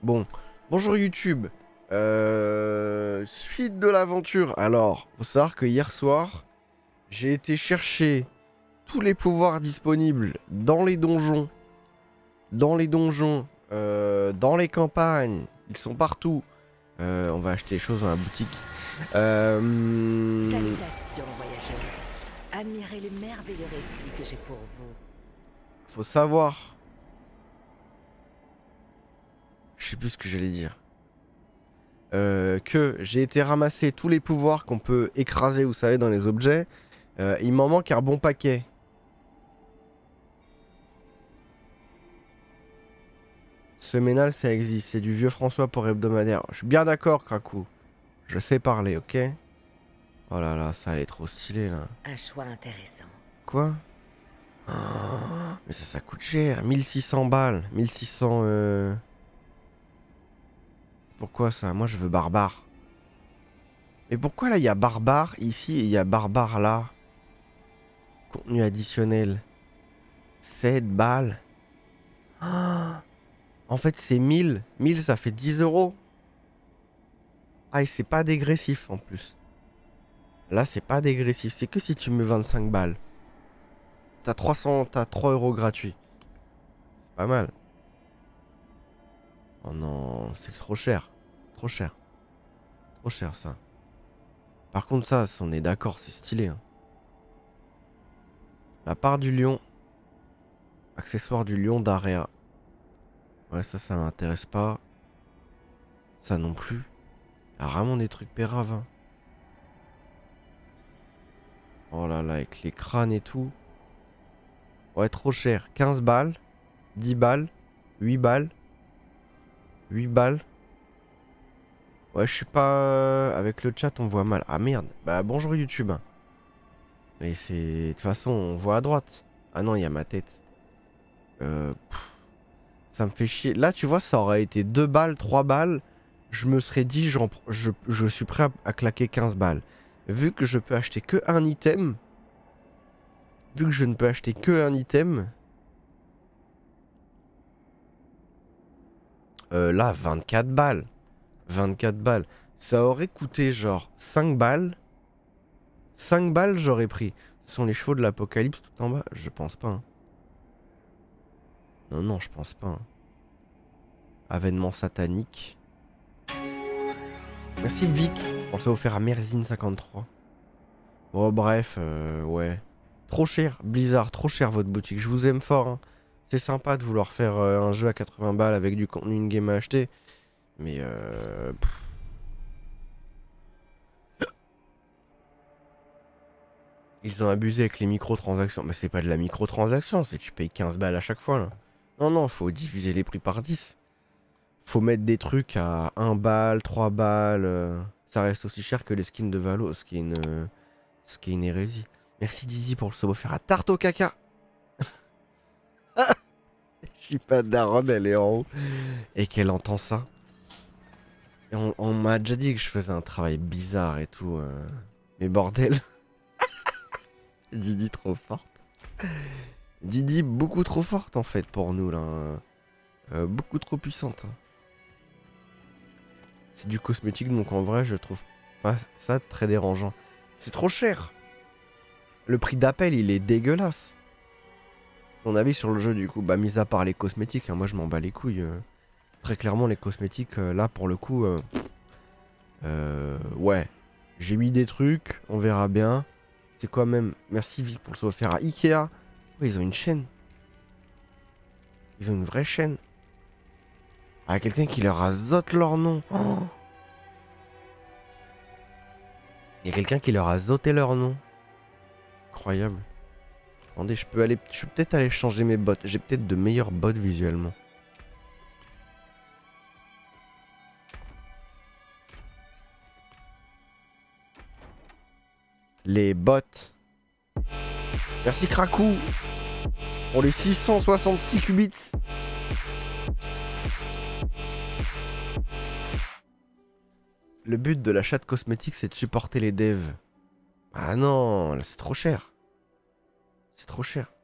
Bon, bonjour YouTube. Euh, suite de l'aventure. Alors, faut savoir que hier soir, j'ai été chercher tous les pouvoirs disponibles dans les donjons. Dans les donjons, euh, dans les campagnes. Ils sont partout. Euh, on va acheter les choses dans la boutique. Salutations, voyageuse. Admirez le merveilleux récit que j'ai pour vous. faut savoir. Je sais plus ce que j'allais dire. Euh, que j'ai été ramasser tous les pouvoirs qu'on peut écraser, vous savez, dans les objets. Euh, il m'en manque un bon paquet. Seménal, ça existe. C'est du vieux François pour hebdomadaire. Je suis bien d'accord, Krakou. Je sais parler, ok? Oh là là, ça allait trop stylé, là. Un choix intéressant. Quoi? Oh, Mais ça, ça coûte cher. 1600 balles. 1600... Euh... Pourquoi ça? Moi, je veux barbare. Mais pourquoi là, il y a barbare ici et il y a barbare là? Contenu additionnel. 7 balles. Ah en fait, c'est 1000. 1000, ça fait 10 euros. Ah, et c'est pas dégressif en plus. Là, c'est pas dégressif. C'est que si tu mets 25 balles. T'as 300, t'as 3 euros gratuits. C'est pas mal. Oh non, c'est trop cher. Trop cher. Trop cher ça. Par contre, ça, on est d'accord, c'est stylé. hein. La part du lion. Accessoire du lion d'Area. Ouais, ça, ça m'intéresse pas. Ça non plus. Il y a vraiment des trucs péraves. hein. Oh là là, avec les crânes et tout. Ouais, trop cher. 15 balles. 10 balles. 8 balles. 8 balles. Ouais, je suis pas... euh, Avec le chat, on voit mal. Ah merde. Bah bonjour YouTube. Mais c'est... De toute façon, on voit à droite. Ah non, il y a ma tête. Euh... Ça me fait chier. Là, tu vois, ça aurait été 2 balles, 3 balles. Je me serais dit, je suis prêt à, à claquer 15 balles. Vu que je peux acheter que un item... Vu que je ne peux acheter que un item... Euh, là, 24 balles. 24 balles. Ça aurait coûté genre 5 balles. 5 balles, j'aurais pris. Ce sont les chevaux de l'apocalypse tout en bas Je pense pas. hein. Non, non, je pense pas. hein. Avènement satanique. Merci Vic. On s'est offert à Merzine53. Bon, bref, euh, ouais. Trop cher, Blizzard, trop cher votre boutique. Je vous aime fort. hein. C'est sympa de vouloir faire euh, un jeu à 80 balles avec du contenu in-game à acheter. Mais euh... Ils ont abusé avec les microtransactions. Mais c'est pas de la microtransaction, c'est tu payes 15 balles à chaque fois là. Non, non, faut diviser les prix par 10. Faut mettre des trucs à 1 balle, 3 balles. euh, Ça reste aussi cher que les skins de Valo, ce qui est une, ce qui est une hérésie. Merci Dizzy pour le sub offert à tarte au caca. si pas daronne, elle est en haut. Et qu'elle entend ça. On m'a déjà dit que je faisais un travail bizarre et tout. euh, Mais bordel. Didi trop forte. Didi beaucoup trop forte en fait pour nous là. Euh, beaucoup trop puissante. hein. C'est du cosmétique donc en vrai je trouve pas ça très dérangeant. C'est trop cher. Le prix d'appel il est dégueulasse. Mon avis sur le jeu du coup, bah mis à part les cosmétiques, hein, moi je m'en bats les couilles. euh. Très clairement les cosmétiques euh, là pour le coup... euh, ouais. J'ai mis des trucs, on verra bien. C'est quoi même Merci Vic pour le offert à Ikea. Ils ont une chaîne. Ils ont une vraie chaîne. Ah, quelqu'un qui leur azote leur nom. Oh. Il y a quelqu'un qui leur a leur nom. Incroyable. Attendez, je peux aller. Je peut-être aller changer mes bottes. J'ai peut-être de meilleures bottes visuellement. Les bottes. Merci Krakou pour les 666 qubits. Le but de l'achat de cosmétiques, c'est de supporter les devs. Ah non, c'est trop cher. C'est trop cher.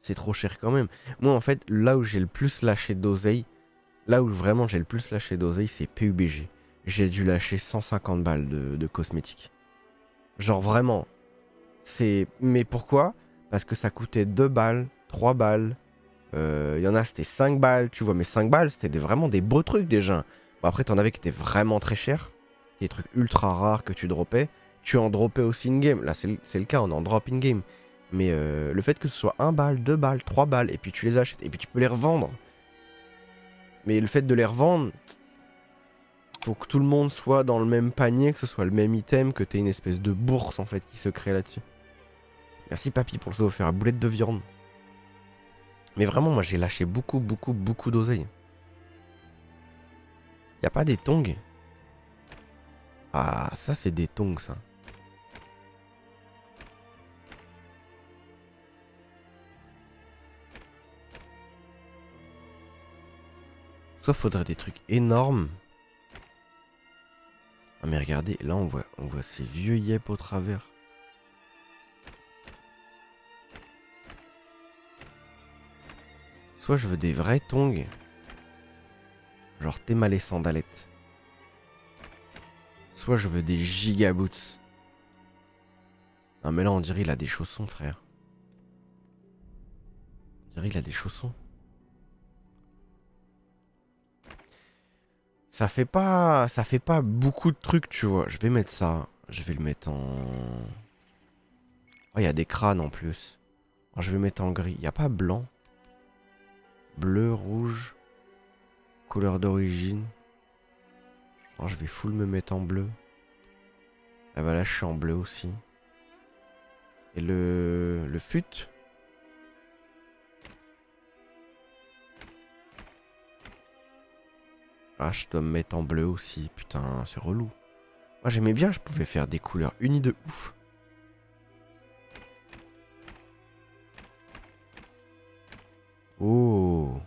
C'est trop cher quand même. Moi, en fait, là où j'ai le plus lâché d'oseille, Là où vraiment j'ai le plus lâché d'oseille, c'est PUBG. J'ai dû lâcher 150 balles de, de cosmétiques. Genre vraiment. C'est. Mais pourquoi? Parce que ça coûtait 2 balles, 3 balles. Euh, Il y en a, c'était 5 balles, tu vois. Mais 5 balles, c'était vraiment des beaux trucs déjà. Bon, après, t'en avais qui étaient vraiment très chers. Des trucs ultra rares que tu droppais. Tu en droppais aussi in-game. Là, c'est le- cas, on en drop in-game. Mais euh, le fait que ce soit 1 balle, 2 balles, 3 balles, et puis tu les achètes, et puis tu peux les revendre. Mais le fait de les revendre, faut que tout le monde soit dans le même panier, que ce soit le même item, que t'aies une espèce de bourse en fait qui se crée là-dessus. Merci papy pour le offert à boulette de viande. Mais vraiment, moi j'ai lâché beaucoup, beaucoup, beaucoup d'oseille. Y a pas des tongs? Ah, ça c'est des tongs ça. Faudrait des trucs énormes. Ah mais regardez, là on voit, on voit ces vieux yep au travers. Soit je veux des vrais tongs. Genre Théma les sandalettes. Soit je veux des gigaboots. Non mais là on dirait il a des chaussons frère. On dirait il a des chaussons. Ça fait pas ça fait pas beaucoup de trucs, tu vois. Je vais mettre ça, je vais le mettre en Oh, il y a des crânes en plus. Je vais mettre en gris. Il y a pas blanc. Bleu, rouge. Couleur d'origine. Je vais full me mettre en bleu. Ah bah là je suis en bleu aussi. Et le le fut Ah, je dois me mettre en bleu aussi. Putain, c'est relou. Moi, j'aimais bien, je pouvais faire des couleurs unies de ouf. Oh.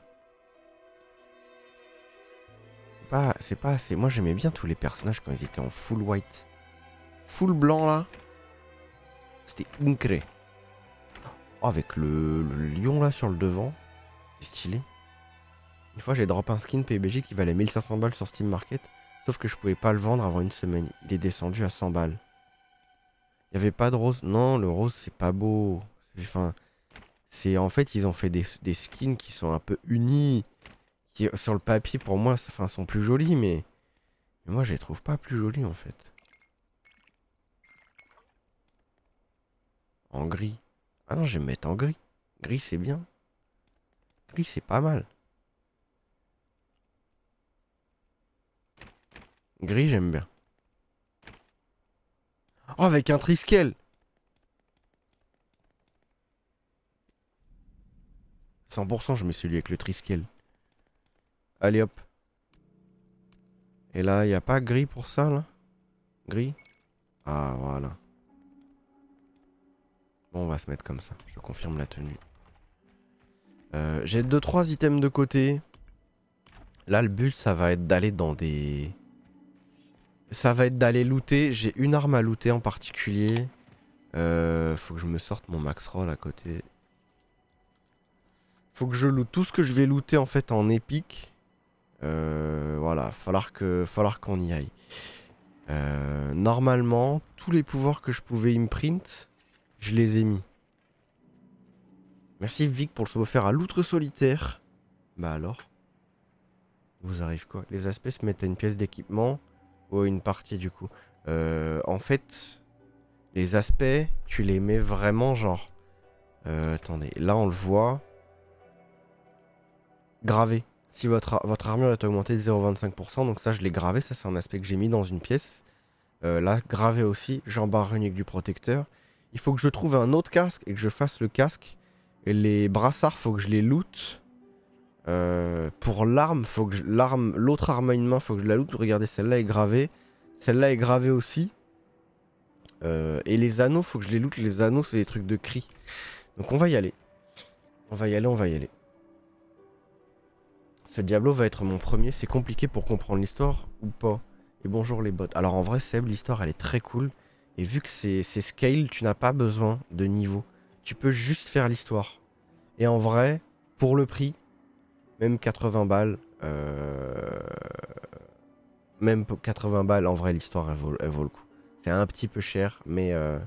C'est pas, c'est pas assez. Moi, j'aimais bien tous les personnages quand ils étaient en full white. Full blanc, là. C'était incré. Oh, avec le, le lion, là, sur le devant. C'est stylé. Une fois, j'ai drop un skin PUBG qui valait 1500 balles sur Steam Market. Sauf que je pouvais pas le vendre avant une semaine. Il est descendu à 100 balles. Il y avait pas de rose. Non, le rose, c'est pas beau. Enfin, c'est en fait, ils ont fait des, skins qui sont un peu unis. Qui, sur le papier, pour moi, enfin, sont plus jolis, mais, mais moi, je les trouve pas plus jolis en fait. En gris. Ah non, je vais me mettre en gris. Gris, c'est bien. Gris, c'est pas mal. Gris, j'aime bien. Oh, avec un triskel 100% je mets celui avec le triskel. Allez hop. Et là, il n'y a pas gris pour ça, là? Gris? Ah, voilà. Bon, on va se mettre comme ça. Je confirme la tenue. Euh, J'ai 2-3 items de côté. Là, le but, ça va être d'aller dans des... Ça va être d'aller looter. J'ai une arme à looter en particulier. Euh, faut que je me sorte mon max roll à côté. Faut que je loot tout ce que je vais looter en fait en épique. Euh, voilà, falloir que, falloir qu'on y aille. Euh, normalement, tous les pouvoirs que je pouvais imprint, je les ai mis. Merci Vic pour le faire à l'outre solitaire. Bah alors? Vous arrive quoi? Les aspects se mettent à une pièce d'équipement une partie du coup. Euh, en fait, les aspects, tu les mets vraiment genre. Euh, attendez, là on le voit. Gravé. Si votre, votre armure est augmentée de 0,25%, donc ça je l'ai gravé, ça c'est un aspect que j'ai mis dans une pièce. Euh, là, gravé aussi, j'embarre unique du protecteur. Il faut que je trouve un autre casque et que je fasse le casque. Et les brassards, faut que je les loot. Euh, pour l'arme, faut l'arme, l'autre arme à une main, faut que je la loot. Regardez, celle-là est gravée. Celle-là est gravée aussi. Euh, et les anneaux, faut que je les loot. Les anneaux, c'est des trucs de cri. Donc on va y aller. On va y aller, on va y aller. Ce Diablo va être mon premier. C'est compliqué pour comprendre l'histoire ou pas. Et bonjour les bots. Alors en vrai, Seb, l'histoire elle est très cool. Et vu que c'est scale, tu n'as pas besoin de niveau. Tu peux juste faire l'histoire. Et en vrai, pour le prix, même 80 balles, euh, Même pour 80 balles, en vrai, l'histoire, elle vaut le coup. C'est un petit peu cher, mais... euh,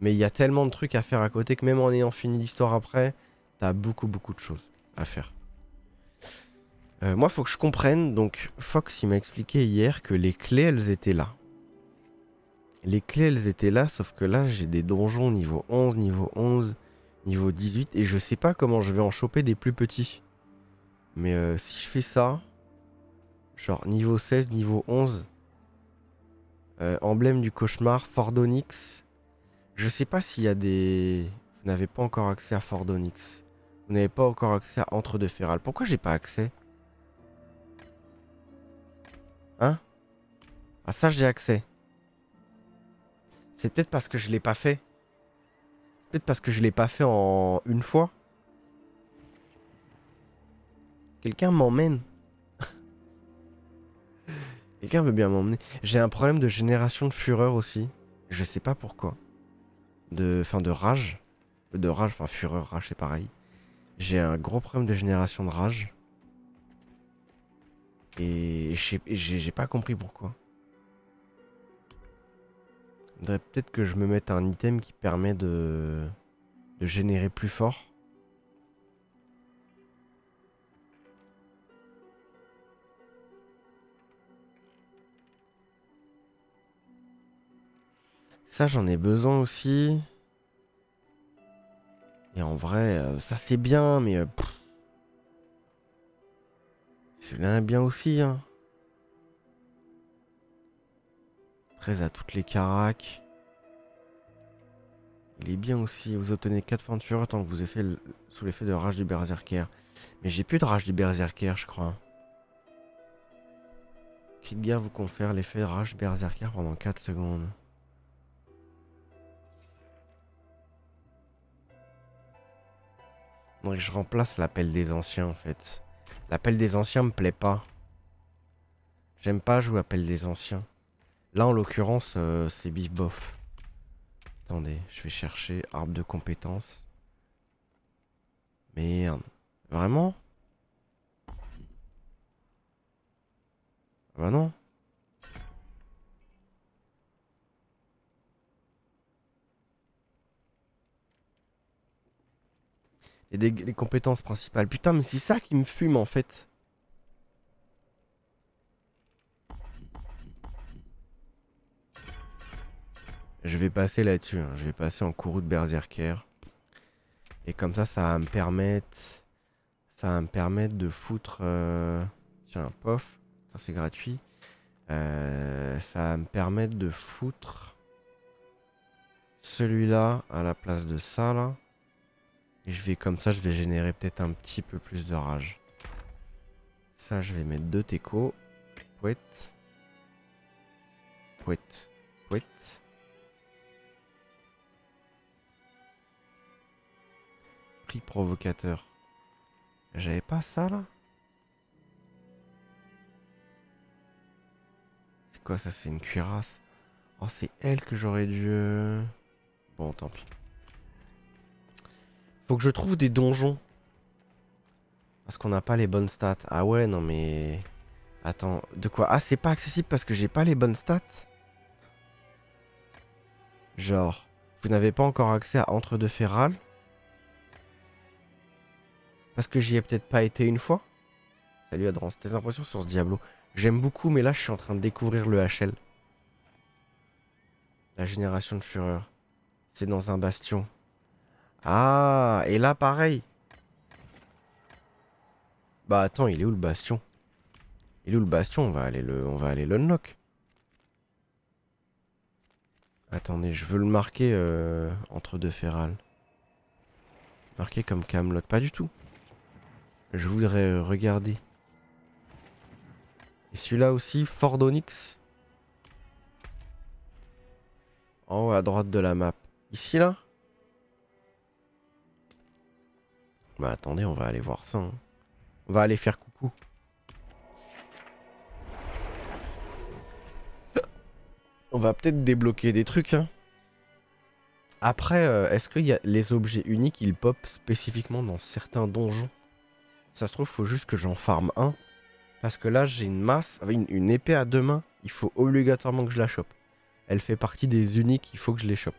mais il y a tellement de trucs à faire à côté que même en ayant fini l'histoire après, t'as beaucoup, beaucoup de choses à faire. Euh, moi, faut que je comprenne. Donc, Fox, il m'a expliqué hier que les clés, elles étaient là. Les clés, elles étaient là, sauf que là, j'ai des donjons niveau 11, niveau 11, niveau 18, et je sais pas comment je vais en choper des plus petits. Mais euh, si je fais ça, genre niveau 16, niveau 11, euh, emblème du cauchemar, Fordonix, je sais pas s'il y a des... Vous n'avez pas encore accès à Fordonix. Vous n'avez pas encore accès à Entre de Féral. Pourquoi j'ai pas accès? Hein? Ah ça j'ai accès. C'est peut-être parce que je l'ai pas fait. C'est peut-être parce que je l'ai pas fait en une fois. Quelqu'un m'emmène. Quelqu'un veut bien m'emmener. J'ai un problème de génération de fureur aussi. Je sais pas pourquoi. De, enfin de rage. De rage, enfin fureur, rage c'est pareil. J'ai un gros problème de génération de rage. Et j'ai pas compris pourquoi. Faudrait peut-être que je me mette un item qui permet de, de générer plus fort. J'en ai besoin aussi. Et en vrai, euh, ça c'est bien, mais... euh. Celui-là est bien aussi, hein. 13 à toutes les caracs. Il est bien aussi. Vous obtenez 4 points de fureur tant que vous le- sous l'effet de rage du berserker. Mais j'ai plus de rage du berserker, je crois. Cri guerre vous confère l'effet de rage berserker pendant 4 secondes. Que je remplace l'appel des anciens en fait. L'appel des anciens me plaît pas. J'aime pas jouer appel des anciens. Là en l'occurrence euh, c'est bif bof. Attendez, je vais chercher arbre de compétences. Merde. Vraiment? Ah Bah non. Et des, les compétences principales. Putain, mais c'est ça qui me fume en fait. Je vais passer là-dessus. hein. Je vais passer en courroux de berserker. Et comme ça, ça va me permettre... Ça va me permettre de foutre... euh, Tiens, pof. C'est gratuit. Euh, ça va me permettre de foutre... Celui-là à la place de ça, là. Et je vais comme ça, je vais générer peut-être un petit peu plus de rage. Ça, je vais mettre deux techos. Pouette. Pouette. Pouette. Prix provocateur. J'avais pas ça là? C'est quoi ça? C'est une cuirasse? Oh, c'est elle que j'aurais dû. euh, Bon, tant pis. Faut que je trouve des donjons. Parce qu'on n'a pas les bonnes stats. Ah ouais, non mais... Attends, de quoi? Ah, c'est pas accessible parce que j'ai pas les bonnes stats Genre, vous n'avez pas encore accès à Entre deux Féral Parce que j'y ai peut-être pas été une fois Salut Adrance, tes impressions sur ce Diablo J'aime beaucoup, mais là je suis en train de découvrir le HL. La génération de fureur. C'est dans un bastion. Ah, et là pareil. Bah attends, il est où le bastion? Il est où le bastion? On va aller le, on va aller l'unlock. Attendez, je veux le marquer euh, entre deux ferrales. Marqué comme Camelot, pas du tout. Je voudrais euh, regarder. Et celui-là aussi, Fordonix. En haut à droite de la map. Ici là? Bah attendez, on va aller voir ça. hein. On va aller faire coucou. On va peut-être débloquer des trucs. Hein. Après, euh, est-ce qu'il y a les objets uniques, ils pop spécifiquement dans certains donjons? Ça se trouve, faut juste que j'en farme un. Parce que là, j'ai une masse, une, une épée à deux mains. Il faut obligatoirement que je la chope. Elle fait partie des uniques, il faut que je les chope.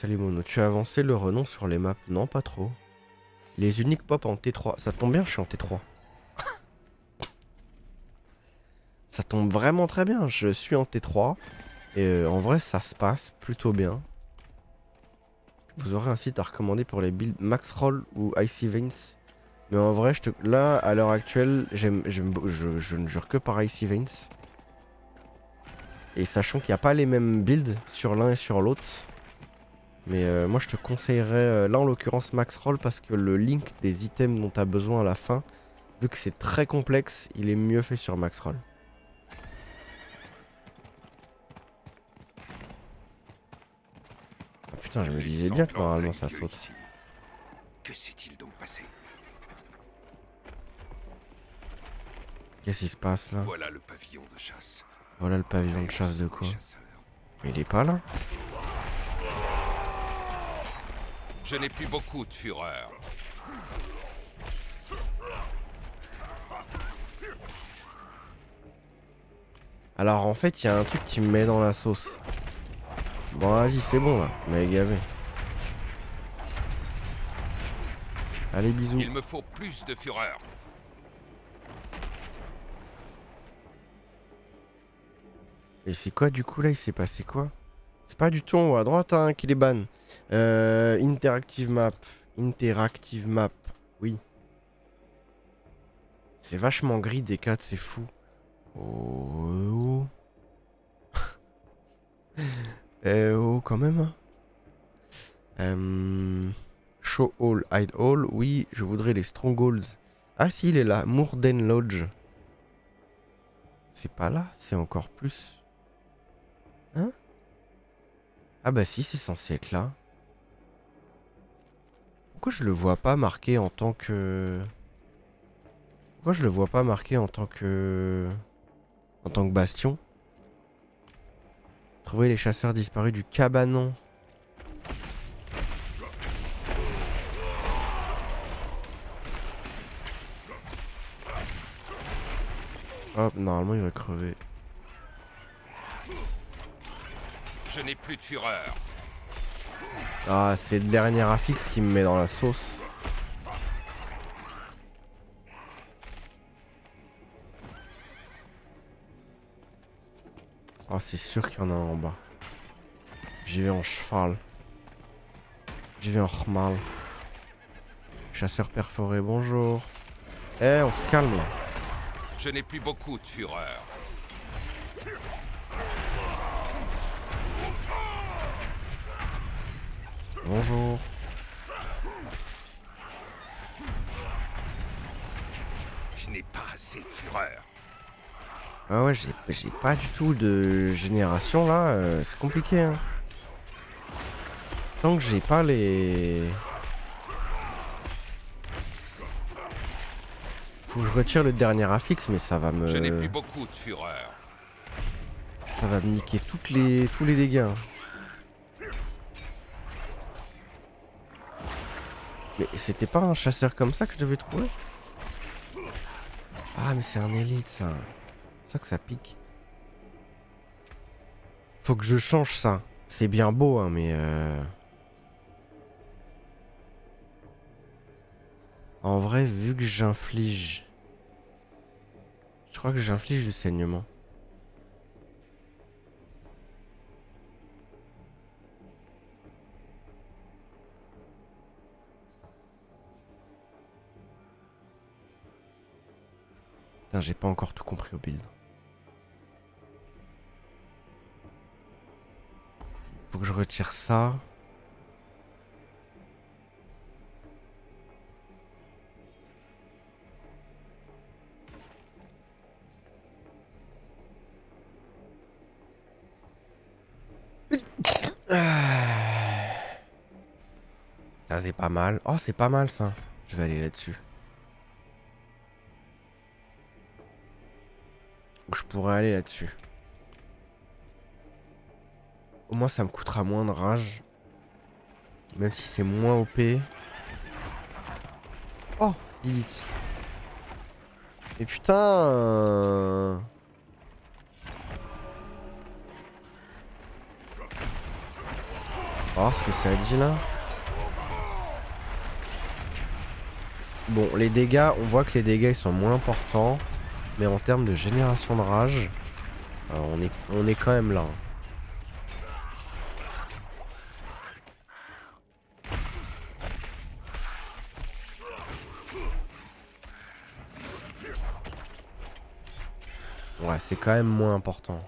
Salut Mono, tu as avancé le renom sur les maps Non, pas trop. Les uniques pop en T3. Ça tombe bien, je suis en T3. ça tombe vraiment très bien, je suis en T3. Et euh, en vrai, ça se passe plutôt bien. Vous aurez un site à recommander pour les builds Max Roll ou Icy Veins. Mais en vrai, je là, à l'heure actuelle, je, je ne jure que par Icy Veins. Et sachant qu'il n'y a pas les mêmes builds sur l'un et sur l'autre. Mais euh, moi, je te conseillerais, euh, là en l'occurrence, Max Roll parce que le link des items dont tu as besoin à la fin, vu que c'est très complexe, il est mieux fait sur Max Roll. Ah, putain, je me disais bien que normalement ça saute. Que s'est-il donc passé? Qu'est-ce qui se passe là? Voilà le pavillon de chasse. Voilà le pavillon de chasse de quoi? Il est pas là Je n'ai plus beaucoup de fureur. Alors en fait, il y a un truc qui me met dans la sauce. Bon, vas-y, c'est bon là, mais gavé. Allez, bisous. Il me faut plus de fureur. Et c'est quoi du coup là? Il s'est passé quoi? C'est pas du tout en haut à droite hein, qu'il est ban. Euh, interactive map. Interactive map. Oui. C'est vachement gris des 4, c'est fou. Oh. eh oh, quand même. Hein. Euh, show all, hide all. Oui, je voudrais les strongholds. Ah si, il est là. Mourden Lodge. C'est pas là, c'est encore plus. Hein Ah bah si, c'est censé être là. Pourquoi je le vois pas marqué en tant que... Pourquoi je le vois pas marqué en tant que... En tant que bastion? Trouver les chasseurs disparus du cabanon. Hop, normalement il va crever. Je n'ai plus de fureur. Ah, c'est le dernier affixe qui me met dans la sauce. Ah, c'est sûr qu'il y en a un en bas. J'y vais en cheval. J'y vais en cheval. Chasseur perforé, bonjour. Eh, on se calme là. Je n'ai plus beaucoup de fureur. Bonjour. Je n'ai pas assez de fureur. Ah ouais, j'ai pas du tout de génération là, euh, c'est compliqué. Hein. Tant que j'ai pas les... Faut que je retire le dernier affixe, mais ça va me... Je n'ai plus beaucoup de fureur. Ça va me niquer toutes les... tous les dégâts. Mais c'était pas un chasseur comme ça que je devais trouver Ah mais c'est un élite ça. C'est ça que ça pique. Faut que je change ça. C'est bien beau hein mais euh... En vrai vu que j'inflige... Je crois que j'inflige du saignement. J'ai pas encore tout compris au build. Faut que je retire ça. Ça c'est pas mal. Oh c'est pas mal ça. Je vais aller là-dessus. Je pourrais aller là-dessus. Au moins ça me coûtera moins de rage. Même si c'est moins OP. Oh, Lilith. Mais putain euh, voir ce que ça dit là. Bon, les dégâts, on voit que les dégâts ils sont moins importants. Mais en termes de génération de rage, euh, on, est, on est quand même là. Ouais, c'est quand même moins important.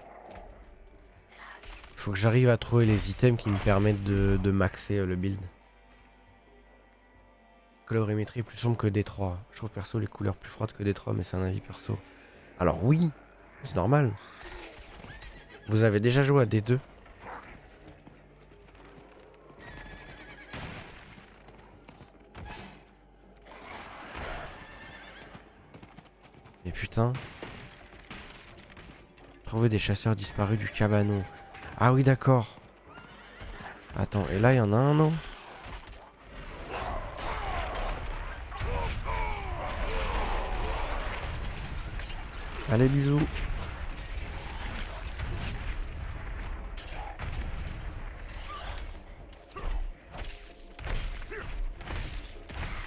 Faut que j'arrive à trouver les items qui me permettent de, de maxer euh, le build. Colorimétrie plus sombre que D3. Je trouve perso les couleurs plus froides que D3, mais c'est un avis perso. Alors oui, c'est normal. Vous avez déjà joué à D2 Mais putain. Trouver des chasseurs disparus du cabanon. Ah oui d'accord. Attends, et là il y en a un non? Allez bisous.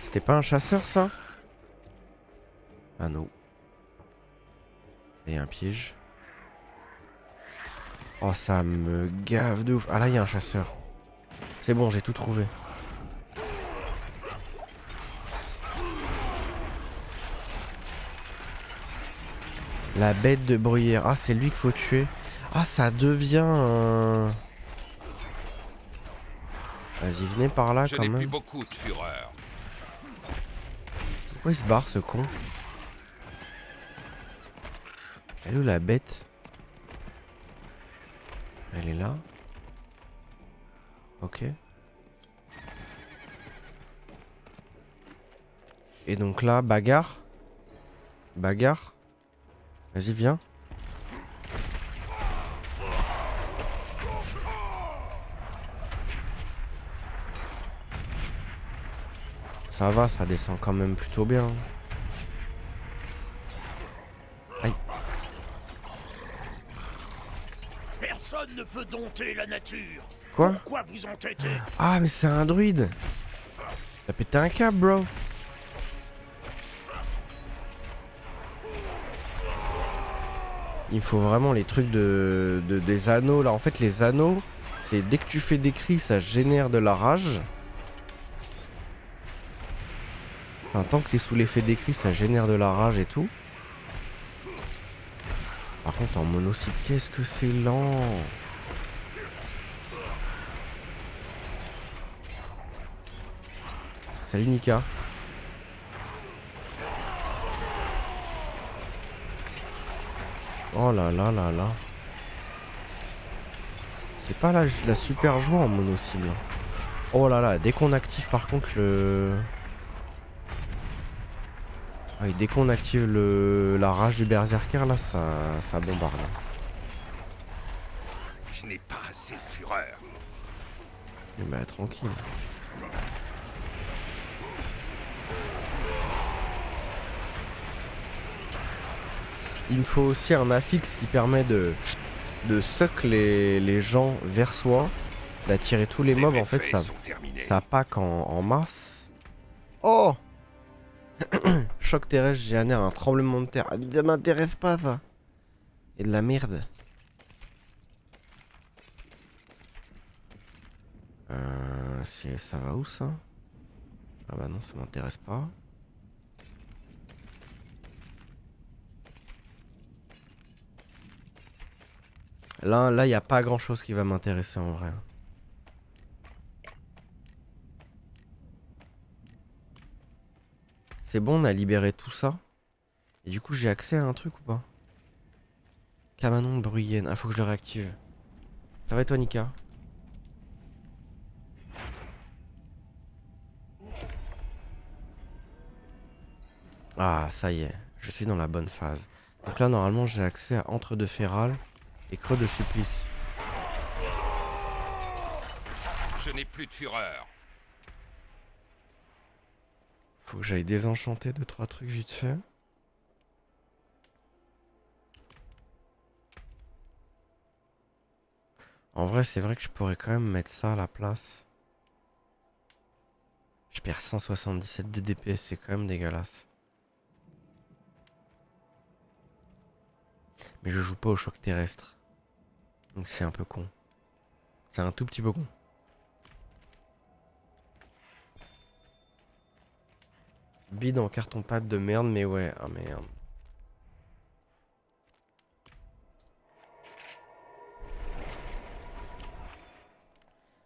C'était pas un chasseur ça? Ah non. Et un piège. Oh ça me gave de ouf. Ah là il un chasseur. C'est bon j'ai tout trouvé. La bête de bruyère. Ah, c'est lui qu'il faut tuer. Ah, ça devient un... Vas-y, venez par là Je quand plus même. beaucoup de fureur. Pourquoi il se barre ce con? Elle est où la bête? Elle est là? Ok. Et donc là, bagarre? Bagarre? Vas-y, viens. Ça va, ça descend quand même plutôt bien. Aïe. Personne ne peut dompter la nature. Quoi? Pourquoi vous entêter Ah, mais c'est un druide T'as pété un câble, bro Il faut vraiment les trucs de, de- des anneaux là. En fait, les anneaux, c'est dès que tu fais des cris, ça génère de la rage. Enfin, tant que t'es sous l'effet des cris, ça génère de la rage et tout. Par contre, en monocycle, qu'est-ce que c'est lent Salut Nika. Oh là là là là. C'est pas la, la super joie en mono-cible. Oh là là, dès qu'on active par contre le... Ah, et dès qu'on active le, la rage du berserker là, ça, ça bombarde. Je n'ai pas assez de fureur. Mais bah tranquille. Il me faut aussi un affixe qui permet de, de suck les, les gens vers soi, d'attirer tous les mobs. En fait, ça, ça pack en, en masse. Oh Choc terrestre génère un tremblement de terre. Ça m'intéresse pas ça. Et de la merde. Euh, ça va où ça? Ah bah non, ça m'intéresse pas. Là, là, il a pas grand chose qui va m'intéresser en vrai. C'est bon, on a libéré tout ça. Et du coup, j'ai accès à un truc ou pas? Camanon Bruyenne. Ah, faut que je le réactive. Ça va toi, Nika? Ah, ça y est. Je suis dans la bonne phase. Donc là, normalement, j'ai accès à Entre deux Féral et creux de supplice. Je n'ai plus de fureur. Faut que j'aille désenchanter deux trois trucs vite fait. En vrai, c'est vrai que je pourrais quand même mettre ça à la place. Je perds 177 de DPS, c'est quand même dégueulasse. Mais je joue pas au choc terrestre. Donc c'est un peu con. C'est un tout petit peu con. Bide en carton pâte de merde, mais ouais, ah merde.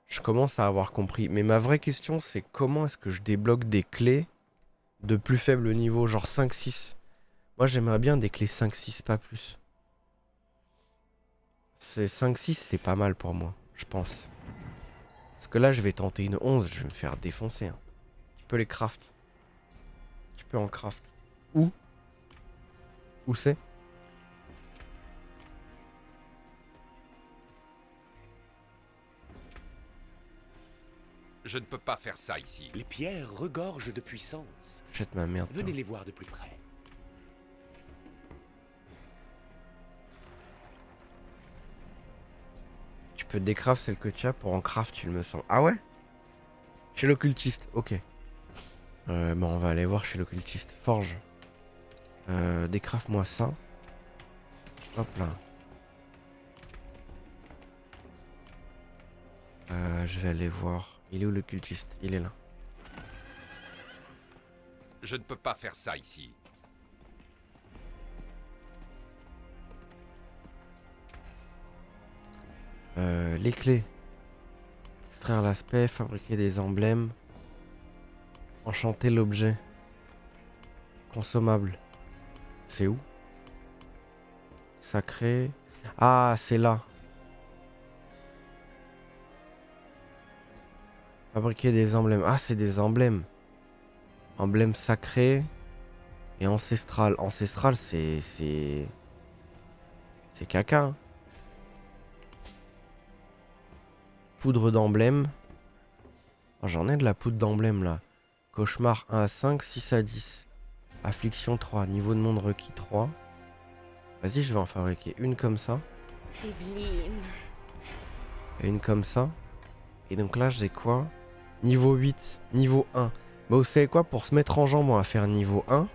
Je commence à avoir compris. Mais ma vraie question, c'est comment est-ce que je débloque des clés de plus faible niveau, genre 5-6 Moi, j'aimerais bien des clés 5-6, pas plus. C'est 5-6, c'est pas mal pour moi, je pense. Parce que là, je vais tenter une 11, je vais me faire défoncer. hein. Tu peux les craft. Tu peux en craft. Où? Où c'est? Je ne peux pas faire ça ici. Les pierres regorgent de puissance. Jette ma merde. Venez toi. les voir de plus près. Peux décraft celle que tu as pour en craft, tu me semble. Ah ouais? Chez l'occultiste, ok. Euh, bon, on va aller voir chez l'occultiste. Forge. Euh, décraft moi ça. Hop là. Euh, je vais aller voir. Il est où l'occultiste? Il est là. Je ne peux pas faire ça ici. Euh, les clés. Extraire l'aspect, fabriquer des emblèmes. Enchanter l'objet. Consommable. C'est où? Sacré. Ah, c'est là. Fabriquer des emblèmes. Ah, c'est des emblèmes. Emblème sacré et ancestral. Ancestral, c'est. C'est. C'est caca. hein. Poudre d'emblème. Oh, J'en ai de la poudre d'emblème là. Cauchemar 1 à 5, 6 à 10. Affliction 3, niveau de monde requis 3. Vas-y, je vais en fabriquer une comme ça Sublime. et une comme ça. Et donc là, j'ai quoi? Niveau 8, niveau 1. Bah, vous savez quoi? Pour se mettre en jambe, on va faire niveau 1.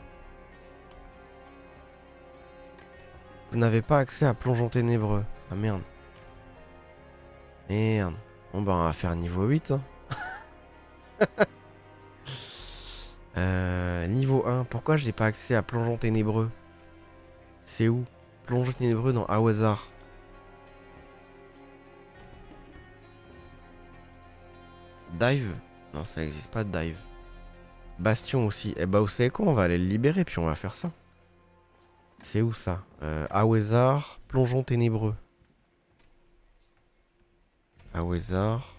Vous n'avez pas accès à plongeon ténébreux. Ah merde. Merde. Bon bah on va faire niveau 8. hein. Euh, niveau 1. Pourquoi j'ai pas accès à plongeon ténébreux? C'est où? Plongeon ténébreux dans hasard. Dive? Non, ça n'existe pas, dive. Bastion aussi. Eh bah, vous savez quoi? On va aller le libérer, puis on va faire ça. C'est où ça? Euh, Awezar, plongeon ténébreux. Awezar.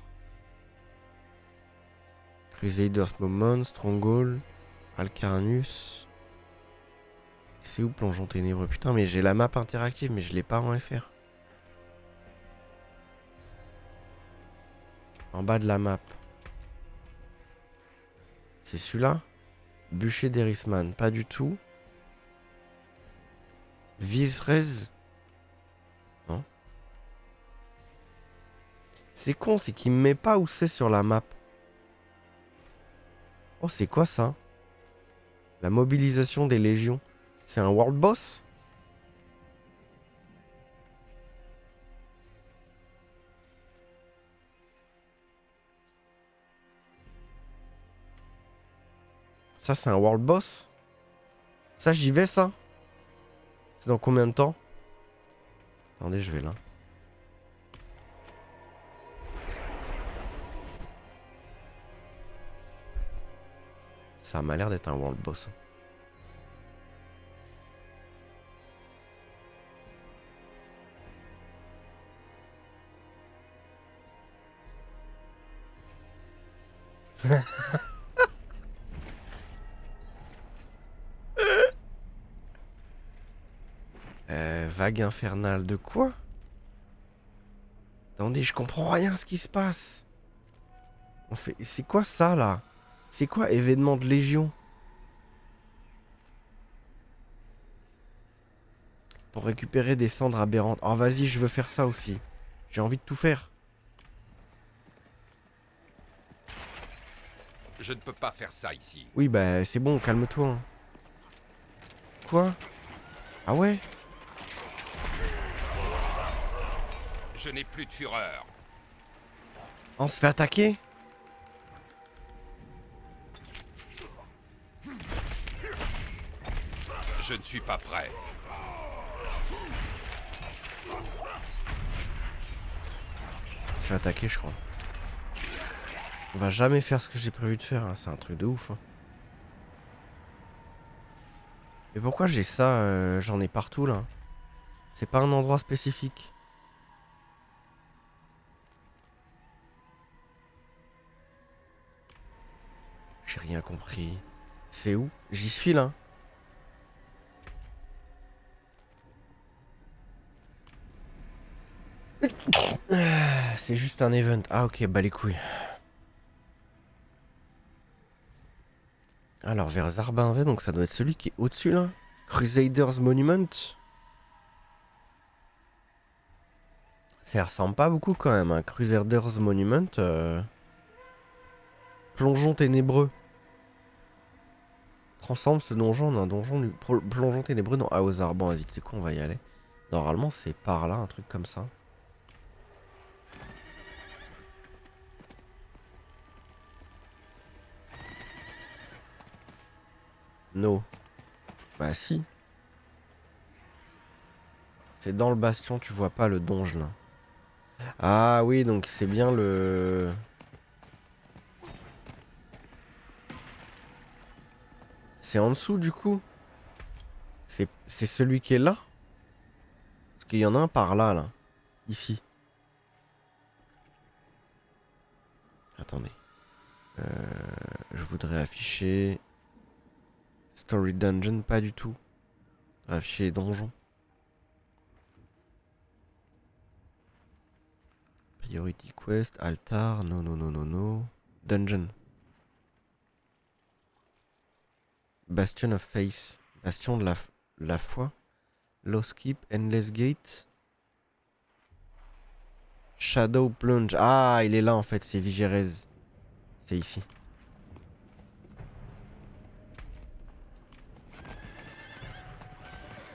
Crusaders Moment, Stronghold, Alcarnus. C'est où plongeon ténébreux? Putain, mais j'ai la map interactive, mais je l'ai pas en FR. En bas de la map. C'est celui-là? Bûcher d'Erisman, pas du tout. Visrez C'est con, c'est qu'il me met pas où c'est sur la map. Oh, c'est quoi ça? La mobilisation des légions. C'est un world boss? Ça, c'est un world boss? Ça, j'y vais, ça? C'est dans combien de temps? Attendez, je vais là. Ça m'a l'air d'être un world boss. Euh, vague infernale de quoi? Attendez, je comprends rien à ce qui se passe. On fait, c'est quoi ça là? C'est quoi événement de légion? Pour récupérer des cendres aberrantes. Oh vas-y, je veux faire ça aussi. J'ai envie de tout faire. Je ne peux pas faire ça ici. Oui, bah c'est bon, calme-toi. hein. Quoi? Ah ouais? Je n'ai plus de fureur. On se fait attaquer? Je ne suis pas prêt. On se fait attaquer, je crois. On va jamais faire ce que j'ai prévu de faire, hein, c'est un truc de ouf. hein. Mais pourquoi j'ai ça euh, J'en ai partout là. C'est pas un endroit spécifique. J'ai rien compris. C'est où? J'y suis là. C'est juste un event. Ah ok, bah les couilles. Alors vers Zarbinzé, donc ça doit être celui qui est au-dessus là. Crusaders Monument. Ça ressemble pas beaucoup quand même, un Crusaders Monument. euh. Plongeon ténébreux. Transforme ce donjon en un donjon du... Plongeon ténébreux dans Hausar. Bon, vas-y, tu sais quoi, on va y aller. Normalement, c'est par là, un truc comme ça. No. Bah si. C'est dans le bastion, tu vois pas le donge là. Ah oui, donc c'est bien le... C'est en dessous du coup? C'est c'est celui qui est là? Parce qu'il y en a un par là, là. Ici. Attendez. Euh, je voudrais afficher... Story Dungeon, pas du tout. Afficher les donjons. Priority Quest, Altar, non, non, non, non, non. Dungeon. Bastion of Faith. Bastion de la, la foi. Lost Keep, Endless Gate. Shadow Plunge. Ah, il est là en fait, c'est Vigérez. C'est ici.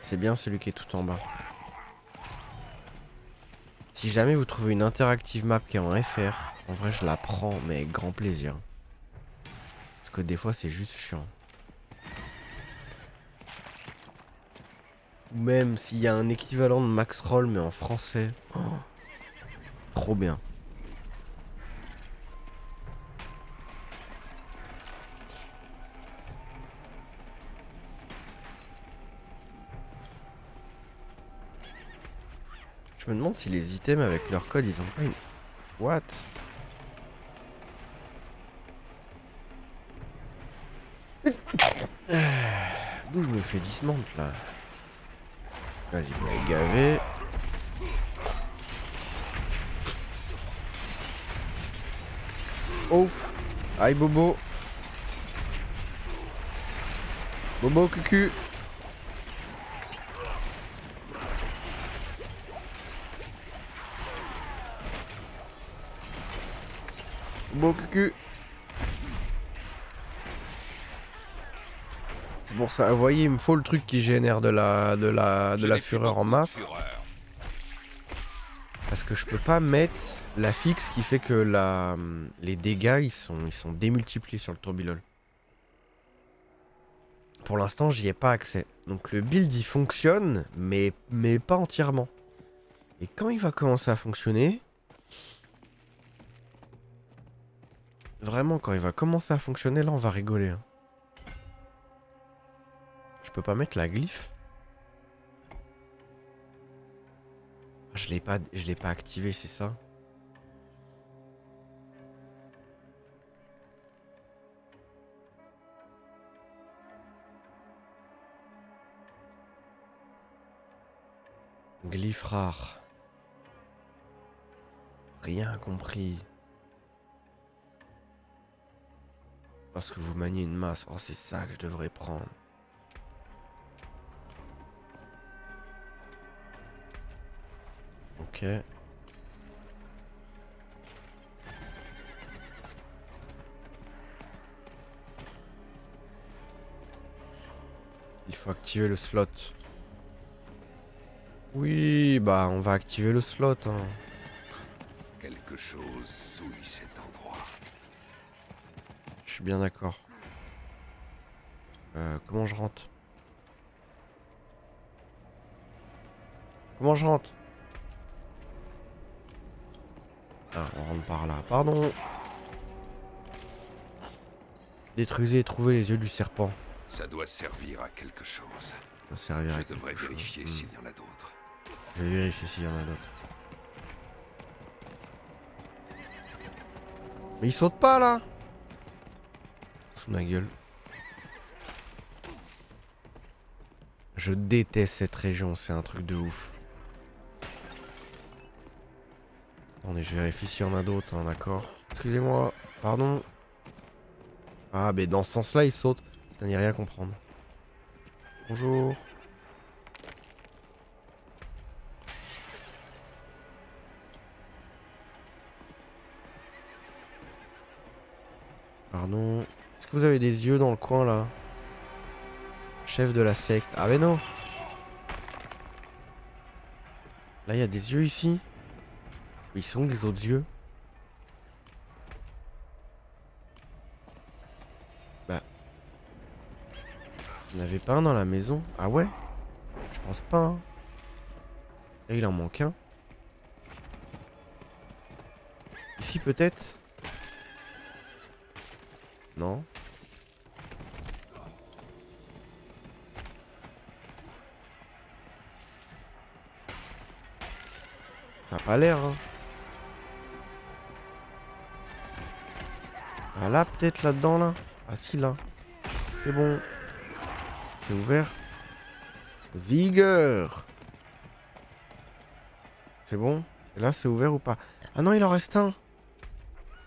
C'est bien celui qui est tout en bas. Si jamais vous trouvez une interactive map qui est en FR, en vrai je la prends mais avec grand plaisir. Parce que des fois c'est juste chiant. Ou même s'il y a un équivalent de Max Roll mais en français. oh, trop bien. Me demande si les items avec leur code ils ont pas une. What D'où je me fais dismante là? Vas-y, mec gavé. Ouf Aïe Bobo Bobo cucu C'est pour ça, vous voyez, il me faut le truc qui génère de la, de la, de la fureur en masse. Parce que je peux pas mettre la fixe qui fait que la, les dégâts ils sont, ils sont démultipliés sur le tourbillol. Pour l'instant, j'y ai pas accès. Donc le build il fonctionne, mais, mais pas entièrement. Et quand il va commencer à fonctionner, vraiment quand il va commencer à fonctionner, là on va rigoler. hein. Je peux pas mettre la glyphe Je l'ai pas, je l'ai pas activé, c'est ça? Glyphe rare. Rien compris. Lorsque vous maniez une masse, oh c'est ça que je devrais prendre. Ok. Il faut activer le slot. Oui, bah on va activer le slot. Hein. Quelque chose souille cette je suis bien d'accord. Euh, comment je rentre? Comment je rentre? Ah, on rentre par là. Pardon. Détruisez et trouvez les yeux du serpent. Ça doit servir à quelque chose. Ça doit servir à Je quelque devrais chose. vérifier Hmm. s'il y en a d'autres. Je vais vérifier s'il y en a d'autres. Mais il saute pas là Sous ma gueule. Je déteste cette région, c'est un truc de ouf. Attendez, je vérifie s'il y en a d'autres, hein, d'accord Excusez-moi, pardon. Ah, mais dans ce sens-là, il saute. C'est à n'y rien comprendre. Bonjour. Pardon. Que vous avez des yeux dans le coin là Chef de la secte. Ah mais non Là il y a des yeux ici Où ils sont les autres yeux? Bah. Il n'y avait pas un dans la maison? Ah ouais? Je pense pas. hein. Là il en manque un. Ici peut-être? Non. Ça a pas l'air, hein. Ah là, peut-être là-dedans, là. Ah si, là. C'est bon. C'est ouvert. Ziger C'est bon là, c'est ouvert ou pas? Ah non, il en reste un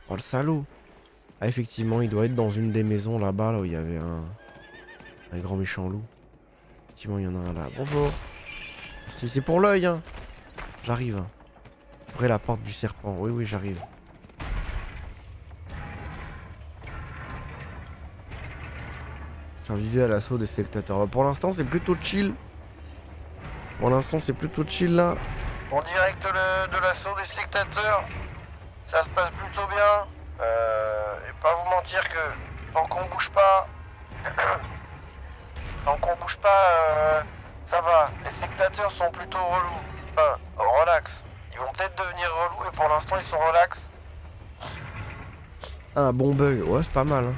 Oh, le salaud ah effectivement, il doit être dans une des maisons là-bas, là où il y avait un, un grand méchant loup. Effectivement, il y en a un là. Bonjour. C'est pour l'œil, hein. J'arrive. Ouvrez la porte du serpent. Oui, oui, j'arrive. Survivez à l'assaut des sectateurs. Pour l'instant, c'est plutôt chill. Pour l'instant, c'est plutôt chill là. En direct de l'assaut des sectateurs. Ça se passe plutôt bien. Euh, et pas vous mentir que tant qu'on bouge pas, tant qu'on bouge pas, euh, ça va. Les sectateurs sont plutôt relous. Enfin, relax. Ils vont peut-être devenir relous et pour l'instant ils sont relax. Un bon bug, ouais c'est pas mal. hein.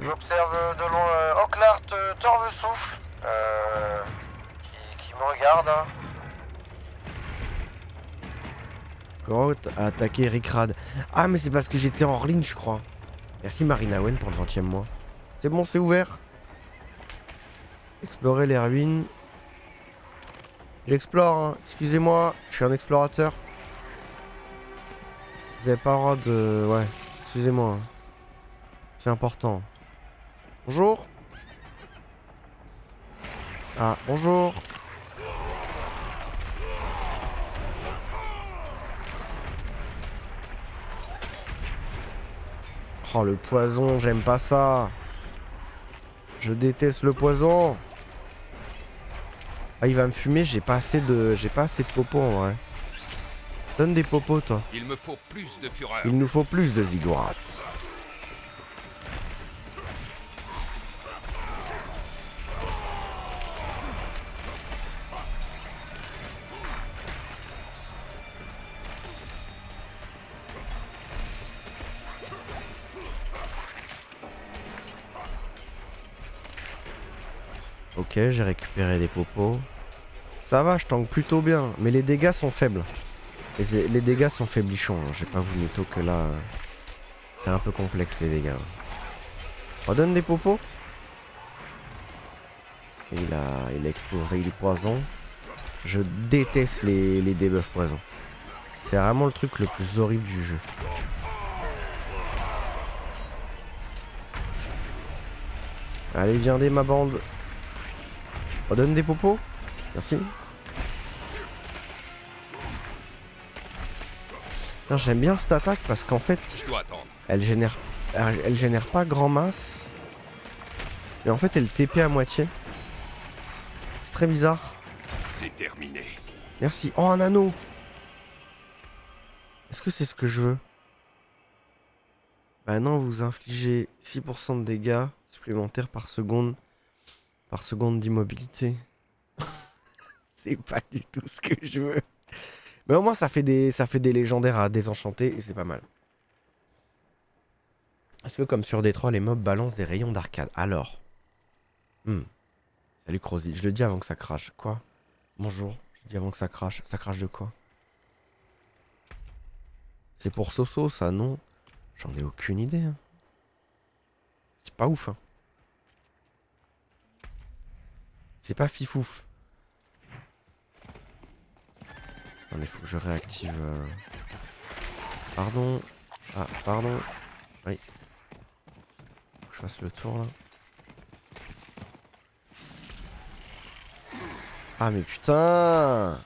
J'observe de loin euh, Oclart euh, Torve Souffle euh, qui, qui me regarde. hein. Groth a attaqué Rickrad. Ah, mais c'est parce que j'étais hors ligne, je crois. Merci Marina Wen pour le 20 e mois. C'est bon, c'est ouvert. Explorer les ruines. J'explore, hein. excusez-moi, je suis un explorateur. Vous avez pas le droit de. Ouais, excusez-moi. hein. C'est important. Bonjour. Ah, bonjour. Oh le poison, j'aime pas ça. Je déteste le poison. Ah il va me fumer, j'ai pas assez de. J'ai pas assez de popos en vrai. Donne des popos toi. Il me faut plus de fureur. Il nous faut plus de ziggurat. Ok, j'ai récupéré des popos. Ça va, je tank plutôt bien, mais les dégâts sont faibles. Les, dégâts sont faiblichons, hein. j'ai pas vous mytho que là... euh, C'est un peu complexe les dégâts. Redonne des popos il a, il a explosé du poison. Je déteste les, les debuffs poison. C'est vraiment le truc le plus horrible du jeu. Allez, viendez ma bande. Redonne des popos. Merci. J'aime bien cette attaque parce qu'en fait, elle génère, elle, génère pas grand masse. Et en fait, elle TP à moitié. C'est très bizarre. C'est terminé. Merci. Oh, un anneau Est-ce que c'est ce que je veux? Bah non, vous infligez 6% de dégâts supplémentaires par seconde par seconde d'immobilité. C'est pas du tout ce que je veux. Mais au moins ça fait des ça fait des légendaires à désenchanter et c'est pas mal. Est-ce que comme sur Détroit, les mobs balancent des rayons d'arcade? Alors. Hmm. Salut Crozzy, je le dis avant que ça crache. Quoi? Bonjour, je dis avant que ça crache. Ça crache de quoi? C'est pour Soso ça, non? J'en ai aucune idée. hein. C'est pas ouf. Hein. C'est pas fifouf. Attendez, faut que je réactive. euh. Pardon. Ah, pardon. Oui. Faut que je fasse le tour là. Ah mais putain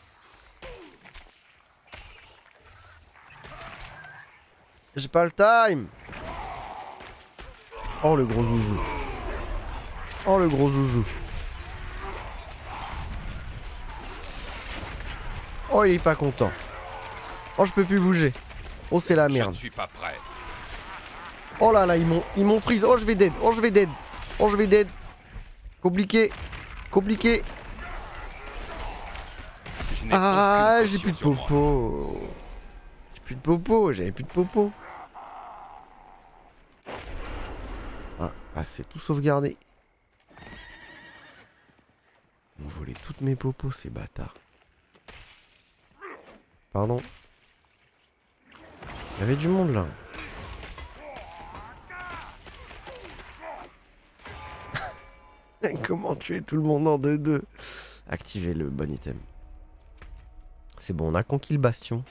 J'ai pas le time Oh le gros zouzou Oh le gros zouzou Oh il est pas content Oh je peux plus bouger Oh c'est la Je merde ne suis pas prêt. Oh là là, ils m'ont, ils m'ont freeze. Oh, je vais dead. Oh, je vais dead. Oh, je vais dead. Compliqué. Compliqué. Je Ah, j'ai plus de popo. J'ai plus de popo. J'avais plus de popo. Ah, ah, c'est tout sauvegardé. Ils m'ont volé toutes mes popos, ces bâtards. Pardon. Il y avait du monde là. Comment tuer tout le monde en 2-2 Activer le bon item. C'est bon, on a conquis le bastion.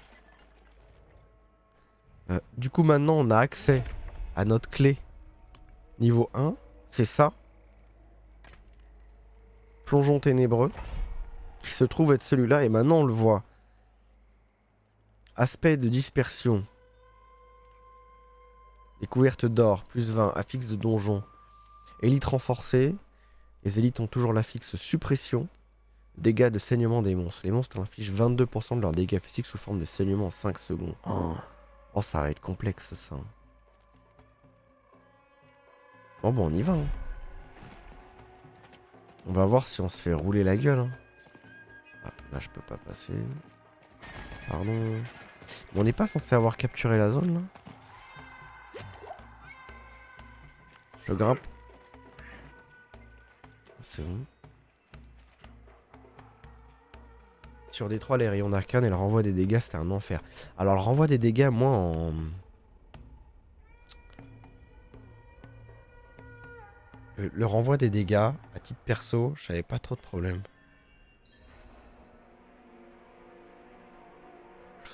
Euh, du coup, maintenant, on a accès à notre clé niveau 1. C'est ça. Plongeon ténébreux. Qui se trouve être celui-là. Et maintenant, on le voit. Aspect de dispersion. Découverte d'or, plus 20. Affixe de donjon. Élite renforcée. Les élites ont toujours l'affixe suppression. Dégâts de saignement des monstres. Les monstres infligent 22% de leurs dégâts physiques sous forme de saignement en 5 secondes. Oh, ça va être complexe ça. Bon, bon, on y va. hein. On va voir si on se fait rouler la gueule. hein. Ah, là, je peux pas passer. Pardon. On n'est pas censé avoir capturé la zone là. Je grimpe. C'est bon. Sur Détroit, les rayons d'arcane et le renvoi des dégâts, c'était un enfer. Alors, le renvoi des dégâts, moi, en. Le, le renvoi des dégâts, à titre perso, j'avais pas trop de problèmes.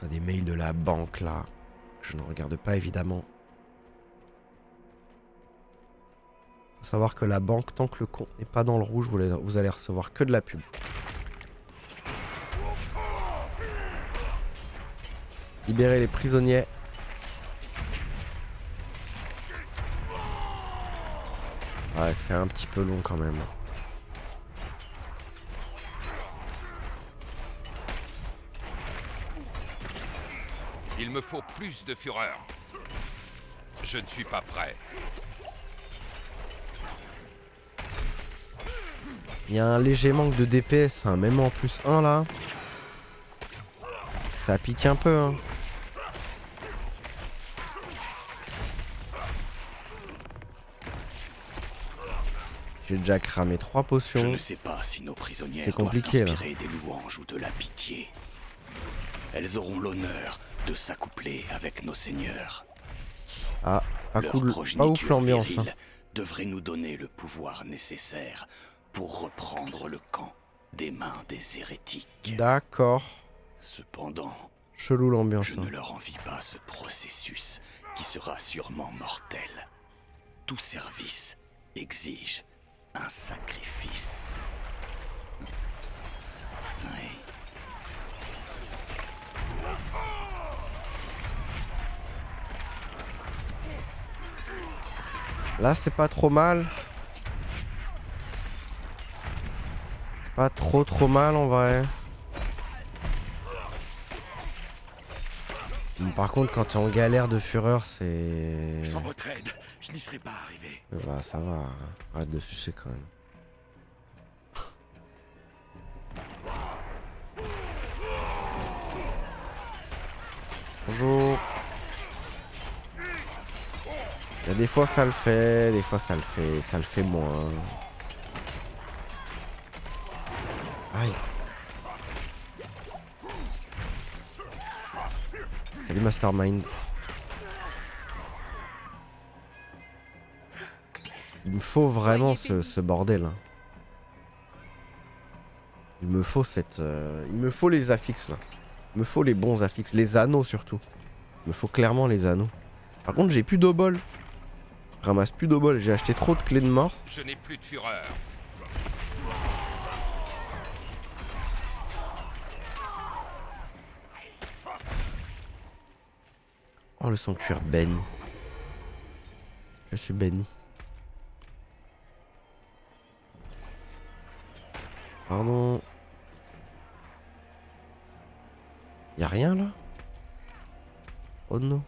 Reçois des mails de la banque là, je ne regarde pas évidemment. Faut savoir que la banque, tant que le compte n'est pas dans le rouge, vous allez, vous allez recevoir que de la pub. Libérer les prisonniers. Ouais, c'est un petit peu long quand même. Il me faut plus de fureur. Je ne suis pas prêt. Il y a un léger manque de DPS, hein, même en plus 1 là. Ça pique un peu. Hein. J'ai déjà cramé 3 Je potions. ne sais pas si nos prisonnières C'est compliqué, doivent là. des louanges ou de la pitié. Elles auront l'honneur de s'accoupler avec nos seigneurs. Ah, pas Leur cool, pas ouf l'ambiance. hein. devrait nous donner le pouvoir nécessaire pour reprendre le camp des mains des hérétiques. D'accord. Cependant, Chelou l'ambiance. je hein. ne leur envie pas ce processus qui sera sûrement mortel. Tout service exige un sacrifice. Oui. Là, c'est pas trop mal. pas trop trop mal en vrai. Bon, Par contre, quand t'es en galère de fureur, c'est. Sans votre aide, je n'y serais pas arrivé. Bah, ça va. Arrête de sucer quand même. Bonjour. Des fois ça le fait, des fois ça le fait, ça le fait moins. Aïe. Salut Mastermind. Il me faut vraiment ce, ce bordel. hein. Il me faut cette... euh, Il me faut les affixes là. Il me faut les bons affixes. Les anneaux surtout. Il me faut clairement les anneaux. Par contre j'ai plus d'obol. Ramasse plus d'obol. J'ai acheté trop de clés de mort. Je n'ai plus de fureur. Oh le sanctuaire béni. Je suis béni. Pardon. Y a rien là? Oh non.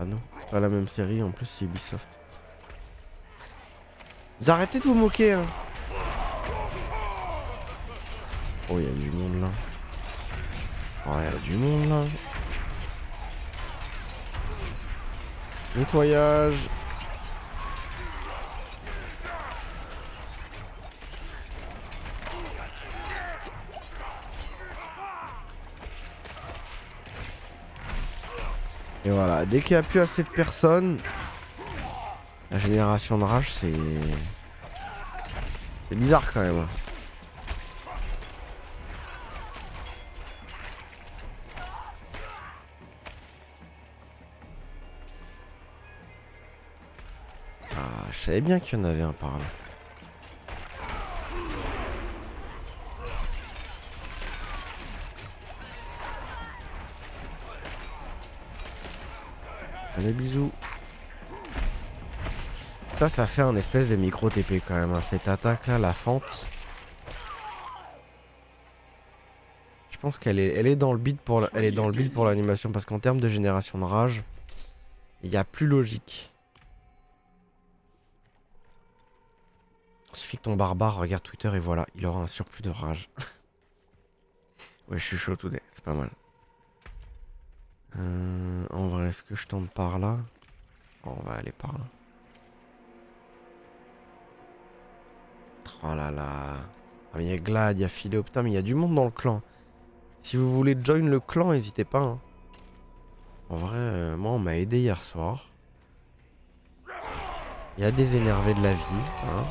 Ah non, c'est pas la même série, en plus c'est Ubisoft. Vous arrêtez de vous moquer hein Oh il y a du monde là. Oh il y a du monde là. Nettoyage. Et voilà, dès qu'il n'y a plus assez de personnes, la génération de rage, c'est. C'est bizarre quand même. Ah, je savais bien qu'il y en avait un par là. Allez, bisous. Ça, ça fait un espèce de micro TP quand même. hein. Cette attaque là, la fente. Je pense qu'elle est, elle est dans le build pour, elle est dans le build pour l'animation parce qu'en termes de génération de rage, il y a plus logique. Il suffit que ton barbare regarde Twitter et voilà, il aura un surplus de rage. ouais, je suis chaud tout c'est pas mal. Euh, en vrai, est-ce que je tente par là? On va aller par là. Oh là là. Ah, mais il y a Glad, il y a Philo. Putain, mais il y a du monde dans le clan. Si vous voulez join le clan, n'hésitez pas. hein. En vrai, euh, moi, on m'a aidé hier soir. Il y a des énervés de la vie. Hein.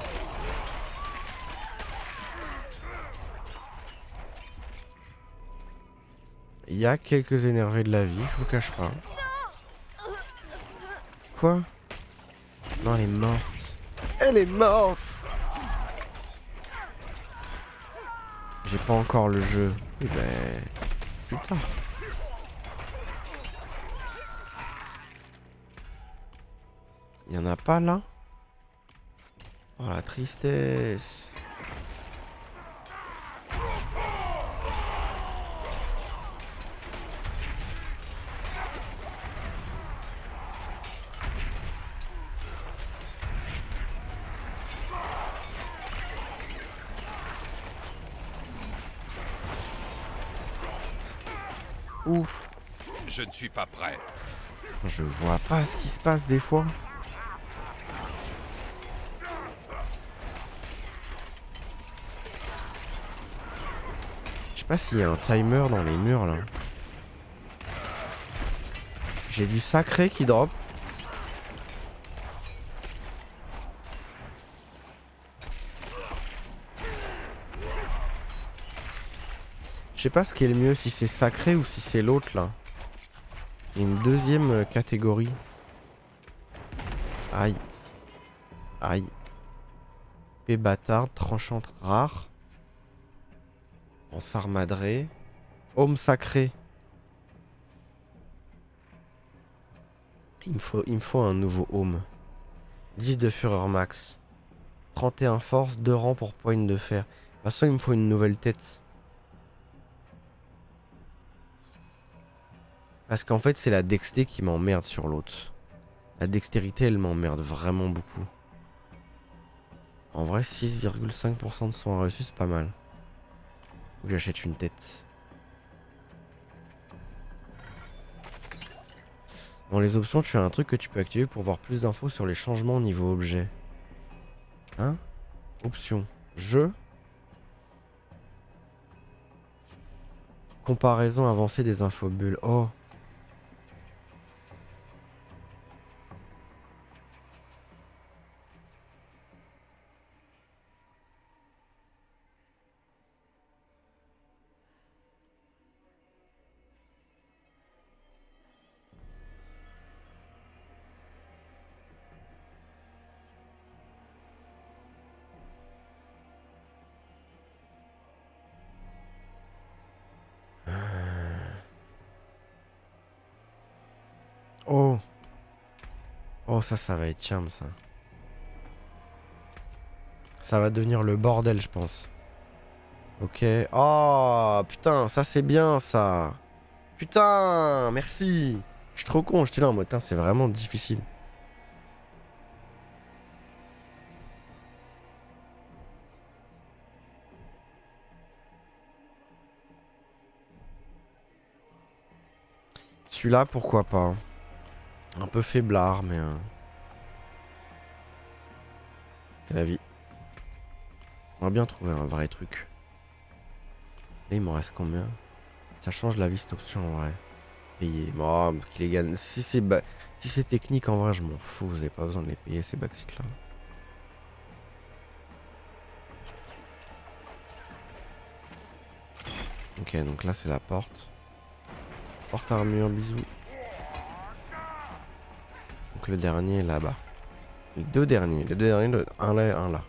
Il y a quelques énervés de la vie, je vous cache pas. Quoi? Non, elle est morte. Elle est morte J'ai pas encore le jeu. Eh ben... Plus tard. Il y en a pas là? Oh la tristesse Ouf Je ne suis pas prêt. Je vois pas ce qui se passe des fois. Je sais pas s'il y a un timer dans les murs là. J'ai du sacré qui drop. Je sais pas ce qui est le mieux, si c'est sacré ou si c'est l'autre là. Une deuxième euh, catégorie. Aïe. Aïe. Épée bâtarde, tranchante rare. En sarmadré. Homme sacré. Il me faut, il me faut un nouveau home. 10 de fureur max. 31 force, 2 rangs pour poigne de fer. De toute façon, il me faut une nouvelle tête. Parce qu'en fait, c'est la dexté qui m'emmerde sur l'autre. La dextérité, elle m'emmerde vraiment beaucoup. En vrai, 6,5% de soins reçus, c'est pas mal. J'achète une tête. Dans les options, tu as un truc que tu peux activer pour voir plus d'infos sur les changements au niveau objet. Hein? Option. Jeu. Comparaison avancée des infobulles. Oh. Oh. Oh, ça, ça va être charme, ça. Ça va devenir le bordel, je pense. Ok. Oh, putain, ça c'est bien, ça. Putain, merci. Je suis trop con, j'étais là en mode, c'est vraiment difficile. Celui-là, pourquoi pas un peu faiblard, mais... Euh, c'est la vie. On va bien trouver un vrai truc. Et il m'en reste combien? Ça change la vie cette option en vrai. Payer. Bon, qu'il Si c'est si c'est technique en vrai, je m'en fous. Vous avez pas besoin de les payer ces backseats là. Ok, donc là c'est la porte. Porte armure, bisous. Donc le dernier là-bas. Les deux derniers. Les deux derniers, un là et un là.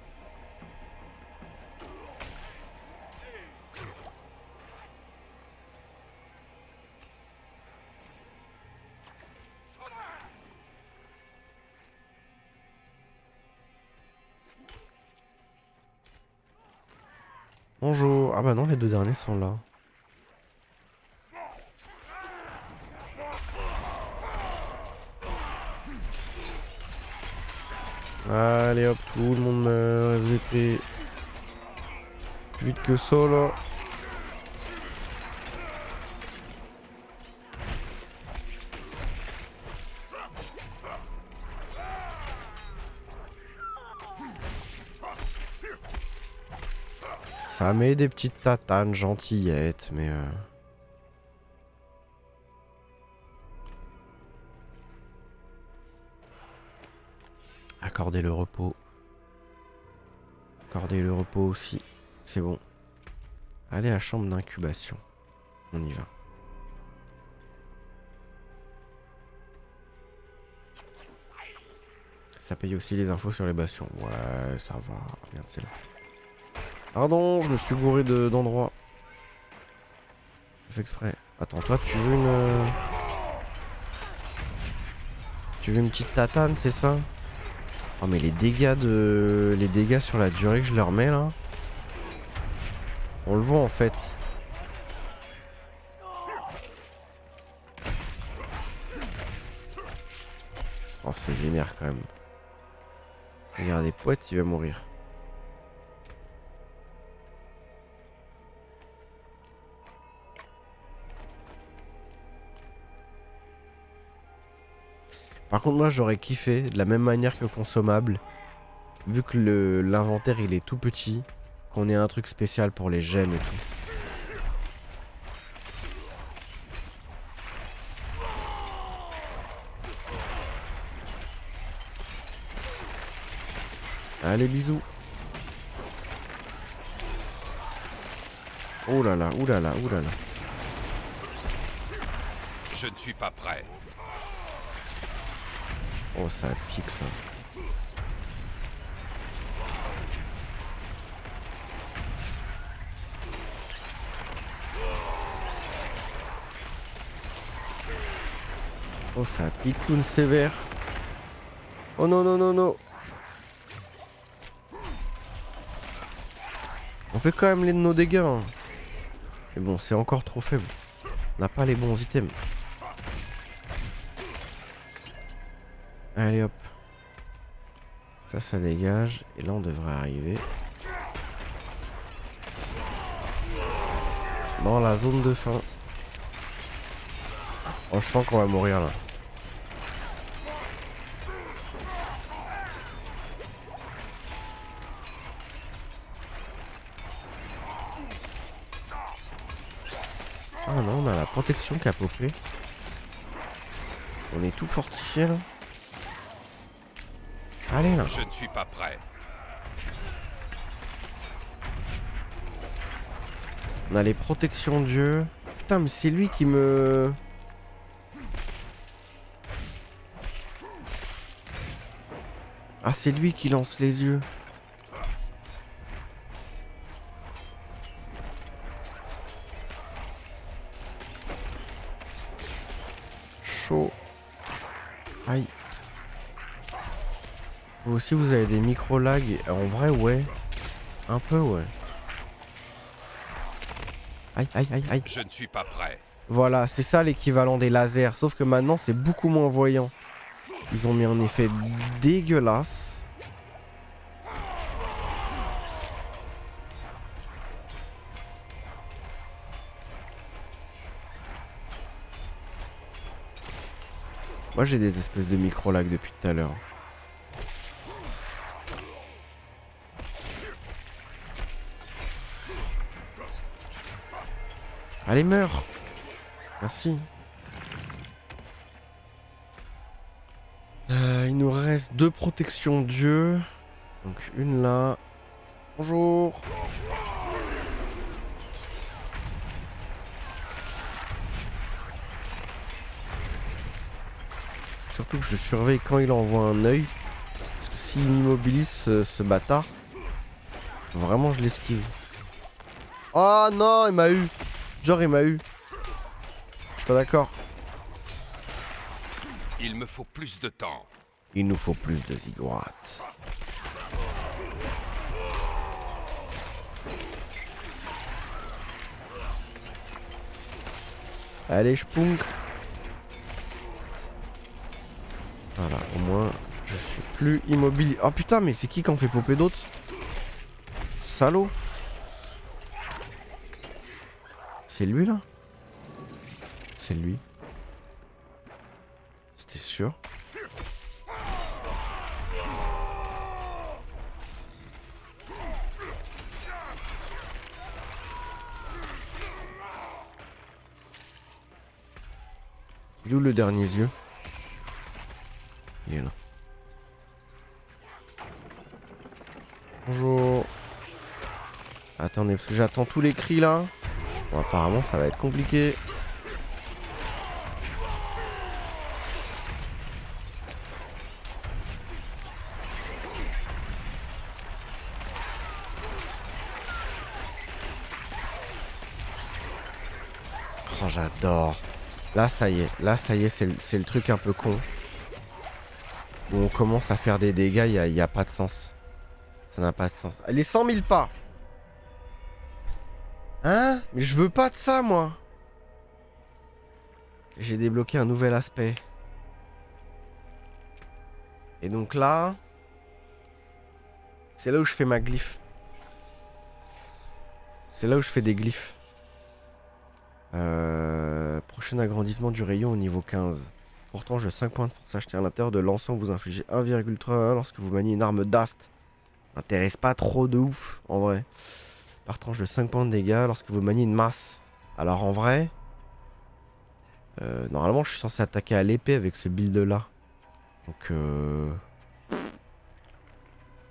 Bonjour. Ah bah non, les deux derniers sont là. Allez hop, tout le monde meurt, SVP. Plus vite que ça là. Ça met des petites tatanes gentillettes, mais... Euh... Accorder le repos. Accorder le repos aussi. C'est bon. Allez à la chambre d'incubation. On y va. Ça paye aussi les infos sur les bastions. Ouais, ça va. Regarde, c'est là. Pardon, je me suis bourré d'endroits. De, fais exprès. Attends, toi, tu veux une... Euh, tu veux une petite tatane, c'est ça? Oh mais les dégâts de. Les dégâts sur la durée que je leur mets là. On le voit en fait. Oh c'est vénère quand même. Regardez, poète il va mourir. Par contre, moi, j'aurais kiffé de la même manière que consommable. Vu que l'inventaire, il est tout petit. Qu'on ait un truc spécial pour les gemmes et tout. Allez, bisous. Oh là là, oh là là, oh là. Je ne suis pas prêt. Oh, ça pique ça. Oh, ça picoune sévère? Oh non, non, non, non. On fait quand même les de nos dégâts. hein. Mais bon, c'est encore trop faible. On n'a pas les bons items. Allez hop. Ça, ça dégage. Et là, on devrait arriver. Dans la zone de fin. Oh, je sens qu'on va mourir là. Ah non, on a la protection qui a popé. On est tout fortifié là. Allez là. Je ne suis pas prêt. On a les protections Dieu. Putain, mais c'est lui qui me. Ah, c'est lui qui lance les yeux. Vous avez des micro-lags. En vrai, ouais. Un peu, ouais. Aïe, aïe, aïe, aïe. Je ne suis pas prêt. Voilà, c'est ça l'équivalent des lasers. Sauf que maintenant, c'est beaucoup moins voyant. Ils ont mis un effet dégueulasse. Moi, j'ai des espèces de micro-lags depuis tout à l'heure. Allez, meurs Merci. Euh, il nous reste deux protections Dieu. Donc une là. Bonjour. Surtout que je surveille quand il envoie un œil. Parce que s'il immobilise ce, ce bâtard, vraiment je l'esquive. Oh non, il m'a eu. Genre il m'a eu. Je suis pas d'accord. Il me faut plus de temps. Il nous faut plus de ziggourats. Allez, spunk. Voilà, au moins, je suis plus immobile. Oh putain, mais c'est qui qui en fait popper d'autres? Salaud. C'est lui là? C'est lui. C'était sûr. Il est où le dernier yeux? Il est là. Bonjour. Attendez, parce que j'attends tous les cris là. Bon, apparemment, ça va être compliqué. Oh, j'adore. Là, ça y est. Là, ça y est, c'est le, truc un peu con. Où on commence à faire des dégâts, il n'y a, a pas de sens. Ça n'a pas de sens. Les 100 000 pas Hein? Mais je veux pas de ça, moi J'ai débloqué un nouvel aspect. Et donc là... C'est là où je fais ma glyphe. C'est là où je fais des glyphes. Euh, prochain agrandissement du rayon au niveau 15. Pourtant, je 5 points de force achetés à l'intérieur de l'ensemble. Vous infligez 1,3 lorsque vous maniez une arme d'ast. M'intéresse pas trop de ouf, en vrai. Par tranche de 5 points de dégâts lorsque vous maniez une masse. Alors, en vrai... euh, normalement, je suis censé attaquer à l'épée avec ce build-là. Donc, euh...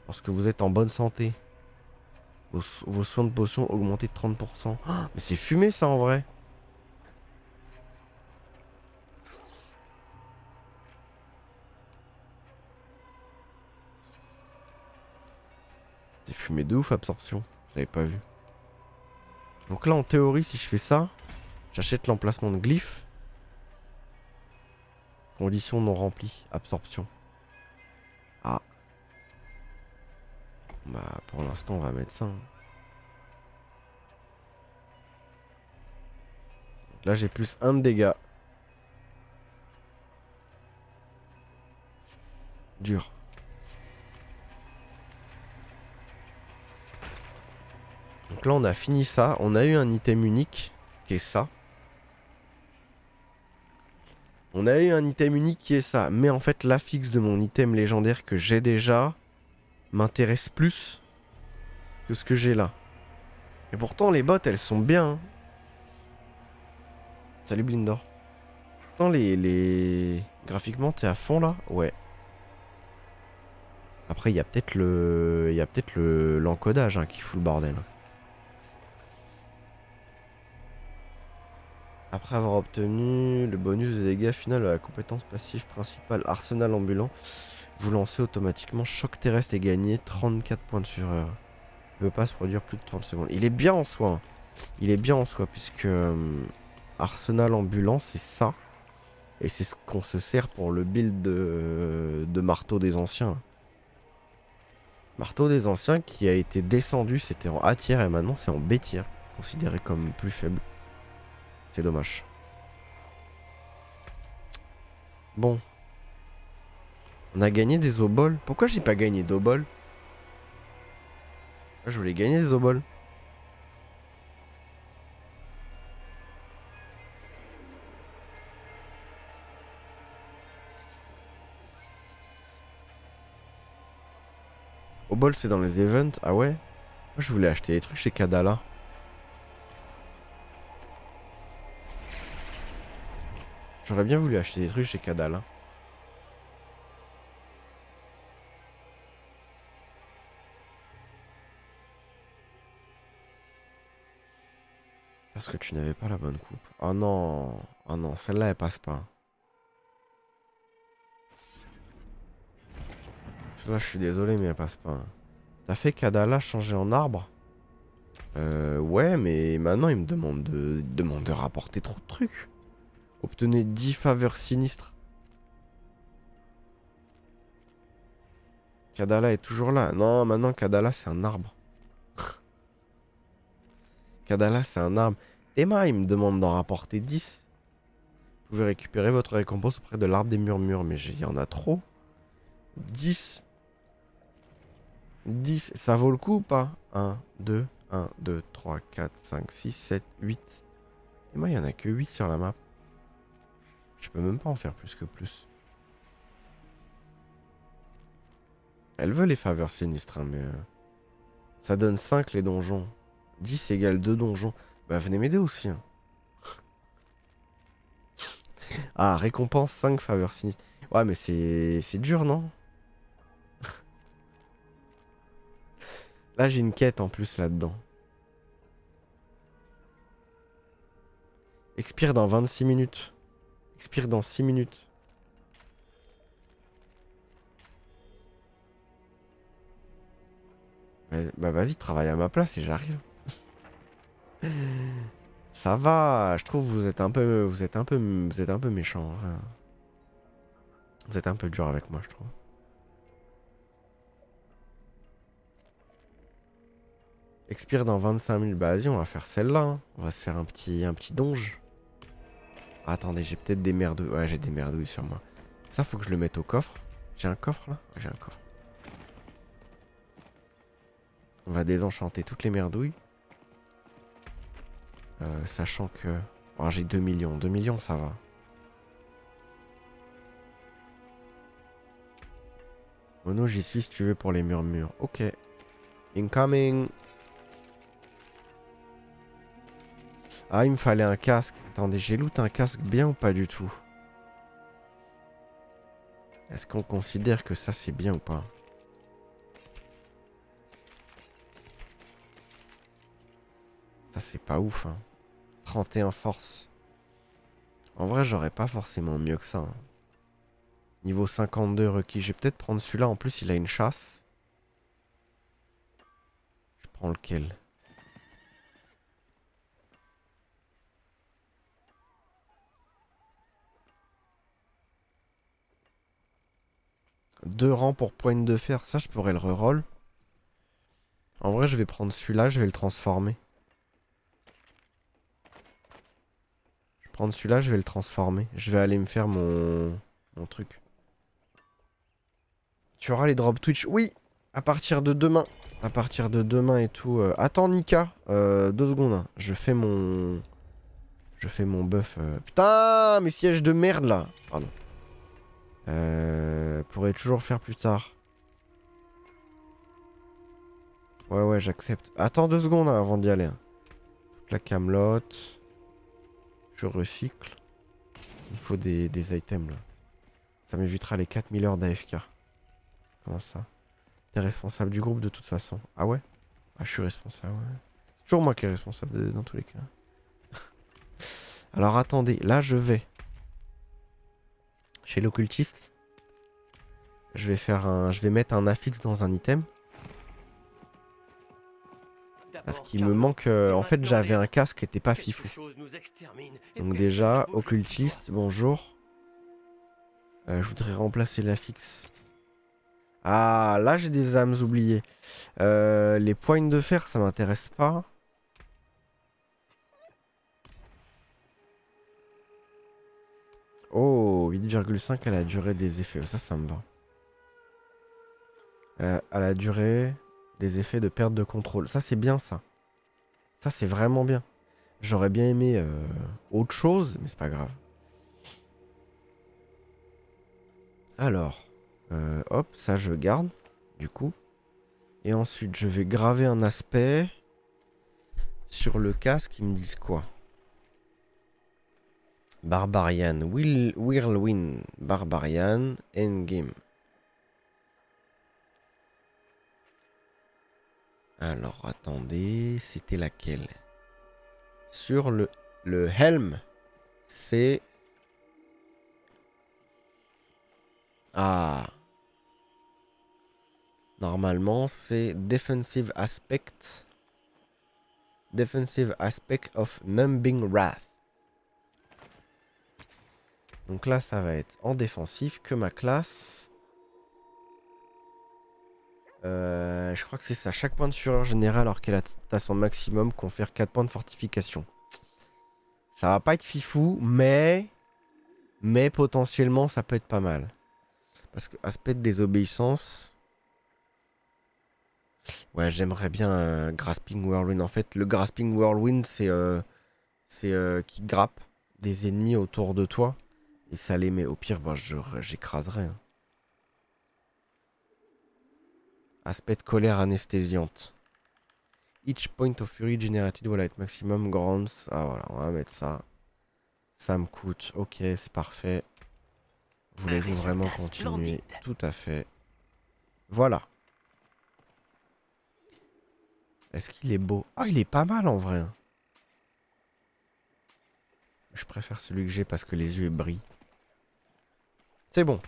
Lorsque vous êtes en bonne santé. Vos, so- vos soins de potion augmentés de 30%. Ah, mais c'est fumé, ça, en vrai. C'est fumé de ouf, absorption. J'avais pas vu. Donc là, en théorie, si je fais ça, j'achète l'emplacement de glyphe. Condition non remplie. Absorption. Ah. Bah pour l'instant on va mettre ça. hein. Là j'ai plus 1 de dégâts. Dur. Donc là on a fini ça. On a eu un item unique qui est ça. On a eu un item unique qui est ça. Mais en fait l'affixe de mon item légendaire que j'ai déjà m'intéresse plus que ce que j'ai là. Et pourtant les bottes elles sont bien. hein. Salut Blindor. Pourtant les, les... Graphiquement t'es à fond là Ouais. Après il y a peut-être le... Il y a peut-être le l'encodage hein, qui fout le bordel. Après avoir obtenu le bonus de dégâts final de la compétence passive principale Arsenal ambulant, vous lancez automatiquement choc terrestre et gagnez 34 points de fureur. Il ne peut pas se produire plus de 30 secondes. Il est bien en soi. hein. Il est bien en soi puisque euh, Arsenal ambulant c'est ça. Et c'est ce qu'on se sert pour le build de, de marteau des anciens. Marteau des anciens qui a été descendu, c'était en A tier et maintenant c'est en B tier, considéré comme plus faible. C'est dommage. Bon. On a gagné des obols. Pourquoi j'ai pas gagné d'obols Je voulais gagner des obols. Obol c'est dans les events. Ah ouais? Moi je voulais acheter des trucs chez Kadala. J'aurais bien voulu acheter des trucs chez Kadal. hein. Parce que tu n'avais pas la bonne coupe. Oh non. Oh non, celle-là elle passe pas. Celle-là je suis désolé mais elle passe pas. T'as fait Kadala changer en arbre? Euh ouais mais maintenant il me demande de, il me demande de rapporter trop de trucs. Obtenez 10 faveurs sinistres. Kadala est toujours là. Non, maintenant Kadala c'est un arbre. Kadala c'est un arbre. Emma, il me demande d'en rapporter 10. Vous pouvez récupérer votre récompense auprès de l'arbre des murmures. Mais il y en a trop. 10. 10. Ça vaut le coup ou pas? 1, 2, 1, 2, 3, 4, 5, 6, 7, 8. Emma, il y en a que 8 sur la map. Je peux même pas en faire plus que plus. Elle veut les faveurs sinistres, hein, mais... euh, Ça donne 5 les donjons. 10 égale 2 donjons. Bah venez m'aider aussi. hein. ah, récompense 5 faveurs sinistres. Ouais, mais c'est c'est dur, non? Là, j'ai une quête en plus là-dedans. Expire dans 26 minutes. Expire dans 6 minutes. Bah, vas-y, travaille à ma place et j'arrive. Ça va, je trouve que vous êtes un peu vous êtes un peu vous êtes un peu méchant. Vous êtes un peu dur avec moi, je trouve. Expire dans 25 000. Bah vas-y, on va faire celle-là. hein. On va se faire un petit un petit donge. Attendez, j'ai peut-être des merdouilles. Ouais, j'ai des merdouilles sur moi. Ça, faut que je le mette au coffre. J'ai un coffre là? J'ai un coffre. On va désenchanter toutes les merdouilles. Euh, sachant que... Oh, j'ai 2 millions. 2 millions, ça va. Mono, j'y suis si tu veux pour les murmures. Ok. Incoming. Ah, il me fallait un casque. Attendez, j'ai loot un casque bien ou pas du tout? Est-ce qu'on considère que ça c'est bien ou pas? Ça c'est pas ouf hein. 31 force. En vrai j'aurais pas forcément mieux que ça. hein. Niveau 52 requis. Je vais peut-être prendre celui-là. En plus il a une chasse. Je prends lequel? Deux rangs pour pointe de fer. Ça, je pourrais le reroll. En vrai, je vais prendre celui-là, je vais le transformer. Je vais prendre celui-là, je vais le transformer. Je vais aller me faire mon, truc. Tu auras les drops Twitch Oui À partir de demain. À partir de demain et tout. euh, Attends, Nika. Euh, deux secondes. hein. Je fais mon... Je fais mon buff. euh, Putain, mes sièges de merde, là. Pardon. Euh... Pourrais toujours faire plus tard. Ouais, ouais, j'accepte. Attends deux secondes hein, avant d'y aller. hein. La camelote. Je recycle. Il faut des, des items, là. Ça m'évitera les 4000 heures d'AFK. Comment ça? T'es responsable du groupe de toute façon. Ah ouais? Ah, je suis responsable. C'est toujours moi qui est responsable de- dans tous les cas. Alors attendez, là je vais chez l'occultiste. Je vais faire un, je vais mettre un affixe dans un item parce qu'il me manque. euh, en fait, j'avais un casque qui était pas fifou. Donc déjà, occultiste, bonjour. Euh, je voudrais remplacer l'affixe. Ah, là j'ai des âmes oubliées. Euh, les poignes de fer, ça m'intéresse pas. Oh, 8,5 à la durée des effets. Ça, ça me va. À la, durée des effets de perte de contrôle. Ça, c'est bien, ça. Ça, c'est vraiment bien. J'aurais bien aimé euh, autre chose, mais c'est pas grave. Alors, euh, hop, ça je garde, du coup. Et ensuite, je vais graver un aspect sur le casque. Ils me disent quoi Barbarian, Will, Whirlwind, Barbarian, Endgame. Alors, attendez, c'était laquelle? Sur le, le helm, c'est... Ah Normalement, c'est Defensive Aspect. Defensive Aspect of Numbing Wrath. Donc là, ça va être en défensif que ma classe. Euh, je crois que c'est ça. Chaque point de fureur générale alors qu'elle a son maximum confère 4 points de fortification. Ça va pas être fifou, mais... Mais potentiellement, ça peut être pas mal. Parce que aspect de désobéissance... Ouais, j'aimerais bien un Grasping Whirlwind. En fait, le Grasping Whirlwind, c'est... euh, c'est euh, qui grappe des ennemis autour de toi. Et ça les met. Au pire, bah, je- j'écraserai. hein. Aspect de colère anesthésiante. Each point of fury generated will at maximum grounds. Ah voilà, on va mettre ça. Ça me coûte. Ok, c'est parfait. Voulez-vous vraiment continuer? splendide. Tout à fait. Voilà. Est-ce qu'il est beau? Ah, il est pas mal en vrai. hein. Je préfère celui que j'ai parce que les yeux brillent. C'est bon.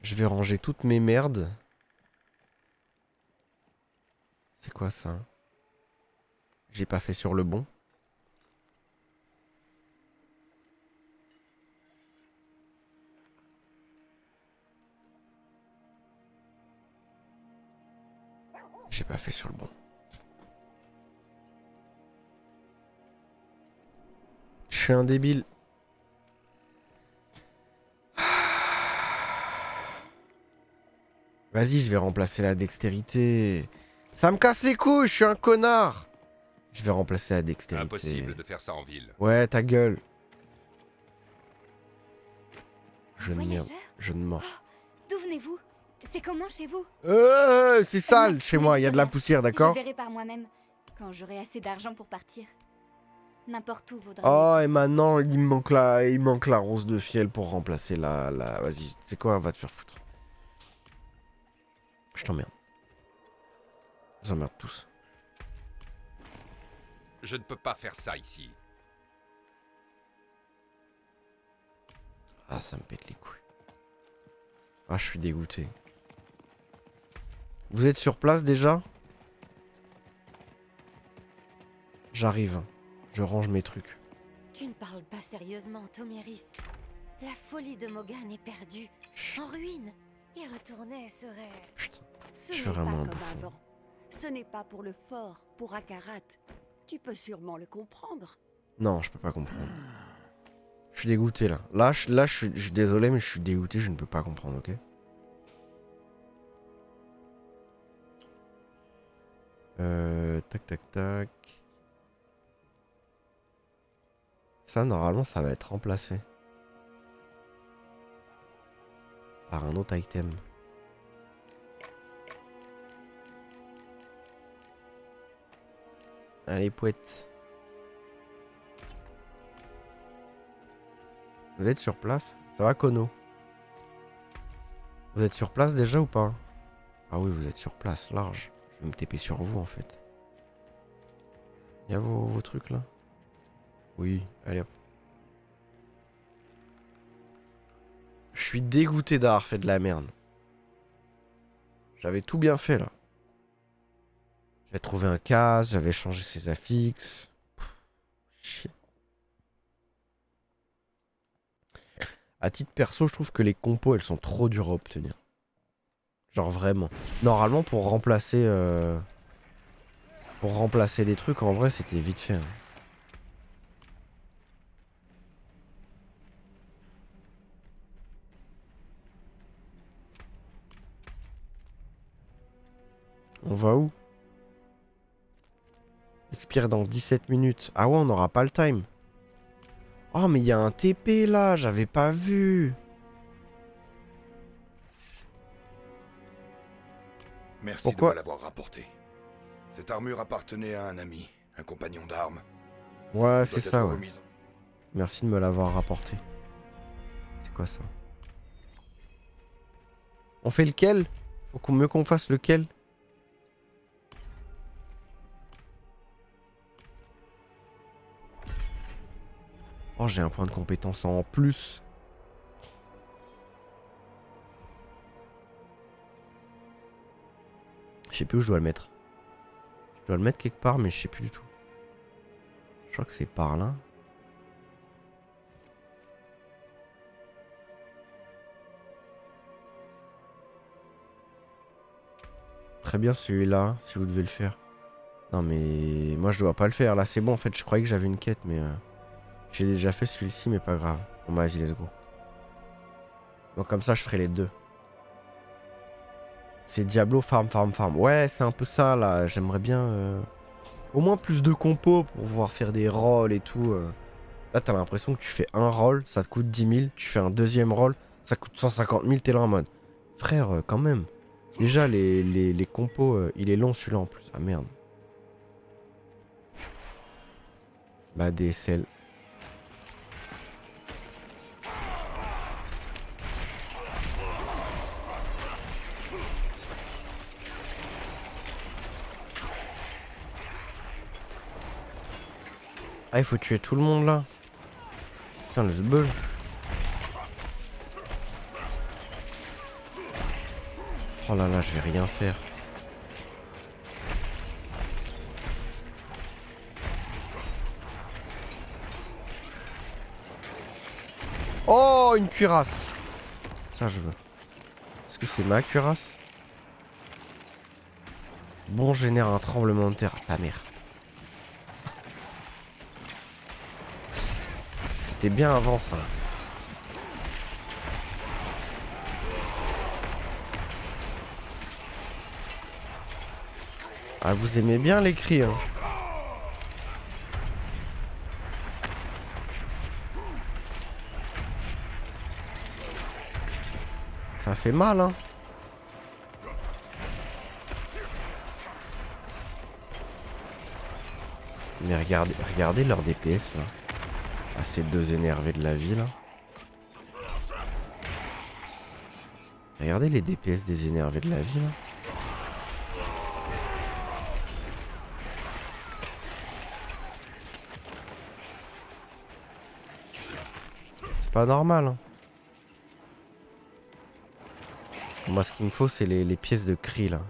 Je vais ranger toutes mes merdes. C'est quoi ça? J'ai pas fait sur le bon. J'ai pas fait sur le bon. Je suis un débile. Vas-y, je vais remplacer la dextérité. Ça me casse les couilles, je suis un connard. Je vais remplacer la dextérité. Impossible de faire ça en ville. Ouais, ta gueule. Je ne Je ne mens. D'où venez-vous? C'est comment chez vous? Euh, c'est sale chez moi, il y a de la poussière, d'accord? Je verrai par moi-même quand j'aurai assez d'argent pour partir. N'importe où vaudra. Oh, et maintenant, il me manque la, il manque la rose de fiel pour remplacer la... la... Vas-y, c'est quoi, va te faire foutre. Je t'emmerde. Je vous emmerde tous. Je ne peux pas faire ça ici. Ah, ça me pète les couilles. Ah, je suis dégoûté. Vous êtes sur place déjà? J'arrive. Je range mes trucs. Tu ne parles pas sérieusement, Toméris. La folie de Mogan est perdue, en ruine. Y retourner serait... Ce Je suis pas vraiment un comme avant. Ce n'est pas pour le fort, pour Akarat. Tu peux sûrement le comprendre. Non, je peux pas comprendre. Je suis dégoûté là. Là, je, là, je suis, je suis désolé, mais je suis dégoûté, je ne peux pas comprendre, ok? Euh, tac, tac, tac. Ça, normalement, ça va être remplacé. Par un autre item. Allez, poète. Vous êtes sur place? Ça va, Kono? Vous êtes sur place déjà ou pas? Ah oui, vous êtes sur place, large. Je vais me taper sur vous en fait. Y'a vos, vos trucs là? Oui, allez hop. Suis dégoûté d'avoir fait de la merde. J'avais tout bien fait là. J'avais trouvé un casque, j'avais changé ses affixes. À titre perso, je trouve que les compos, elles sont trop dures à obtenir. Genre vraiment. Normalement, pour remplacer... euh, Pour remplacer des trucs, en vrai, c'était vite fait. hein. On va où? Expire dans 17 minutes. Ah ouais, on n'aura pas le time. Oh, mais il y a un TP là, j'avais pas vu. Merci Pourquoi de me l'avoir rapporté. Cette armure appartenait à un ami, un compagnon d'armes. Ouais, c'est ça, ouais. Merci de me l'avoir rapporté. C'est quoi ça? On fait lequel? Faut qu'on mieux qu'on fasse lequel? Oh, j'ai un point de compétence en plus. Je sais plus où je dois le mettre. Je dois le mettre quelque part, mais je sais plus du tout. Je crois que c'est par là. Très bien celui-là, si vous devez le faire. Non mais moi je dois pas le faire. Là c'est bon en fait, je croyais que j'avais une quête mais... euh, J'ai déjà fait celui-ci mais pas grave. Bon vas-y let's go. Donc comme ça je ferai les deux. C'est Diablo farm farm farm. Ouais c'est un peu ça là. J'aimerais bien... euh, Au moins plus de compos pour pouvoir faire des rolls et tout. euh. Là t'as l'impression que tu fais un roll, ça te coûte 10 000. Tu fais un deuxième roll, ça coûte 150 000. T'es là en mode... Frère euh, quand même. Déjà les, les, les compos, il est long celui-là en plus. Ah merde. Bah DSL. Ah il faut tuer tout le monde là. Putain le zbeul. Oh là là je vais rien faire. Oh, une cuirasse. Ça, je veux. Est-ce que c'est ma cuirasse? Bon, génère un tremblement de terre. Ta mère. C'était bien avant ça. Ah, vous aimez bien les cris, hein Ça fait mal, hein Mais regardez, regardez leur DPS. Ah, ces deux énervés de la vie, là. Regardez les DPS des énervés de la vie, là. C'est pas normal, hein. Moi, ce qu'il me faut, c'est les, les pièces de cri, là.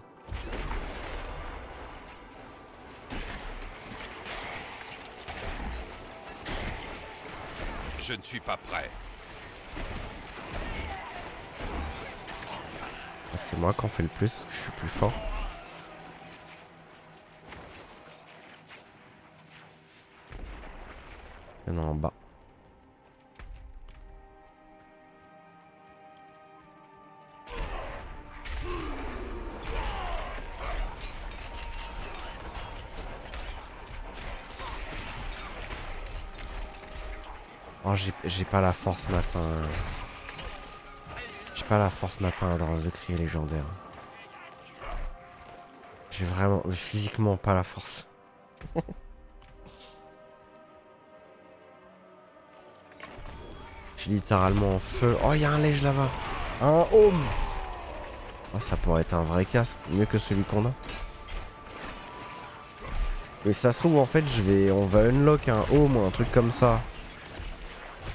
je ne suis pas prêt. Ah, c'est moi qui en fais le plus parce que je suis plus fort. Il y en a en bas. Oh, j'ai- pas la force matin. J'ai pas la force matin Dras de crier légendaire. J'ai vraiment physiquement pas la force. J'ai littéralement en feu. Oh, il y a un lège là-bas. Un home. Oh, ça pourrait être un vrai casque. Mieux que celui qu'on a. Mais ça se trouve, en fait, je vais, on va unlock un home ou un truc comme ça.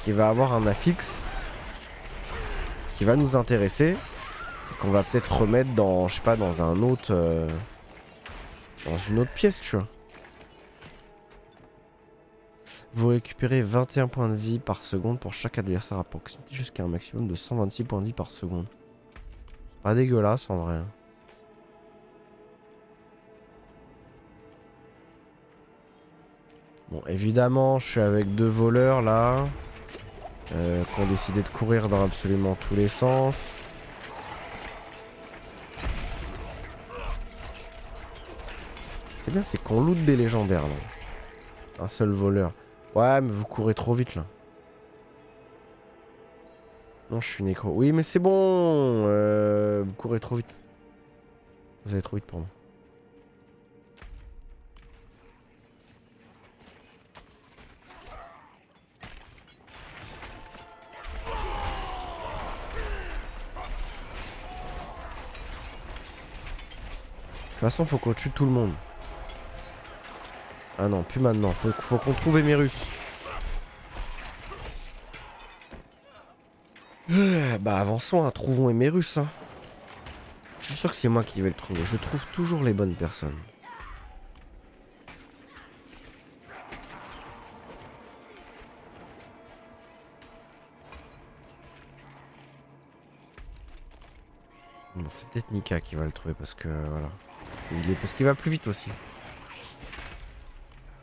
Qui va avoir un affixe. Qui va nous intéresser. Qu'on va peut-être remettre dans, je sais pas, dans un autre... euh, dans une autre pièce, tu vois. Vous récupérez 21 points de vie par seconde pour chaque adversaire à proximité jusqu'à un maximum de 126 points de vie par seconde. Pas dégueulasse en vrai. hein. Bon, évidemment, je suis avec deux voleurs là. Euh, qui ont décidé de courir dans absolument tous les sens. C'est bien, c'est qu'on loot des légendaires là. Un seul voleur. Ouais, mais vous courez trop vite là. Non, je suis nécro. Oui, mais c'est bon. euh, vous courez trop vite. Vous allez trop vite pour moi. Façon, faut qu'on tue tout le monde. Ah non, plus maintenant. Faut, qu'on trouve Emerus. Euh, bah avançons, hein, trouvons Emerus. Hein. Je suis sûr que c'est moi qui vais le trouver. Je trouve toujours les bonnes personnes. Bon, c'est peut-être Nika qui va le trouver parce que voilà. Il est parce qu'il va plus vite aussi.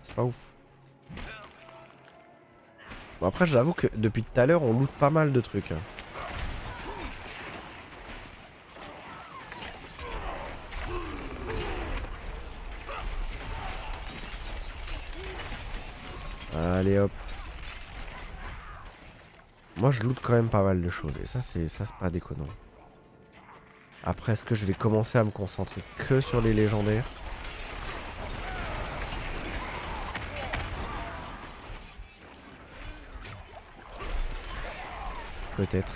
C'est pas ouf. Bon après j'avoue que depuis tout à l'heure on loot pas mal de trucs. hein. Allez hop. Moi je loot quand même pas mal de choses et ça c'est ça c'est pas déconnant. Après est-ce que je vais commencer à me concentrer que sur les légendaires Peut-être.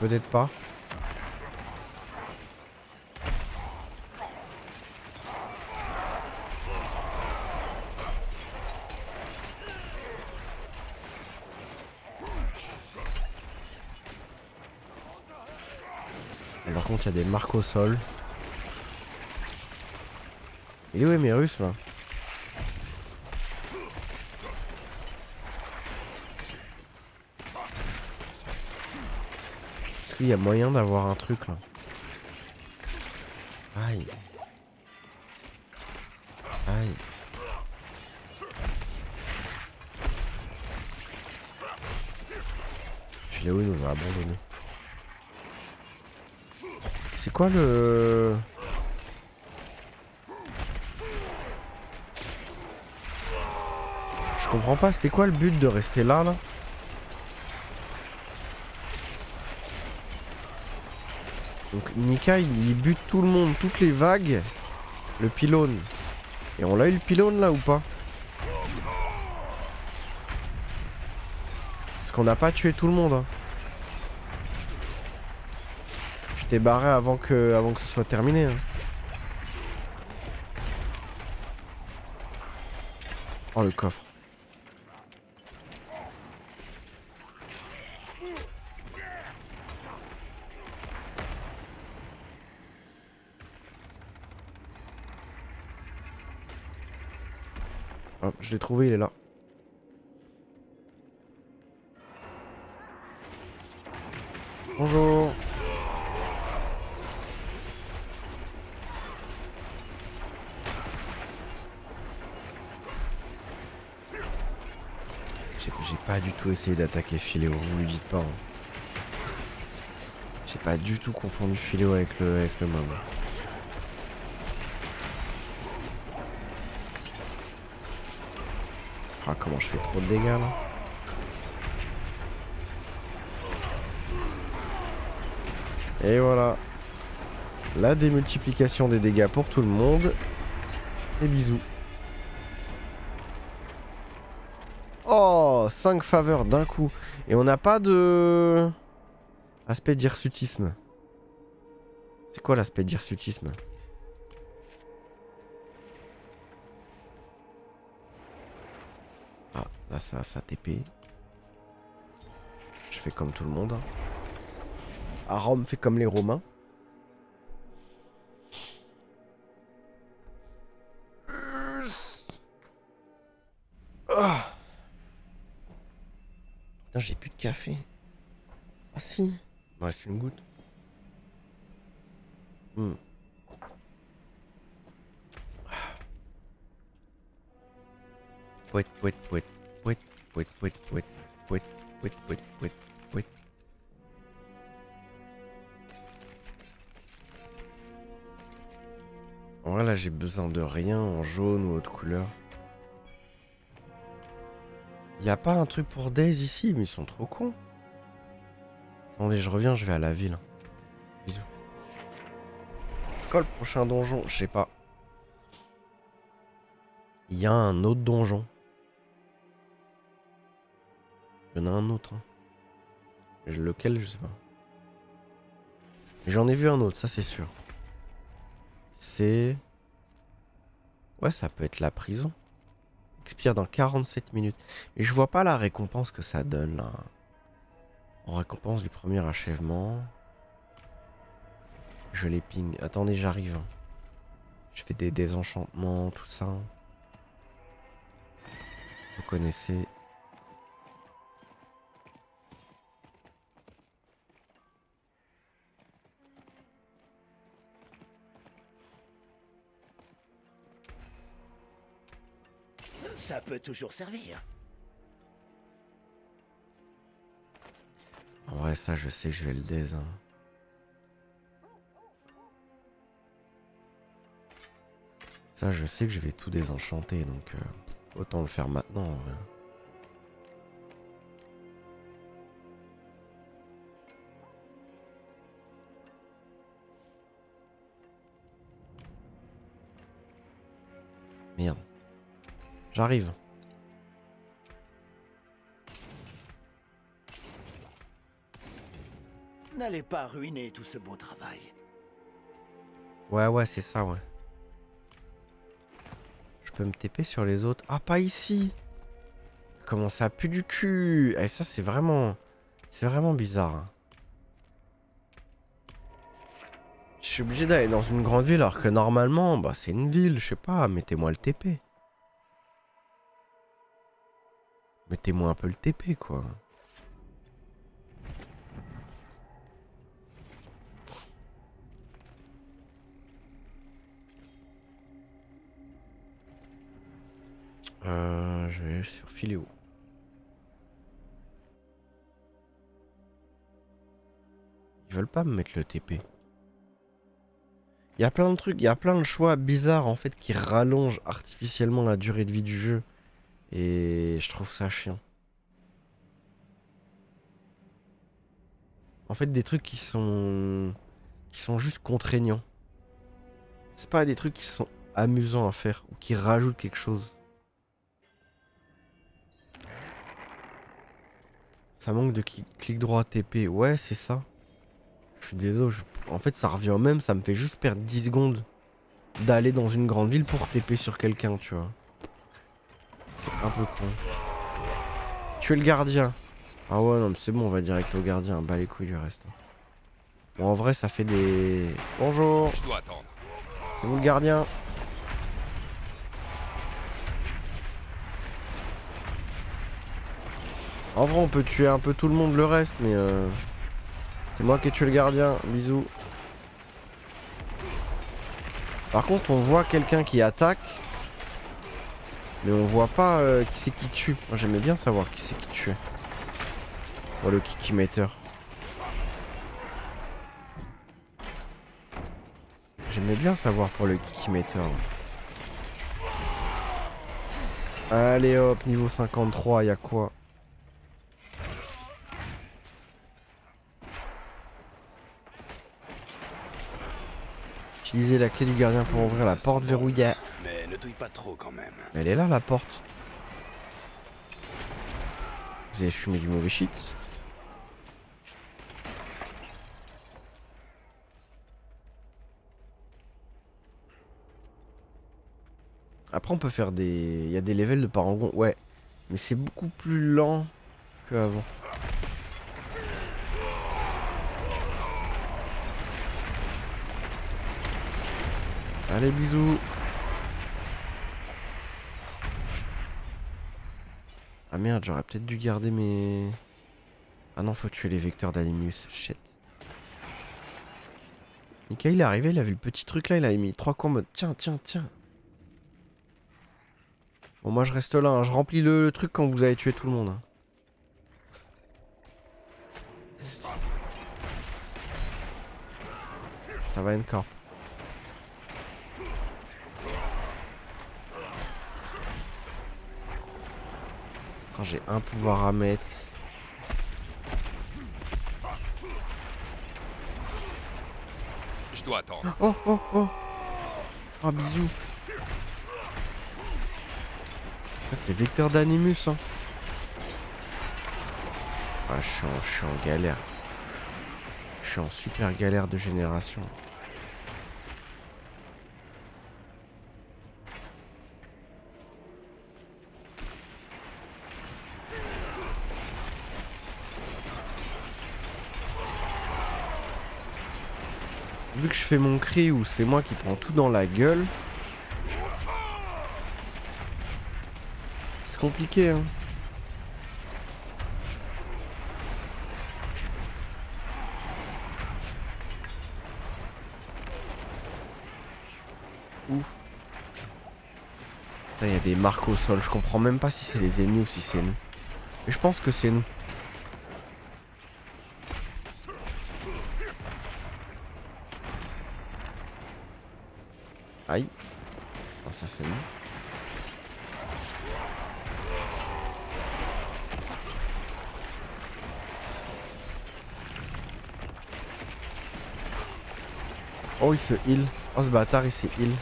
Peut-être pas. Y a des marques au sol. Il est où Emerus là? Est-ce qu'il y a moyen d'avoir un truc là? Aïe. Aïe. Philéo il nous a abandonné. C'est quoi le... Je comprends pas, c'était quoi le but de rester là là? Donc Nika il, bute tout le monde, toutes les vagues, le pylône. Et on l'a eu le pylône là ou pas? Parce qu'on n'a pas tué tout le monde. hein. Tu t'es barré avant que, avant que ce soit terminé. hein. Oh le coffre. Je l'ai trouvé, il est là. Bonjour. J'ai pas du tout essayé d'attaquer Philéo, vous lui dites pas. hein. J'ai pas du tout confondu Philéo avec le, avec le mob. Ah comment je fais trop de dégâts là Et voilà. La démultiplication des dégâts pour tout le monde. Et bisous. Oh 5 faveurs d'un coup. Et on n'a pas de... Aspect d'hirsutisme. C'est quoi l'aspect d'hirsutisme? Ah, là ça, ça TP. Je fais comme tout le monde. hein. À Rome fait comme les Romains. Putain, j'ai plus de café. Ah si. Il me reste une goutte. Hmm. Pouet, pouet, pouet, pouet, pouet, pouet, pouet, pouet, pouet, pouet, pouet, pouet. En vrai, là, j'ai besoin de rien en jaune ou autre couleur. Y a pas un truc pour Days ici, mais ils sont trop cons. Attendez, je reviens, je vais à la ville. Bisous. C'est quoi le prochain donjon? Je sais pas. Il y a un autre donjon. Il y en a un autre. hein. Lequel, je sais pas. J'en ai vu un autre, ça c'est sûr. C'est... Ouais, ça peut être la prison. Expire dans 47 minutes. Et je vois pas la récompense que ça donne là. En récompense du premier achèvement. Je les ping. Attendez, j'arrive. Je fais des désenchantements, tout ça. Vous connaissez. Ça peut toujours servir. En vrai, ça, je sais que je vais le dés. hein. Ça, je sais que je vais tout désenchanter, donc euh, autant le faire maintenant. Merde. J'arrive. N'allez pas ruiner tout ce beau travail. Ouais, ouais, c'est ça, ouais. Je peux me TP sur les autres. Ah, pas ici Comment ça pue du cul? Et ça, c'est vraiment... C'est vraiment bizarre. hein. Je suis obligé d'aller dans une grande ville alors que normalement, bah, c'est une ville, je sais pas, mettez-moi le TP. Mettez-moi un peu le TP, quoi. Euh, je vais sur Philéo. Ils veulent pas me mettre le TP. Il y a plein de trucs, il y a plein de choix bizarres en fait qui rallongent artificiellement la durée de vie du jeu. Et je trouve ça chiant. En fait, des trucs qui sont. qui sont juste contraignants. C'est pas des trucs qui sont amusants à faire ou qui rajoutent quelque chose. Ça manque de clic droit TP. Ouais, c'est ça. Je suis désolé. En fait, ça revient au même. Ça me fait juste perdre 10 secondes d'aller dans une grande ville pour TP sur quelqu'un, tu vois. C'est un peu con. Tuer le gardien. Ah ouais, non, mais c'est bon, on va direct au gardien. Bah les couilles du reste. Bon, en vrai, ça fait des. Bonjour, Je dois attendre. c'est vous le gardien En vrai, on peut tuer un peu tout le monde le reste, mais euh... c'est moi qui ai tué le gardien. Bisous. Par contre, on voit quelqu'un qui attaque, Mais on voit pas euh, qui c'est qui tue. J'aimais bien savoir qui c'est qui tue. Pour le kikimeter. J'aimais bien savoir pour le kikimeter. Allez hop, niveau 53, y a quoi? Utilisez la clé du gardien pour ouvrir la porte verrouillée. Mais ne douille pas trop quand même. Elle est là la porte. Vous avez fumé du mauvais shit Après on peut faire des... Il y a des levels de parangon. Ouais. Mais c'est beaucoup plus lent qu'avant. Allez bisous Ah merde, j'aurais peut-être dû garder mes... Ah non, faut tuer les vecteurs d'Animus. Shit. Nika, il est arrivé, il a vu le petit truc là, il a mis trois combos. Tiens, tiens, tiens. Bon, moi je reste là, hein. je remplis le, le, truc quand vous avez tué tout le monde. hein. Ça va encore. J'ai un pouvoir à mettre. Je dois attendre. Oh, oh, oh. Oh, bisous. Ça, c'est Vecteur d'Animus, hein. Ah, je suis, en, je suis en galère. Je suis en super galère de génération. Que je fais mon cri où c'est moi qui prends tout dans la gueule. C'est compliqué hein. Ouf. Il y a des marques au sol. Je comprends même pas si c'est les ennemis ou si c'est nous. Mais je pense que c'est nous. Aïe. Ah, ça c'est nous. Oh il se heal. Oh ce bâtard il s'est heal.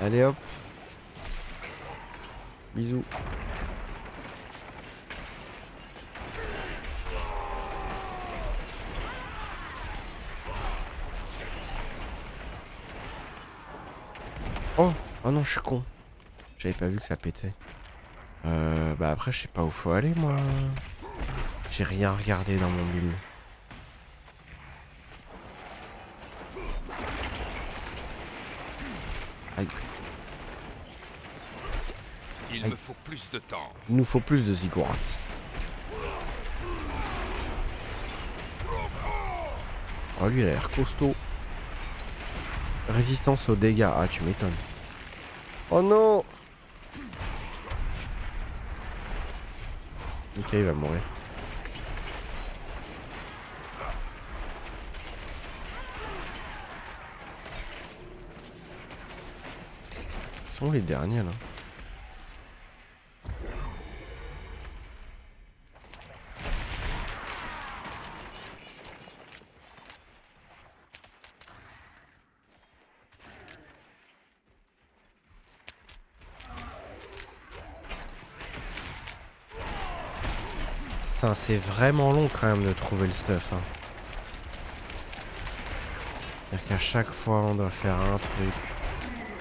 Allez hop. Bisous. Oh Oh non je suis con. J'avais pas vu que ça pétait. Euh, bah après je sais pas où faut aller moi. J'ai rien regardé dans mon build. Aïe. Il Aïe. me faut plus de temps. Il nous faut plus de ziggurat. Oh lui il a l'air costaud. Résistance aux dégâts. Ah tu m'étonnes. Oh non Ok il va mourir. Ils sont où les derniers là? C'est vraiment long quand même de trouver le stuff. Hein. C'est-à-dire qu'à chaque fois, on doit faire un truc,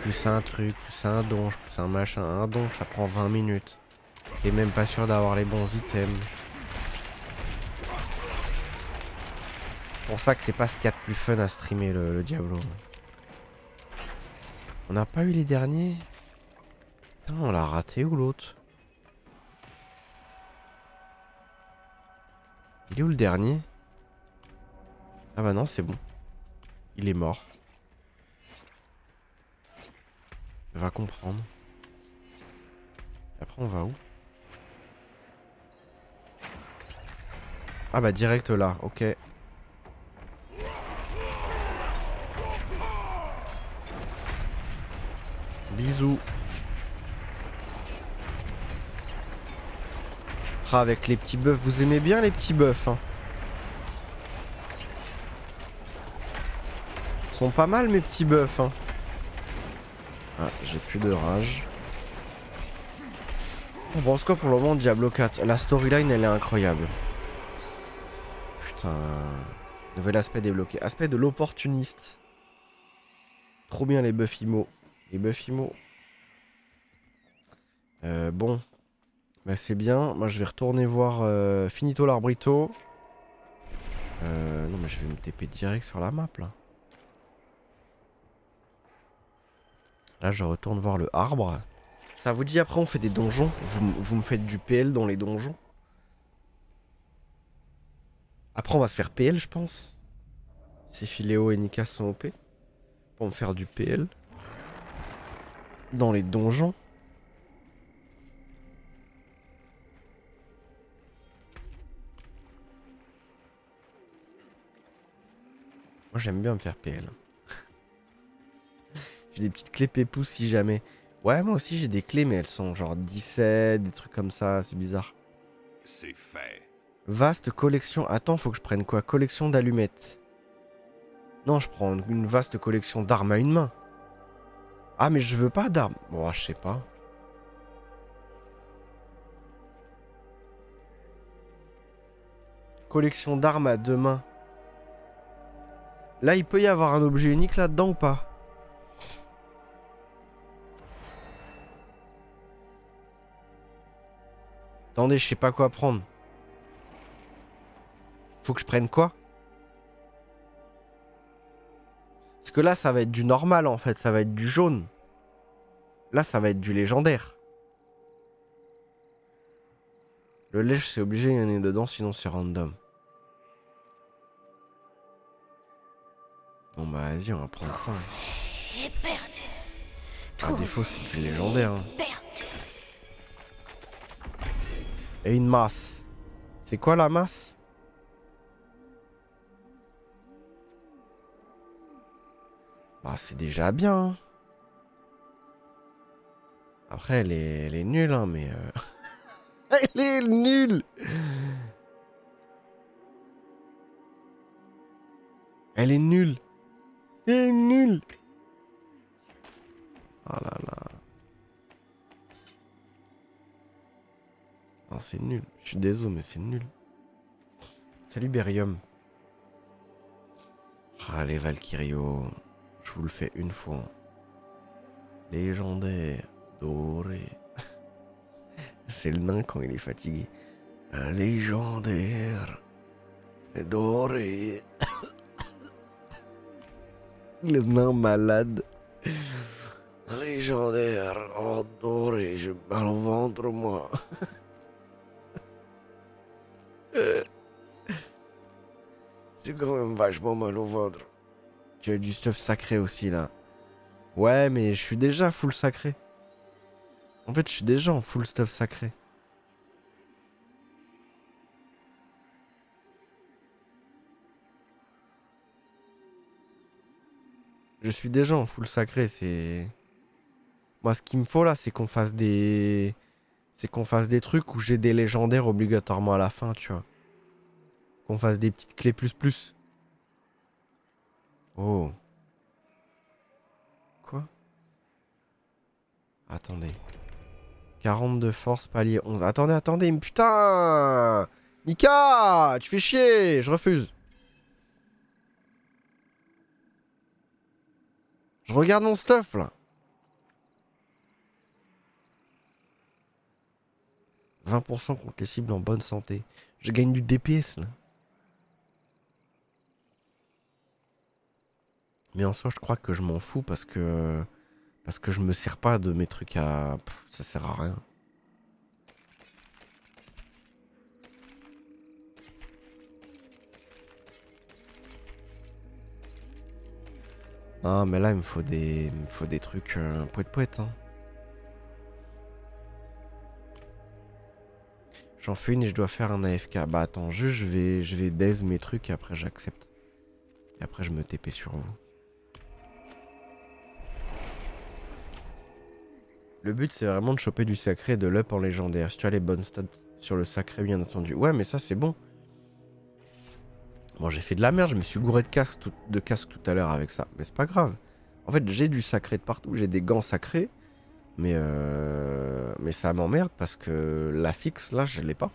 plus un truc, plus un donge, plus un machin. Un donge, ça prend 20 minutes. T'es même pas sûr d'avoir les bons items. C'est pour ça que c'est pas ce qu'il y a de plus fun à streamer le, le Diablo. On n'a pas eu les derniers? Putain, on l'a raté ou l'autre? Il est où le dernier? Ah bah non, c'est bon. Il est mort. Va comprendre. Après, on va où? Ah bah direct là, ok. Bisous. Avec les petits bœufs, vous aimez bien les petits bœufs hein Ils sont pas mal mes petits bœufs hein. Ah, j'ai plus de rage. En tout cas, pour le moment, Diablo 4. La storyline, elle est incroyable. Putain. Nouvel aspect débloqué. Aspect de l'opportuniste. Trop bien les buffs IMO. Les buffs IMO. Euh, bon. Bah, c'est bien. Moi, je vais retourner voir euh, Finito l'Arbrito. Euh, non, mais je vais me TP direct sur la map, là. Là, je retourne voir le arbre. Ça vous dit après on fait des donjons? Vous, vous me faites du PL dans les donjons? Après on va se faire PL je pense. Si Philéo et Nika sont OP. Pour me faire du PL. Dans les donjons. Moi j'aime bien me faire PL. J'ai des petites clés pépouses si jamais. Ouais, moi aussi j'ai des clés, mais elles sont genre 17, des trucs comme ça, c'est bizarre. C'est fait. Vaste collection. Attends, faut que je prenne quoi? Collection d'allumettes. Non, je prends une vaste collection d'armes à une main. Ah, mais je veux pas d'armes. Bon, je sais pas. Collection d'armes à deux mains. Là, il peut y avoir un objet unique là-dedans ou pas Attendez, je sais pas quoi prendre. Faut que je prenne quoi Parce que là, ça va être du normal en fait, ça va être du jaune. Là, ça va être du légendaire. Le lèche, c'est obligé, il y en a dedans, sinon c'est random. Bon bah vas-y, on va prendre ça. Perdu. À défaut, c'est du légendaire. hein. Perdu. Et une masse. C'est quoi la masse? Bah c'est déjà bien. hein. Après elle est, elle est nulle hein mais... euh, elle est nulle Elle est nulle est nulle Oh là là c'est nul. Je suis désolé, mais c'est nul. Salut Berium. Allez Valkyrio. Je vous le fais une fois. Légendaire. Doré. c'est le nain quand il est fatigué. Un légendaire. Doré. Le nain malade. Légendaire. Oh, doré. Je mal au ventre, moi. J'ai quand même vachement mal au ventre. Tu as du stuff sacré aussi là. Ouais, mais je suis déjà full sacré. En fait, je suis déjà en full stuff sacré. Je suis déjà en full sacré, c'est... Moi, ce qu'il me faut là, c'est qu'on fasse des... C'est qu'on fasse des trucs où j'ai des légendaires obligatoirement à la fin, tu vois. Qu'on fasse des petites clés plus plus. Oh. Quoi? Attendez. 42 force, palier 11. Attendez, attendez, mais putain Nika Tu fais chier Je refuse. Je regarde mon stuff, là. 20% contre les cibles en bonne santé. Je gagne du DPS, là. Mais en soi, je crois que je m'en fous parce que parce que je me sers pas de mes trucs à ça sert à rien. Non, mais là, il me faut des, il me faut des trucs euh, poète poète. Hein. J'en fais une et je dois faire un AFK. Bah attends, juste je vais, je vais daze mes trucs et après j'accepte. Et après je me TP sur vous. Le but c'est vraiment de choper du sacré et de l'up en légendaire. Si tu as les bonnes stats sur le sacré bien entendu. Ouais mais ça c'est bon. Bon j'ai fait de la merde, je me suis gouré de casque tout, de casque tout à l'heure avec ça. Mais c'est pas grave. En fait j'ai du sacré de partout, j'ai des gants sacrés. Mais, euh, mais ça m'emmerde parce que la fixe, là, je l'ai pas.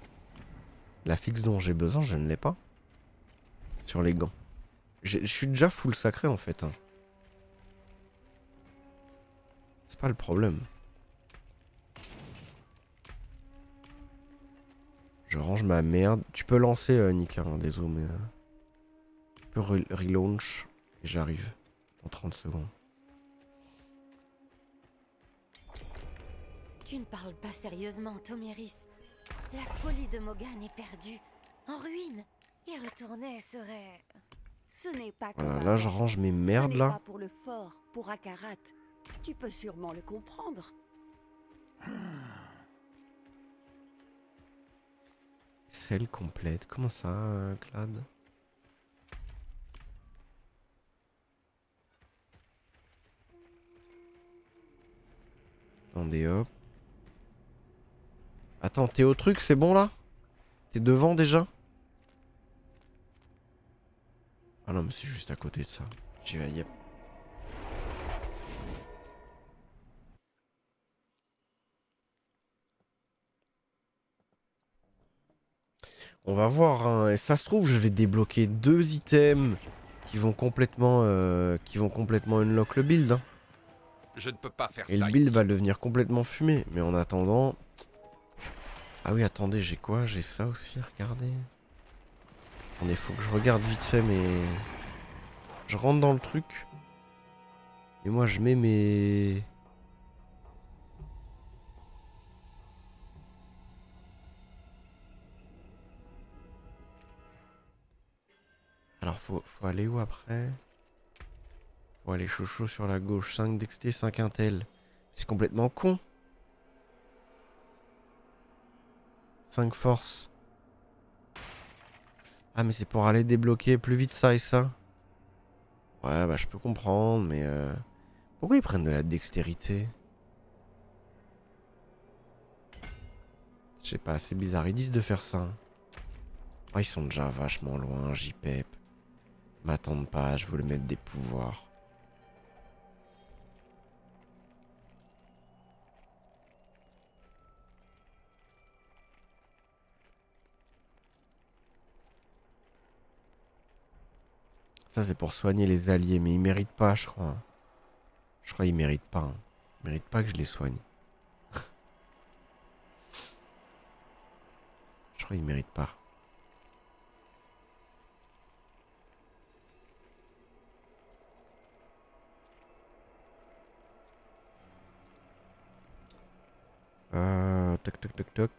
La fixe dont j'ai besoin, je ne l'ai pas. Sur les gants. Je suis déjà full sacré, en fait. hein. C'est pas le problème. Je range ma merde. Tu peux lancer, euh, Nika, hein, désolé, mais... euh, peux re- relaunch. Et j'arrive. En 30 secondes. Tu ne parles pas sérieusement, Toméris. La folie de Mogan est perdue, en ruine. Y retourner serait... Ce n'est pas Voilà, comme là, je range mes merdes, là. pas pour le fort, pour Akarat. Tu peux sûrement le comprendre. Celle complète. Comment ça, euh, Clad? Attendez, hop. Attends, t'es au truc, c'est bon là? T'es devant déjà? Ah non, mais c'est juste à côté de ça. J'y vais. On va voir, hein. et ça se trouve, je vais débloquer deux items qui vont complètement, euh, qui vont complètement unlock le build. hein. Je ne peux pas faire Et ça le build ici. va devenir complètement fumé. Mais en attendant... Ah oui, attendez, j'ai quoi? J'ai ça aussi, regardez. Attendez, faut que je regarde vite fait, mais... Je rentre dans le truc. Et moi, je mets mes... Alors, faut, faut aller où après? Faut aller chouchou sur la gauche. 5 dexté, 5 intel. C'est complètement con. 5 force. Ah, mais c'est pour aller débloquer plus vite ça et ça. Ouais, bah je peux comprendre, mais... euh, Pourquoi ils prennent de la dextérité? Je sais pas, c'est bizarre. Ils disent de faire ça. Oh, ils sont déjà vachement loin, JPEP. M'attendent pas, je voulais mettre des pouvoirs. Ça c'est pour soigner les alliés, mais ils méritent pas, je crois. Je crois qu'ils méritent pas. hein. Ils méritent pas que je les soigne. je crois qu'ils méritent pas. Euh, toc toc toc toc.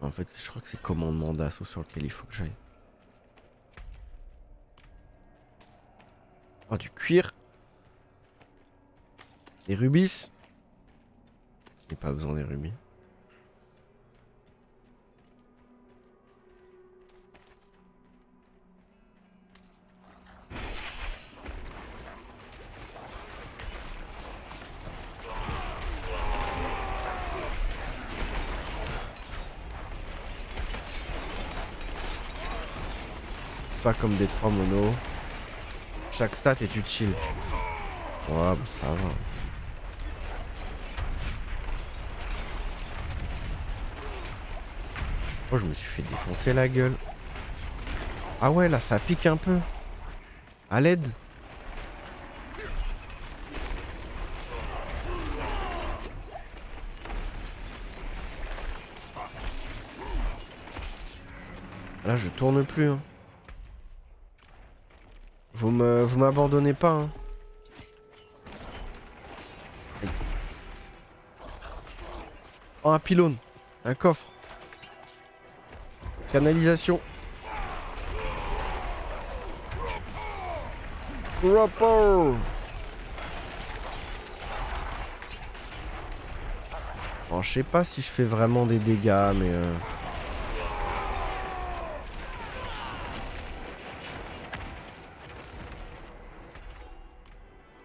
En fait, je crois que c'est commandement d'assaut sur lequel il faut que j'aille. Oh, du cuir. Des rubis. J'ai pas besoin des rubis. Pas comme des trois monos. Chaque stat est utile. Ouais, ça va. Oh, je me suis fait défoncer la gueule. Ah ouais, là, ça pique un peu. À l'aide. Là, je tourne plus. hein. Vous me, vous m'abandonnez pas. Hein. Oh, un pylône. Un coffre. Canalisation. Grapple Bon, je sais pas si je fais vraiment des dégâts, mais... euh,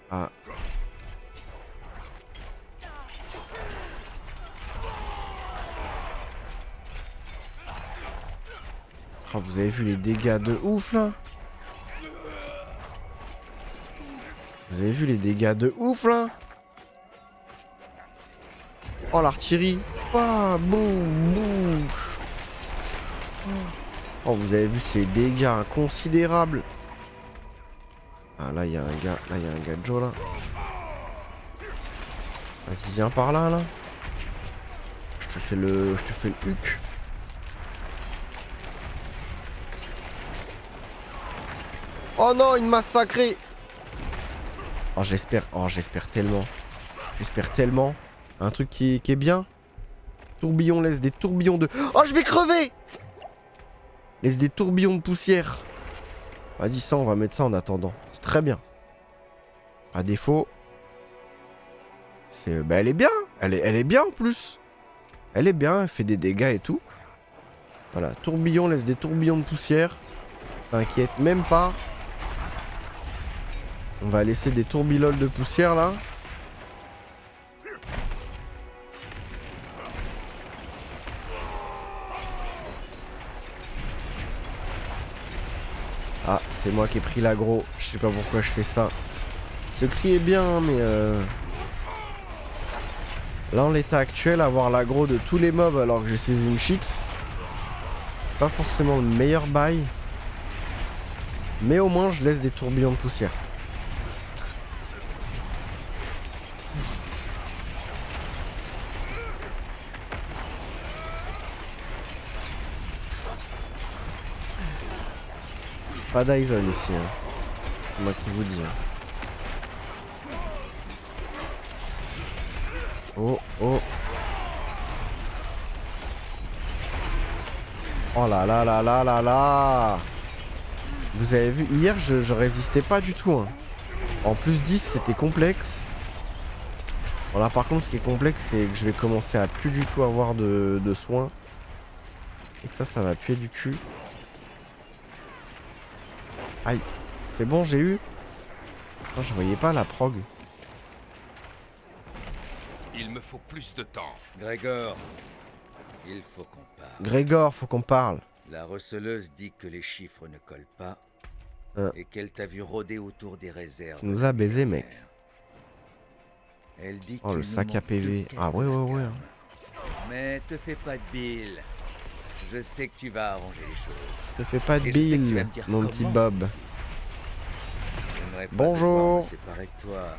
Ah. Oh, vous avez vu les dégâts de ouf là. Vous avez vu les dégâts de ouf là. Oh l'artillerie. Ah boum Oh vous avez vu ces dégâts inconsidérables Ah là il y a un gars, là il y a un gars Joe là Vas-y viens par là là Je te fais le. Je te fais le huc Oh non, il m'a massacré Oh j'espère, oh j'espère tellement. J'espère tellement. Un truc qui, qui est bien. Tourbillon laisse des tourbillons de... Oh je vais crever Laisse des tourbillons de poussière. Vas-y ça, on va mettre ça en attendant. C'est très bien. À défaut... C'est... Bah elle est bien elle est, elle est bien en plus Elle est bien, elle fait des dégâts et tout. Voilà, tourbillon laisse des tourbillons de poussière. T'inquiète même pas. On va laisser des tourbiloles de poussière là. C'est moi qui ai pris l'agro. Je sais pas pourquoi je fais ça. Ce cri est bien, mais euh... Là, en l'état actuel, avoir l'agro de tous les mobs alors que je suis une chix, c'est pas forcément le meilleur bail. Mais au moins, je laisse des tourbillons de poussière. Pas ici. hein. C'est moi qui vous dis. hein. Oh, oh. Oh là là là là là là Vous avez vu, hier je, je résistais pas du tout. hein. En plus 10 c'était complexe. Bon là par contre ce qui est complexe c'est que je vais commencer à plus du tout avoir de, de soins. Et que ça ça va puer du cul. Aïe. C'est bon j'ai eu Non je voyais pas la prog. Il me faut plus de temps. Grégor, il faut qu'on parle. Grégor faut qu'on parle. La receleuse dit que les chiffres ne collent pas Hein. et qu'elle t'a vu rôder autour des réserves. Tu nous as baisé, mec. Elle dit Oh, le sac à PV. Ah, ouais, ouais, ouais. de Mais te fais pas de bile. Je sais que tu vas arranger les choses. Ne fais pas de dire mon petit Bob. Bonjour. devoir me séparer de toi.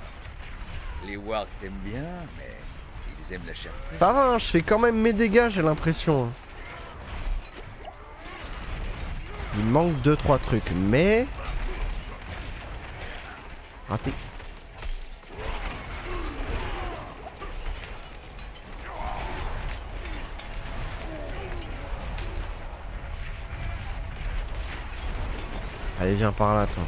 Les wargs t'aiment bien, mais ils aiment la chair fraîche. Ça va, hein, je fais quand même mes dégâts, j'ai l'impression. Il manque 2-3 trucs, mais... Raté. Allez, viens par là, toi.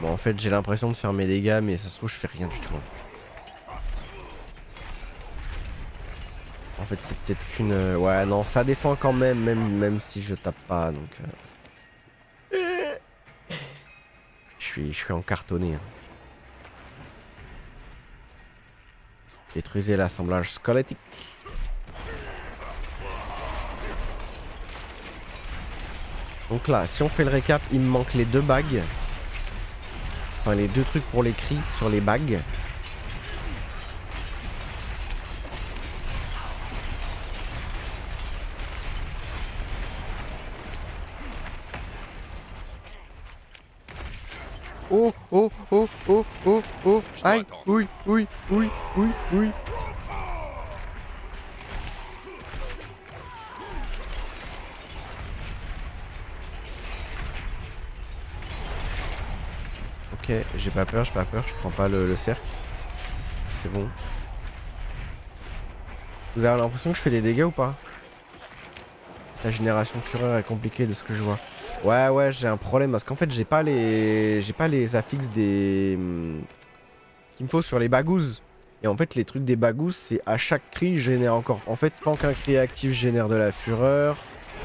Bon, en fait, j'ai l'impression de faire mes dégâts, mais ça se trouve, je fais rien du tout. En fait, c'est peut-être qu'une... euh, Ouais, non, ça descend quand même, même, si je tape pas, donc... euh. Je suis, je suis encartonné. hein. Détruisez l'assemblage squelettique. Donc là, si on fait le récap, il me manque les deux bagues. Enfin, les deux trucs pour les cris sur les bagues. Oh, oh, oh, oh, oh, oh, aïe, oui, oui, oui, oui, oui. Ok, j'ai pas peur, j'ai pas peur, je prends pas le, le cercle. C'est bon. Vous avez l'impression que je fais des dégâts ou pas? La génération de fureur est compliquée de ce que je vois. Ouais, ouais, j'ai un problème parce qu'en fait, j'ai pas les j'ai pas les affixes des hum, qu'il me faut sur les bagous. Et en fait, les trucs des bagous, c'est à chaque cri génère encore. En fait, tant qu'un cri actif génère de la fureur,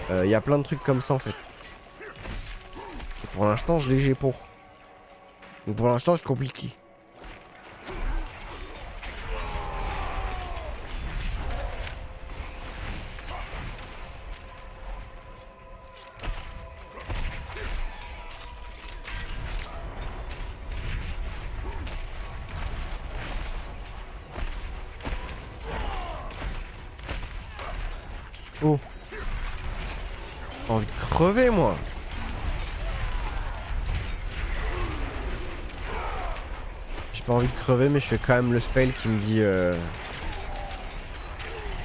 il y a plein de trucs comme ça en fait. Et pour l'instant, je l'ai j'ai pour. Donc pour l'instant, c'est compliqué. Oh. Envie de crever moi. Envie de crever mais je fais quand même le spell qui me dit euh...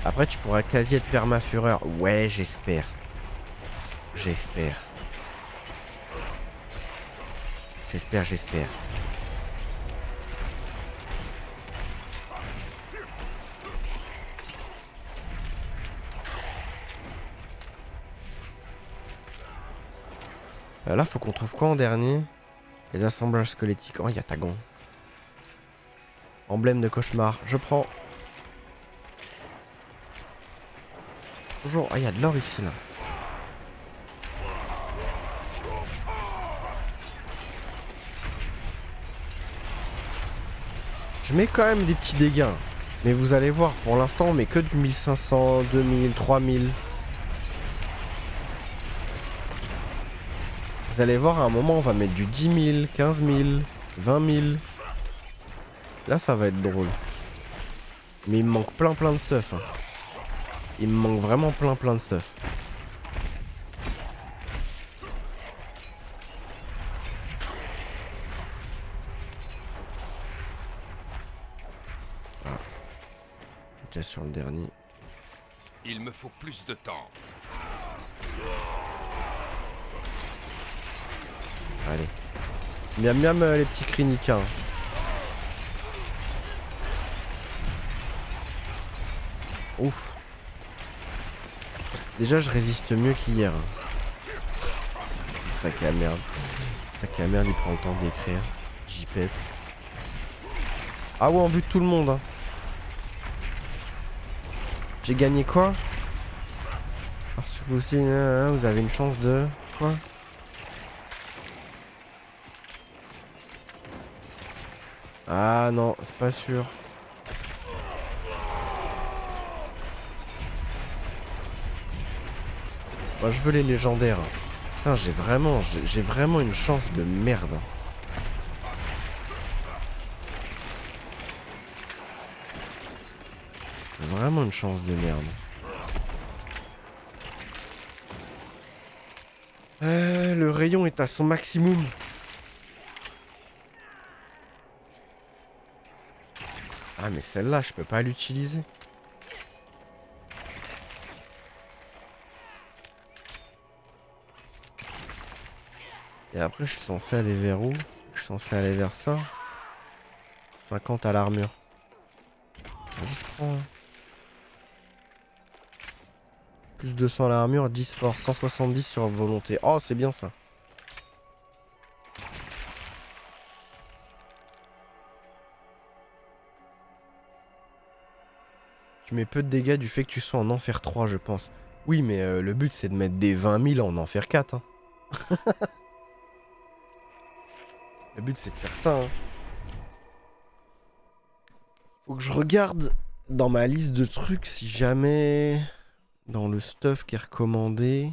Après tu pourras quasi être perma-fureur. Ouais j'espère. J'espère. J'espère, j'espère. Euh, là, faut qu'on trouve quoi en dernier? Les assemblages squelettiques. Oh, il y a Tagon. Emblème de cauchemar. Je prends. Toujours. Ah, il y a de l'or ici, là. Je mets quand même des petits dégâts. Mais vous allez voir, pour l'instant, on met que du 1500, 2000, 3000. Vous allez voir, à un moment, on va mettre du 10 000, 15 000, 20 000. Là, ça va être drôle. Mais il me manque plein plein de stuff. hein. Il me manque vraiment plein plein de stuff. Ah. Déjà sur le dernier. Il me faut plus de temps. Allez. Miam miam euh, les petits criniquins. Ouf. Déjà je résiste mieux qu'hier. Sac à merde. Sac à merde il prend le temps d'écrire. J'y pète. Ah ouais on bute tout le monde. hein. J'ai gagné quoi? Parce que vous aussi, euh, vous avez une chance de... Quoi? Ah non, c'est pas sûr. Moi je veux les légendaires. J'ai vraiment, j'ai j'ai vraiment une chance de merde. Vraiment une chance de merde. Euh, le rayon est à son maximum. Ah mais celle-là, je peux pas l'utiliser. Et après, je suis censé aller vers où? Je suis censé aller vers ça. 50 à l'armure. Vas-y, je prends. hein. Plus 200 à l'armure, 10 force, 170 sur volonté. Oh, c'est bien ça. Tu mets peu de dégâts du fait que tu sois en enfer 3, je pense. Oui, mais euh, le but c'est de mettre des 20 000 en enfer 4. hein. le but c'est de faire ça. hein. Faut que je regarde dans ma liste de trucs si jamais dans le stuff qui est recommandé.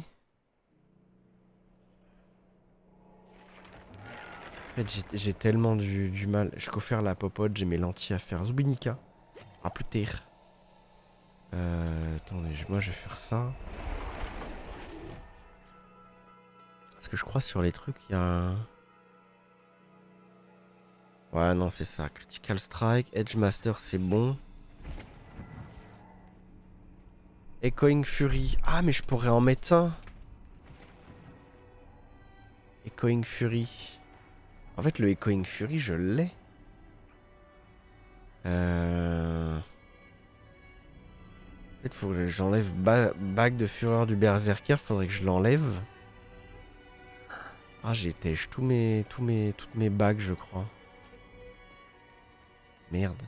En fait, j'ai- tellement du, du mal. Je faire la popote, j'ai mes lentilles à faire. Zubinika. À plus tard. Euh, attendez, moi je vais faire ça. Parce que je crois sur les trucs, il y a un... Ouais, non, c'est ça. Critical Strike, Edge Master, c'est bon. Echoing Fury. Ah, mais je pourrais en mettre un. Echoing Fury. En fait, le Echoing Fury, je l'ai. Euh... Peut-être faut que j'enlève ba- bague de fureur du berserker, faudrait que je l'enlève. Ah tèche tous mes, tous mes, toutes mes bagues je crois. Merde.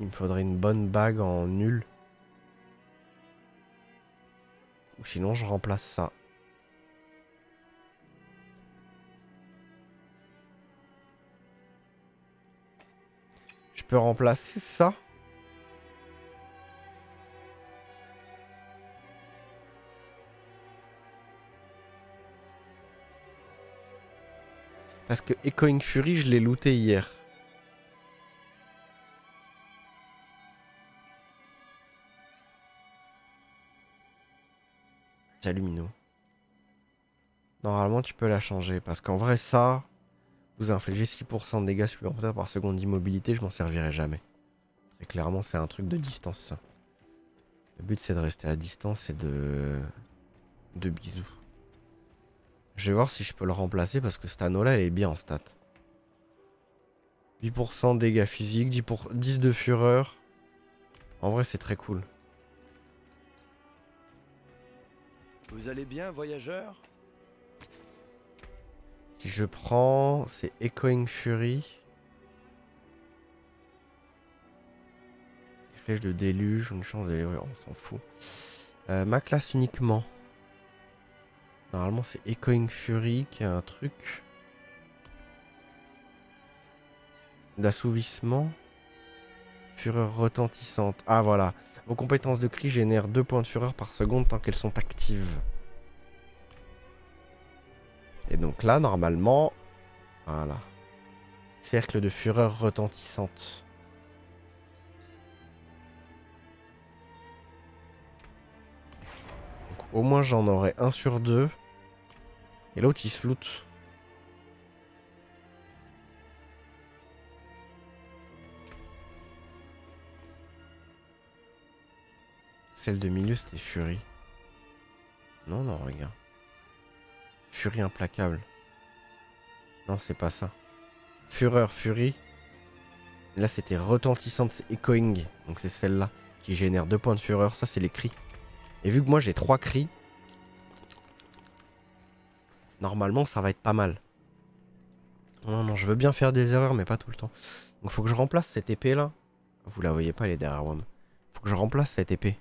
Il me faudrait une bonne bague en nul. Ou sinon je remplace ça. Je peux remplacer ça? Parce que Echoing Fury, je l'ai looté hier. Salut Minou. Normalement, tu peux la changer. Parce qu'en vrai, ça, vous infligez 6% de dégâts supplémentaires par seconde d'immobilité, je m'en servirai jamais. Très clairement, c'est un truc de distance. Le but, c'est de rester à distance et de... de bisous. Je vais voir si je peux le remplacer parce que cette anneau-là, elle est bien en stat. 8% de dégâts physiques, 10, pour... 10 de fureur. En vrai, c'est très cool. Vous allez bien, voyageur? Si je prends, c'est Echoing Fury. Les flèches de déluge, une chance de... on s'en fout. Euh, ma classe uniquement. Normalement, c'est Echoing Fury qui a un truc d'assouvissement. Fureur retentissante. Ah voilà. Vos compétences de cri génèrent 2 points de fureur par seconde tant qu'elles sont actives. Et donc là, normalement... Voilà. Cercle de fureur retentissante. Au moins j'en aurai un sur deux. Et l'autre il se loot. Celle de milieu c'était Fury. Non, non, regarde. Fury implacable. Non, c'est pas ça. Fureur, Fury. Là, c'était retentissante, c'est echoing. Donc, c'est celle-là qui génère deux points de fureur. Ça, c'est les cris. Et vu que moi, j'ai trois cris, normalement, ça va être pas mal. Non, non, je veux bien faire des erreurs, mais pas tout le temps. Donc, faut que je remplace cette épée-là. Vous la voyez pas, elle est derrière. Faut que je remplace cette épée.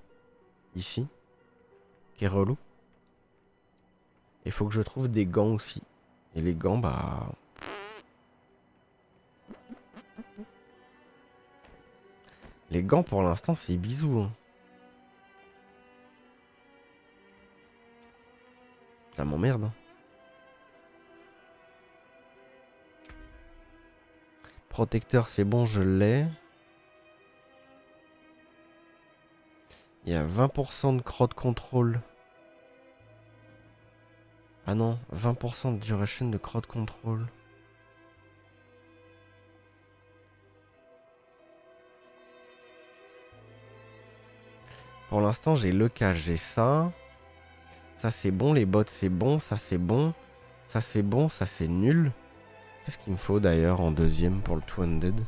Ici. Qui est relou. Il faut que je trouve des gants aussi. Et les gants, bah... Les gants, pour l'instant, c'est bisous. hein. Ça m'emmerde. hein. Protecteur, c'est bon, je l'ai. Il y a 20% de crowd control. Ah non, 20% de duration de crowd control. Pour l'instant, j'ai le cas, j'ai ça. Ça c'est bon, les bots c'est bon, ça c'est bon. Ça c'est bon, ça c'est nul. Qu'est-ce qu'il me faut d'ailleurs en deuxième pour le 200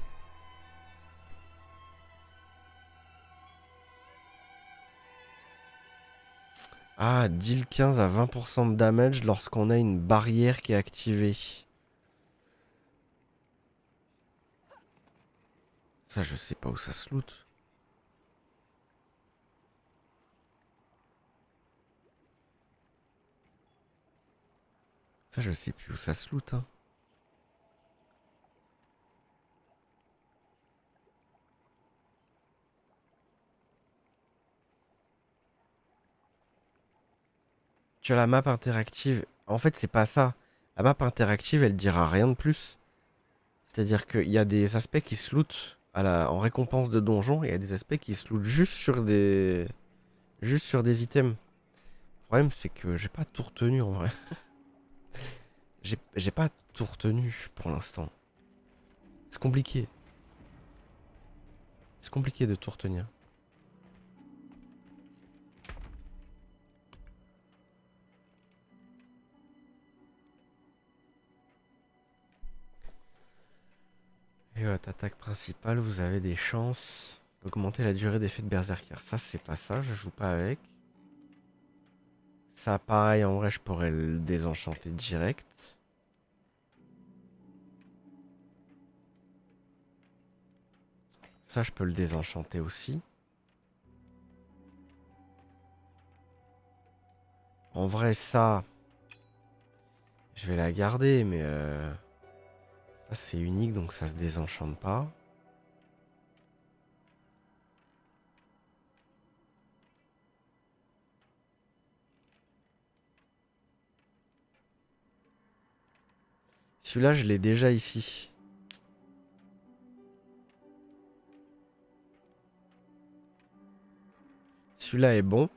Ah, deal 15 à 20% de damage lorsqu'on a une barrière qui est activée. Ça, je sais pas où ça se loot. Ça, je sais plus où ça se loot. Hein. Tu as la map interactive. En fait, c'est pas ça. La map interactive, elle dira rien de plus. C'est-à-dire qu'il y a des aspects qui se lootent en récompense de donjon et il y a des aspects qui se lootent juste sur des. Juste sur des items. Le problème, c'est que j'ai pas tout retenu en vrai. J'ai pas tout retenu pour l'instant. C'est compliqué. C'est compliqué de tout retenir. Et votre attaque principale, vous avez des chances. Augmenter la durée d'effet de berserker. Ça, c'est pas ça, je joue pas avec. Ça, pareil, en vrai, je pourrais le désenchanter direct. Ça, je peux le désenchanter aussi. En vrai, ça, je vais la garder, mais euh, ça, c'est unique, donc ça se désenchante pas. Celui-là, je l'ai déjà ici. Celui-là est bon.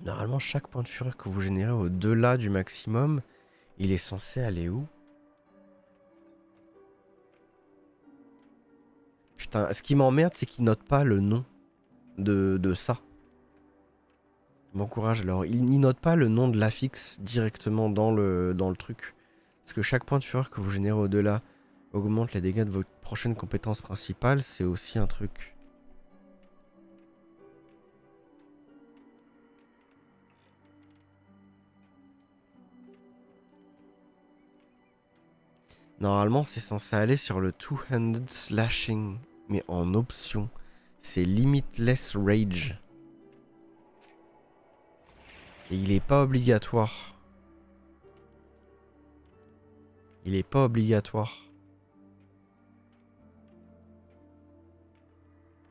Normalement, chaque point de fureur que vous générez au-delà du maximum, il est censé aller où? Putain, ce qui m'emmerde, c'est qu'il note pas le nom de, de ça. M'encourage alors. Il n'y note pas le nom de l'affixe directement dans le, dans le truc. Parce que chaque point de fureur que vous générez au-delà augmente les dégâts de votre prochaine compétence principale. C'est aussi un truc. Normalement, c'est censé aller sur le Two-Handed Slashing, mais en option. C'est Limitless Rage. Et il est pas obligatoire. Il est pas obligatoire.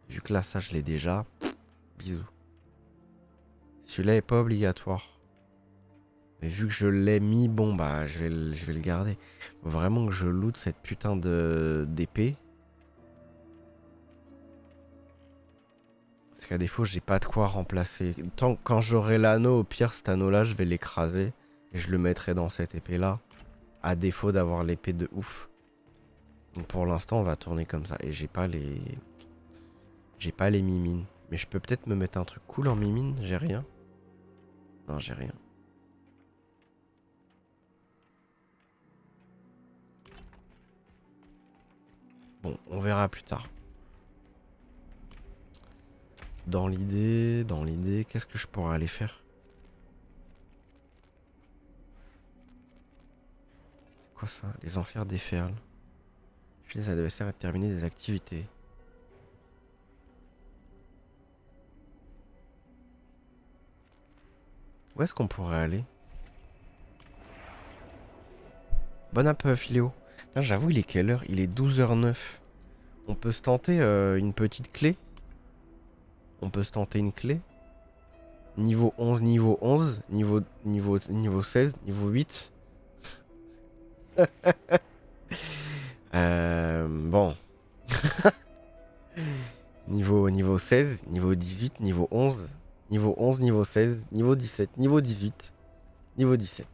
Vu que là, ça, je l'ai déjà. Bisous. Celui-là est pas obligatoire. Mais vu que je l'ai mis, bon, bah, je vais, je vais le garder. Faut vraiment que je loot cette putain d'épée. Parce qu'à défaut, j'ai pas de quoi remplacer. Tant quand j'aurai l'anneau, au pire, cet anneau-là, je vais l'écraser. Et je le mettrai dans cette épée-là. À défaut d'avoir l'épée de ouf. Pour l'instant, on va tourner comme ça. Et j'ai pas les... J'ai pas les mimines. Mais je peux peut-être me mettre un truc cool en mimine. J'ai rien. Non, j'ai rien. Bon, on verra plus tard. Dans l'idée, dans l'idée, qu'est-ce que je pourrais aller faire? C'est quoi ça? Les enfers des ferles. Puis les adversaires à terminer des activités. Où est-ce qu'on pourrait aller? Bon app, Philéo. J'avoue, il est quelle heure? Il est 12h09. On peut se tenter euh, une petite clé? On peut se tenter une clé. Niveau 11, niveau 11, niveau, niveau, niveau 16, niveau 8. euh, bon. niveau, niveau 16, niveau 18, niveau 11, niveau 11, niveau 16, niveau 17, niveau 18, niveau 17.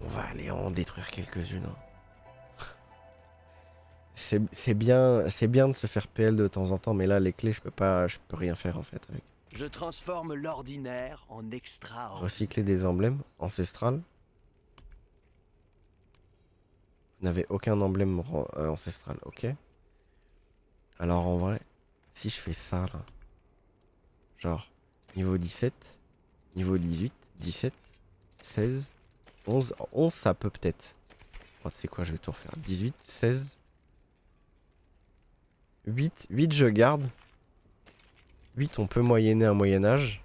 On va aller en détruire quelques-unes. Hein. C'est bien, c'est bien de se faire PL de temps en temps, mais là les clés, je peux pas, je peux rien faire en fait avec. Je transforme l'ordinaire en extraordinaire. Recycler des emblèmes ancestral. Vous n'avez aucun emblème euh, ancestral, ok. Alors en vrai, si je fais ça là, genre niveau 17, niveau 18, 17, 16, 11, 11 ça peut peut-être. Oh, tu sais quoi, je vais tout refaire. 18, 16, 8, 8 je garde. 8 on peut moyenner un Moyen-Âge.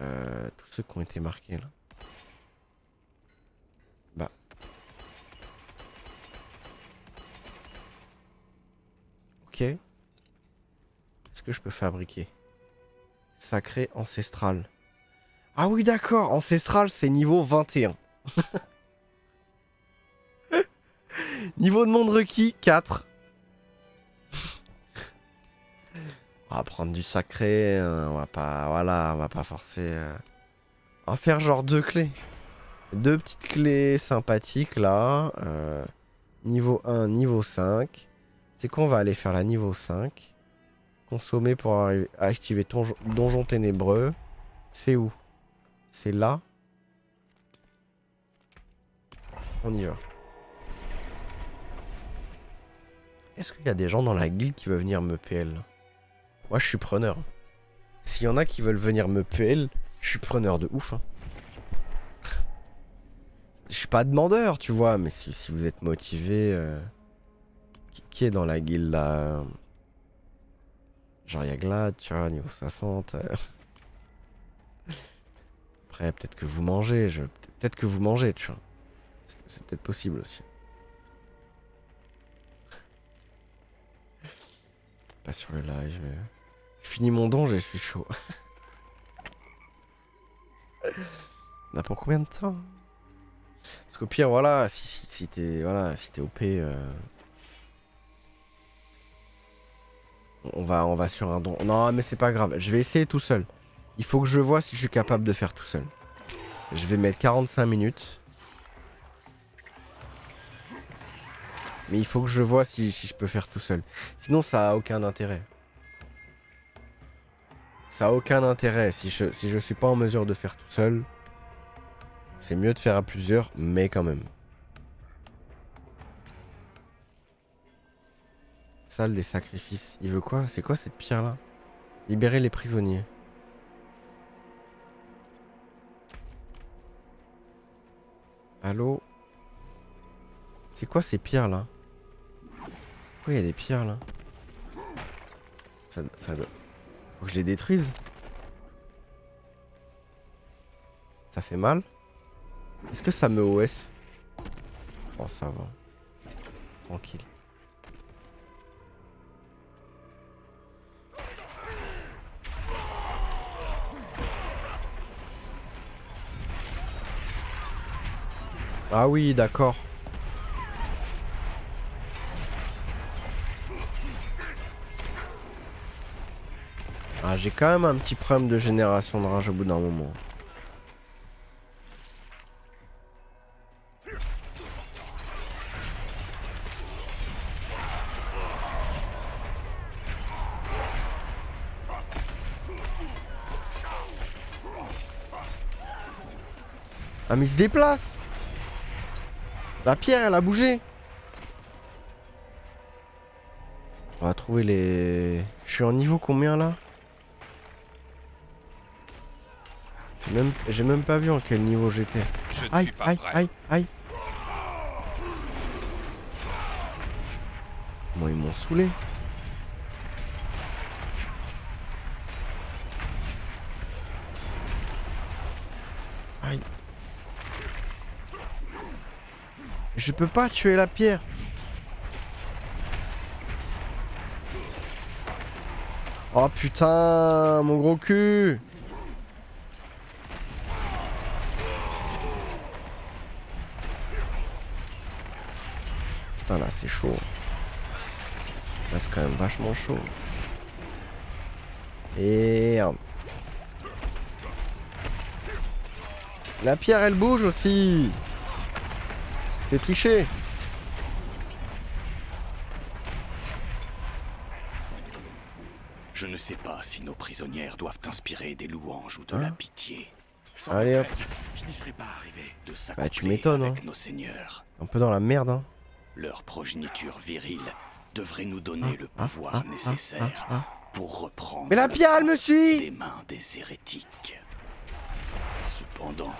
Euh, tous ceux qui ont été marqués là. Bah. Ok. Est-ce que je peux fabriquer? Sacré ancestral. Ah oui d'accord, ancestral c'est niveau 21. Niveau de monde requis, 4. on va prendre du sacré. Hein, on va pas. Voilà, on va pas forcer. Euh. On va faire genre deux clés. Deux petites clés sympathiques là. Euh, niveau 1, niveau 5. C'est quoi On va aller faire la niveau 5. Consommer pour arriver à activer ton donjon ténébreux. C'est où? C'est là. On y va. Est-ce qu'il y a des gens dans la guilde qui veulent venir me PL Moi, je suis preneur. S'il y en a qui veulent venir me PL, je suis preneur de ouf. hein. Je suis pas demandeur, tu vois, mais si, vous êtes motivé... euh, Qui, est dans la guilde, là? Genre, il y a Glad, tu vois, niveau 60. euh. Après, peut-être que vous mangez, peut-être que vous mangez, tu vois. C'est peut-être possible aussi. Pas sur le live. mais- Je finis mon donge et je suis chaud. On a pour combien de temps? Parce qu'au pire, voilà, si, si, t'es voilà, si OP, euh, on va on va sur un don. Non, mais c'est pas grave. Je vais essayer tout seul. Il faut que je vois si je suis capable de faire tout seul. Je vais mettre 45 minutes. Mais il faut que je vois si, si je peux faire tout seul. Sinon, ça a aucun intérêt. Ça a aucun intérêt. Si je, si je suis pas en mesure de faire tout seul, c'est mieux de faire à plusieurs, mais quand même. Salle des sacrifices. Il veut quoi? C'est quoi cette pierre là Libérer les prisonniers. Allô? C'est quoi ces pierres là Pourquoi il y a des pierres là ça, doit- Faut que je les détruise Ça fait mal Est-ce que ça me OS Oh ça va. Tranquille. Ah oui, d'accord. Ah, j'ai quand même un petit problème de génération de rage au bout d'un moment. Ah mais il se déplace. La pierre elle a bougé. On va trouver les... Je suis en niveau combien là? Même... j'ai même pas vu en quel niveau j'étais. Aïe, aïe, aïe, aïe Moi ils m'ont saoulé. Aïe. Je peux pas tuer la pierre. Oh putain, mon gros cul. C'est chaud. Là c'est quand même vachement chaud. Et La pierre elle bouge aussi. C'est triché. Je ne sais pas si nos prisonnières doivent inspirer des louanges ou de Hein la pitié. Sans Allez, je n'y serais pas arrivé de Bah, tu m'étonnes, hein. nos seigneurs. Un peu dans la merde hein. Leur progéniture virile devrait nous donner le ah, pouvoir ah, ah, nécessaire ah, pour reprendre Mais la pierre elle me des suit mains des hérétiques. Cependant,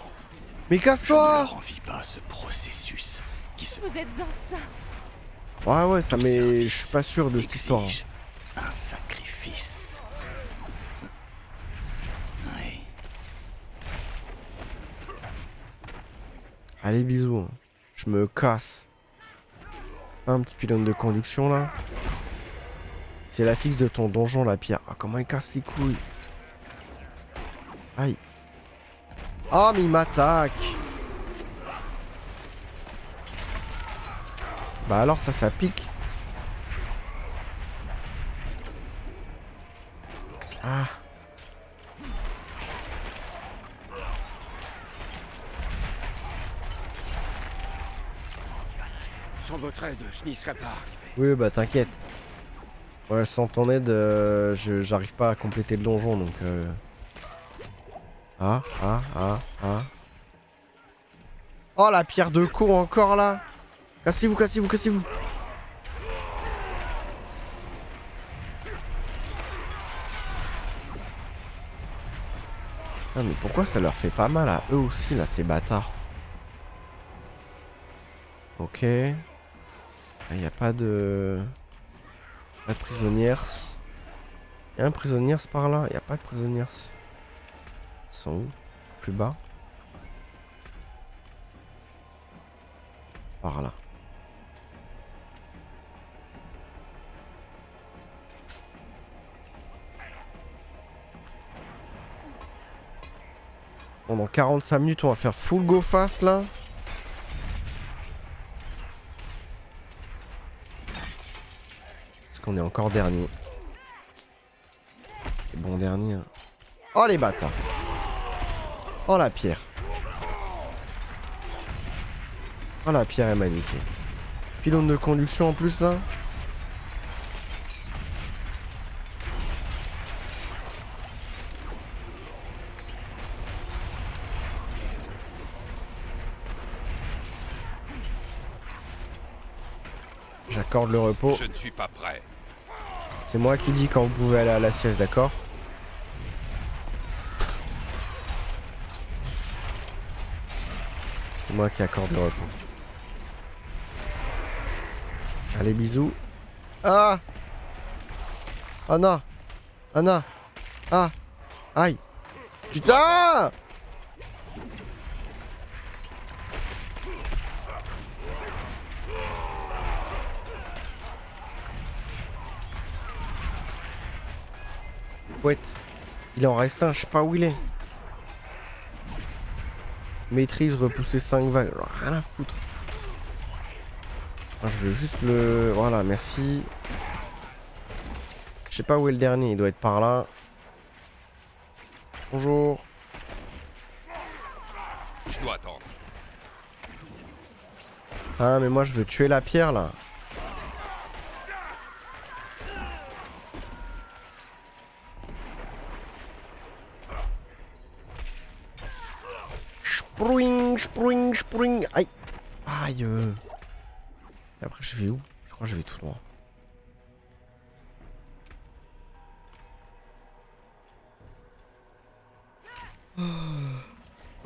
Mais je ne casse-toi leur envie pas ce processus qui se Vous êtes Ouais ouais ça mais je suis pas sûr de cette histoire. hein. Un sacrifice. Oui. Allez bisous. hein. Je me casse. Un petit pylône de conduction là. C'est la fixe de ton donjon la pierre. Ah comment il casse les couilles. Aïe. Ah mais il m'attaque. Bah alors ça ça pique. Ah. Sans votre aide, je n'y serais pas. Oui, bah t'inquiète. Ouais, sans ton aide, euh, j'arrive pas à compléter le donjon, donc... Euh. Ah, ah, ah, ah. Oh, la pierre de con encore, là Cassez-vous, cassez-vous, cassez-vous Ah mais pourquoi ça leur fait pas mal à eux aussi là ces bâtards? Ok. Il n'y a pas de... Pas de prisonnières. Il y a un prisonniers par là. Il n'y a pas de prisonniers. Ils sont où? Plus bas Par là. Pendant 45 minutes, on va faire full go fast là. Qu'on est encore dernier. Bon dernier. hein. Oh les bâtards. Oh la pierre. Oh la pierre est magnifique. Pylône de conduction en plus là. J'accorde le repos. Je ne suis pas prêt. C'est moi qui dis quand vous pouvez aller à la sieste, d'accord C'est moi qui accorde le repos. Allez, bisous. Ah Oh non Oh non Ah Aïe Putain Ouais. Il en reste un, je sais pas où il est. Maîtrise, repousser 5 vagues. Rien à foutre. Ah, je veux juste le... Voilà, merci. Je sais pas où est le dernier, il doit être par là. Bonjour. Je dois attendre. Ah, mais moi je veux tuer la pierre là. Spring, spring, spring. Aïe. Aïe. euh. Et après, je vais où? Je crois que je vais tout droit.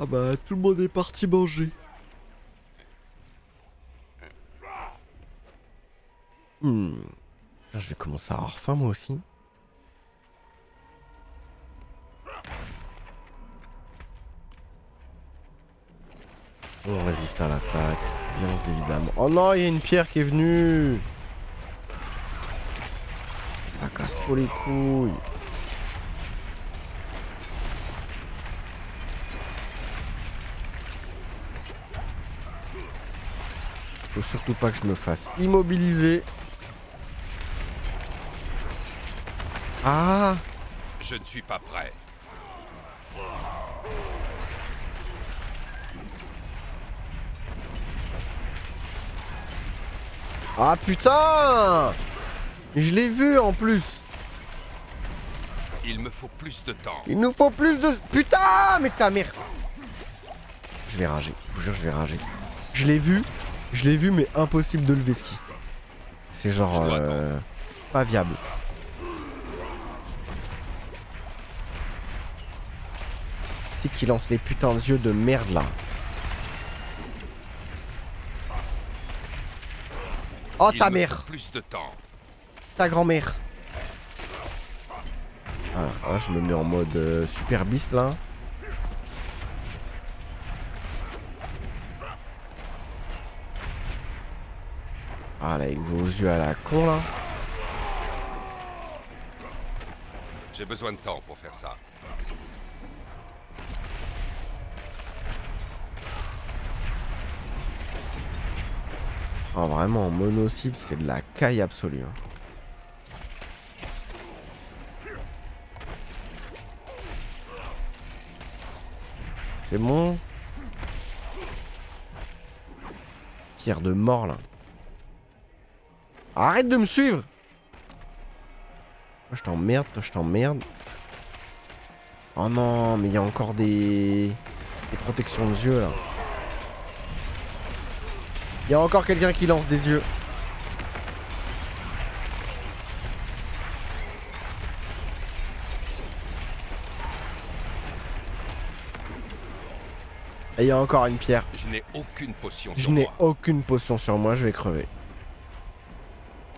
Ah bah, tout le monde est parti manger. Hmm. Je vais commencer à avoir faim moi aussi. On résiste à l'attaque, bien. Oh non, il y a une pierre qui est venue. Ça casse trop les couilles. Faut surtout pas que je me fasse immobiliser. Ah Je ne suis pas prêt. Ah putain Mais je l'ai vu en plus Il me faut plus de temps. Il nous faut plus de... Putain Mais ta mère Je vais rager, je vous jure je vais rager. Je l'ai vu, je l'ai vu mais impossible de lever ski. C'est genre... Euh, pas viable. C'est qui lance les putains de yeux de merde là. Oh ta mère faut plus de temps. ta grand-mère. Ah, là, je me mets en mode euh, super beast là. Ah là, avec vos yeux à la con là. J'ai besoin de temps pour faire ça. Ah, vraiment, en mono-cible, c'est de la caille absolue. hein. C'est bon Pierre de mort là. Arrête de me suivre Toi je t'emmerde, toi je t'emmerde. Oh non, mais il y a encore des... des protections de yeux là. Il y a encore quelqu'un qui lance des yeux. Et il y a encore une pierre. Je n'ai aucune potion Je sur n'ai moi. aucune potion sur moi, je vais crever.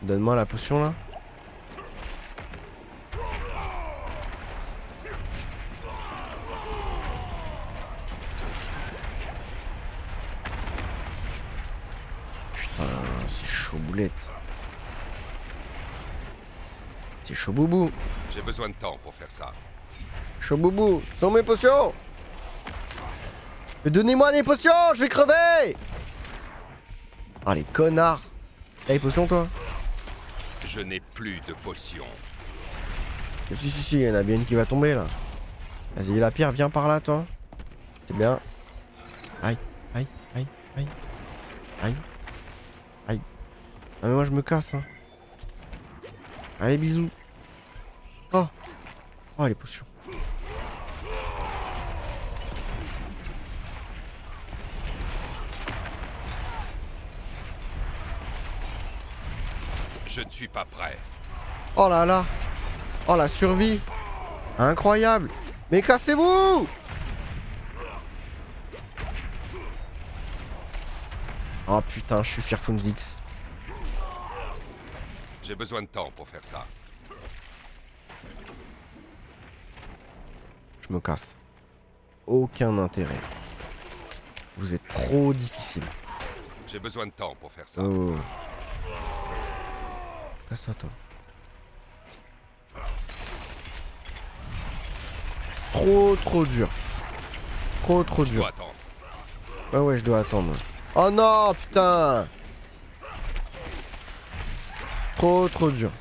Donne-moi la potion là. Putain, c'est chaud boulette. C'est chaud boubou. J'ai besoin de temps pour faire ça. Chaud boubou. Sont mes potions Mais donnez-moi des potions, je vais crever Ah les connards T'as des potions toi? Je n'ai plus de potions. Si si si, il y en a bien une qui va tomber là. Vas-y la pierre, viens par là toi. C'est bien. Aïe, aïe, aïe, aïe. Aïe. Aïe. Ah mais moi je me casse hein. Allez bisous. Oh. Oh les potions. Je ne suis pas prêt. Oh là là Oh la survie Incroyable Mais cassez-vous Oh putain, je suis Firfunzix. J'ai besoin de temps pour faire ça. Je me casse. Aucun intérêt. Vous êtes trop difficile. J'ai besoin de temps pour faire ça. Oh. Casse-toi, toi. Trop, trop dur. Trop, trop Je dur. dois attendre. Ouais, ouais, je dois attendre. Oh non, putain Trop, trop dur.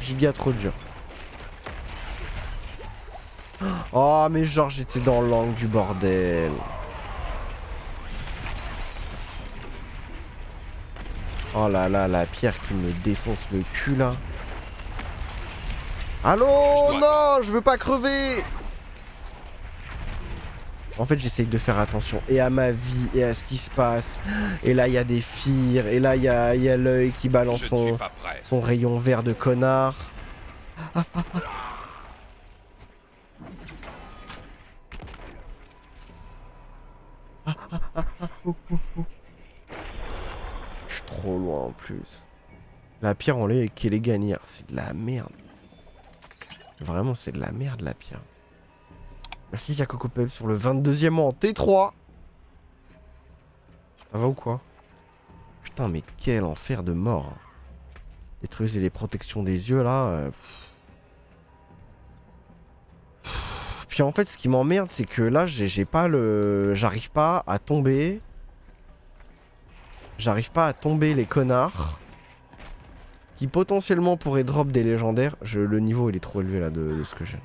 Giga trop dur. Oh, mais genre, j'étais dans l'angle du bordel. Oh là là, la pierre qui me défonce le cul là. Allô? Je Non, je veux pas crever En fait, j'essaye de faire attention et à ma vie et à ce qui se passe. Et là, il y a des fires. Et là, il y a, il y a l'œil qui balance son, son rayon vert de connard. Je suis trop loin en plus. La pierre en lait qui les gagnants, c'est de la merde. Vraiment, c'est de la merde la pierre. Merci Jacoco Pep sur le 22e en T3. Ça va ou quoi? Putain, mais quel enfer de mort. hein. Détruisez les protections des yeux là. euh, Puis en fait, ce qui m'emmerde, c'est que là, j'ai pas le. J'arrive pas à tomber. J'arrive pas à tomber les connards. Qui potentiellement pourraient drop des légendaires. Je, le niveau, il est trop élevé là de, ce que j'ai.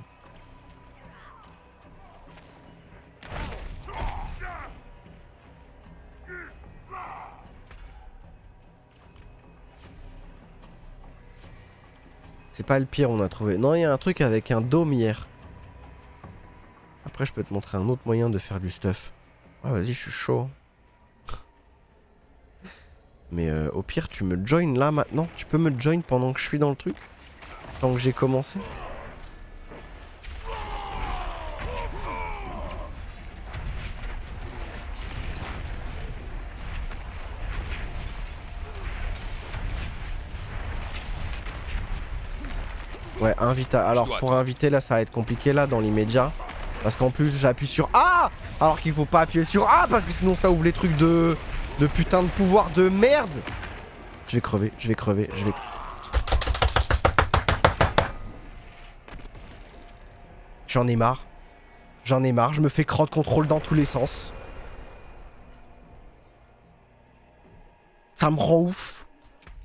C'est pas le pire, on a trouvé. Non, il y a un truc avec un dôme hier. Après, je peux te montrer un autre moyen de faire du stuff. Ah, vas-y, je suis chaud. Mais euh, au pire, tu me join là maintenant. Tu peux me join pendant que je suis dans le truc Tant que j'ai commencé Ouais, invite à... Alors pour inviter là, ça va être compliqué là dans l'immédiat. Parce qu'en plus, j'appuie sur A Alors qu'il faut pas appuyer sur A parce que sinon ça ouvre les trucs de... De putain de pouvoir de merde Je vais crever, je vais crever, je vais... J'en ai marre. J'en ai marre, je me fais crowd contrôle dans tous les sens. Ça me rend ouf.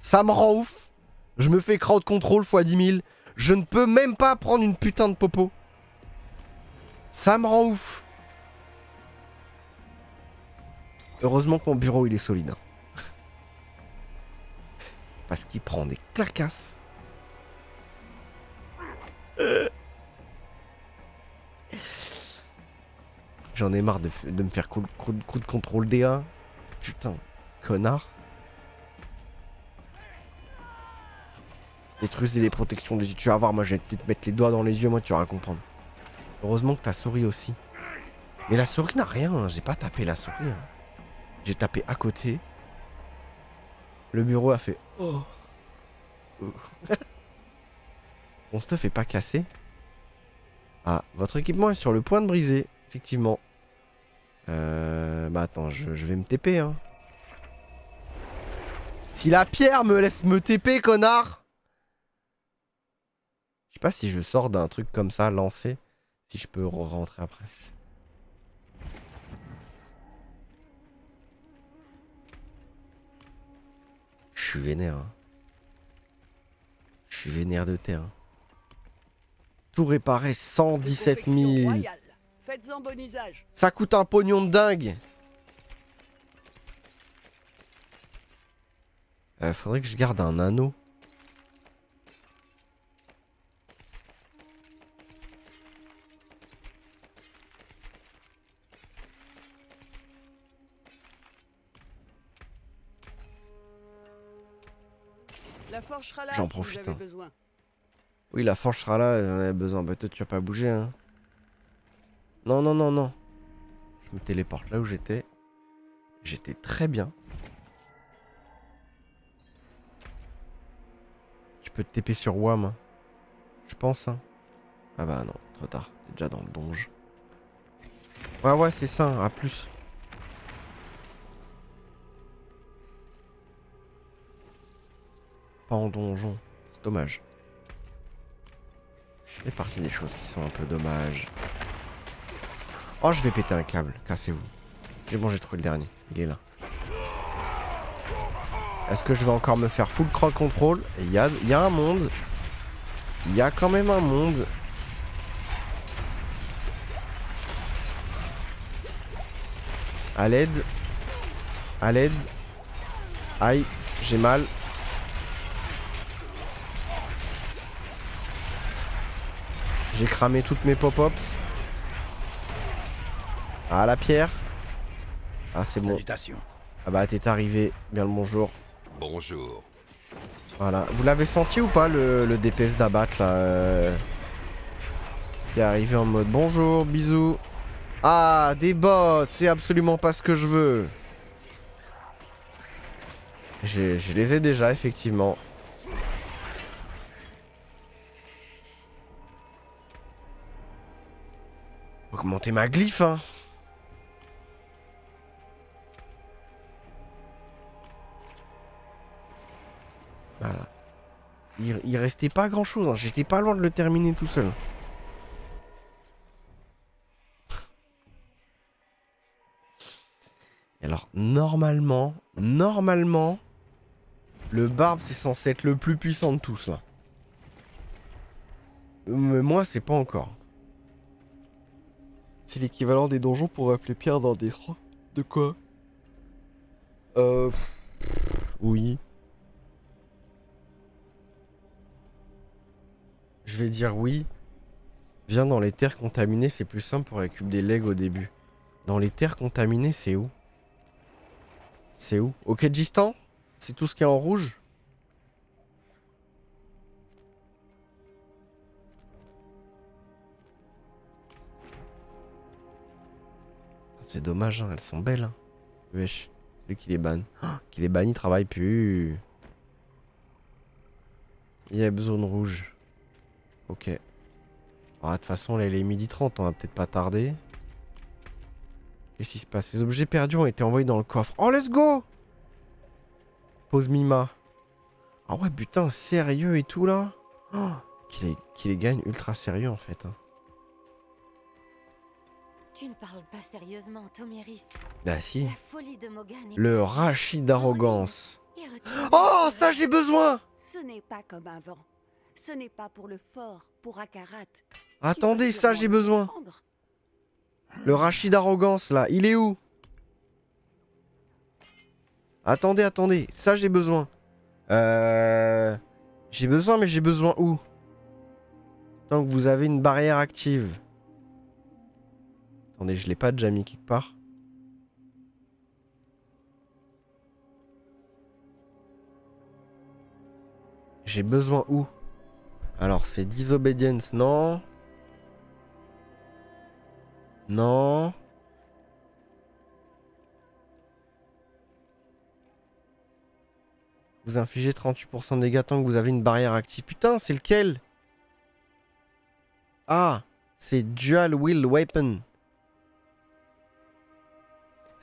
Ça me rend ouf. Je me fais crowd control x 10 000. Je ne peux même pas prendre une putain de popo. Ça me rend ouf. Heureusement que mon bureau il est solide. hein. Parce qu'il prend des clacasses. Euh. J'en ai marre de, me faire coup, de contrôle D1. Putain, connard. Détruisez les protections des yeux. Tu vas voir, moi je vais peut-être mettre les doigts dans les yeux, moi tu vas comprendre. Heureusement que t'as souris aussi. Mais la souris n'a rien, hein. j'ai pas tapé la souris. hein. J'ai tapé à côté. Le bureau a fait Oh. Oh. Mon stuff est pas cassé. Ah, votre équipement est sur le point de briser, effectivement. Euh, bah attends, je, je vais me TP, hein. Si la pierre me laisse me TP, connard Je sais pas si je sors d'un truc comme ça, lancé, si je peux re- rentrer après. Je suis vénère. hein. Je suis vénère de terre. hein. Tout réparer 117 000. Faites-en bon usage. Ça coûte un pognon de dingue. Euh, faudrait que je garde un anneau. J'en profite, hein. Oui, la forge sera là, elle en a besoin. Bah, toi, tu vas pas bouger, hein. Non, non, non, non. Je me téléporte là où j'étais. J'étais très bien. Tu peux te TP sur WAM. hein. Je pense, hein. Ah bah non, trop tard. T'es déjà dans le donge. Ouais, ouais, c'est ça. hein, À plus. Pas en donjon. C'est dommage. Fait partie des choses qui sont un peu dommages. Oh, je vais péter un câble. Cassez-vous. C'est bon, j'ai trouvé le dernier. Il est là. Est-ce que je vais encore me faire full croc control? Il y a, y a un monde. Il y a quand même un monde. À l'aide. À l'aide. Aïe, j'ai mal. J'ai cramé toutes mes pop-ups. Ah, la pierre. Ah, c'est bon. Salutations. Ah bah, t'es arrivé. Bien le bonjour. Bonjour. Voilà. Vous l'avez senti ou pas, le, le DPS d'abattre, là euh, Qui est arrivé en mode bonjour, bisous. Ah, des bots C'est absolument pas ce que je veux. J'ai- Je les ai déjà, effectivement. Augmenter ma glyphe, hein. Voilà. Il, restait pas grand chose, j'étais pas loin de le terminer tout seul. Alors, normalement, normalement, le barbe c'est censé être le plus puissant de tous là. Mais moi, c'est pas encore. C'est l'équivalent des donjons pour appeler Pierre dans des De quoi Euh. Oui. Je vais dire oui. Viens dans les terres contaminées, c'est plus simple pour récupérer des legs au début. Dans les terres contaminées, c'est où? C'est où? Au Kyrgyzstan? C'est tout ce qui est en rouge? C'est dommage, hein, elles sont belles. Hein. Wesh, celui qui les banne. Ah, qui les banne, il travaille plus. Il y a zone rouge. Ok. Ah, de toute façon, là, il est midi 30, on va peut-être pas tarder. Qu'est-ce qui se passe? Les objets perdus ont été envoyés dans le coffre. Oh, let's go Pose Mima. Ah ouais, putain, sérieux et tout, là? Oh, Qu'il les, qu'il les gagne ultra sérieux, en fait. hein. Tu ne parles pas sérieusement, Toméris. Bah si. La folie de Morgan est Le rachis d'arrogance. Oh, ça, j'ai besoin Ce n'est pas comme un vent. Ce n'est pas pour le fort, pour Akarat. Attendez, ça, j'ai besoin. Le rachis d'arrogance, là, il est où? Attendez, attendez, ça j'ai besoin. Euh... J'ai besoin, mais j'ai besoin où? Tant que vous avez une barrière active. Attendez, je l'ai pas déjà mis quelque part. J'ai besoin où? Alors, c'est disobedience, non Non Vous infligez 38% de dégâts tant que vous avez une barrière active. Putain, c'est lequel? Ah, c'est Dual Wheel Weapon.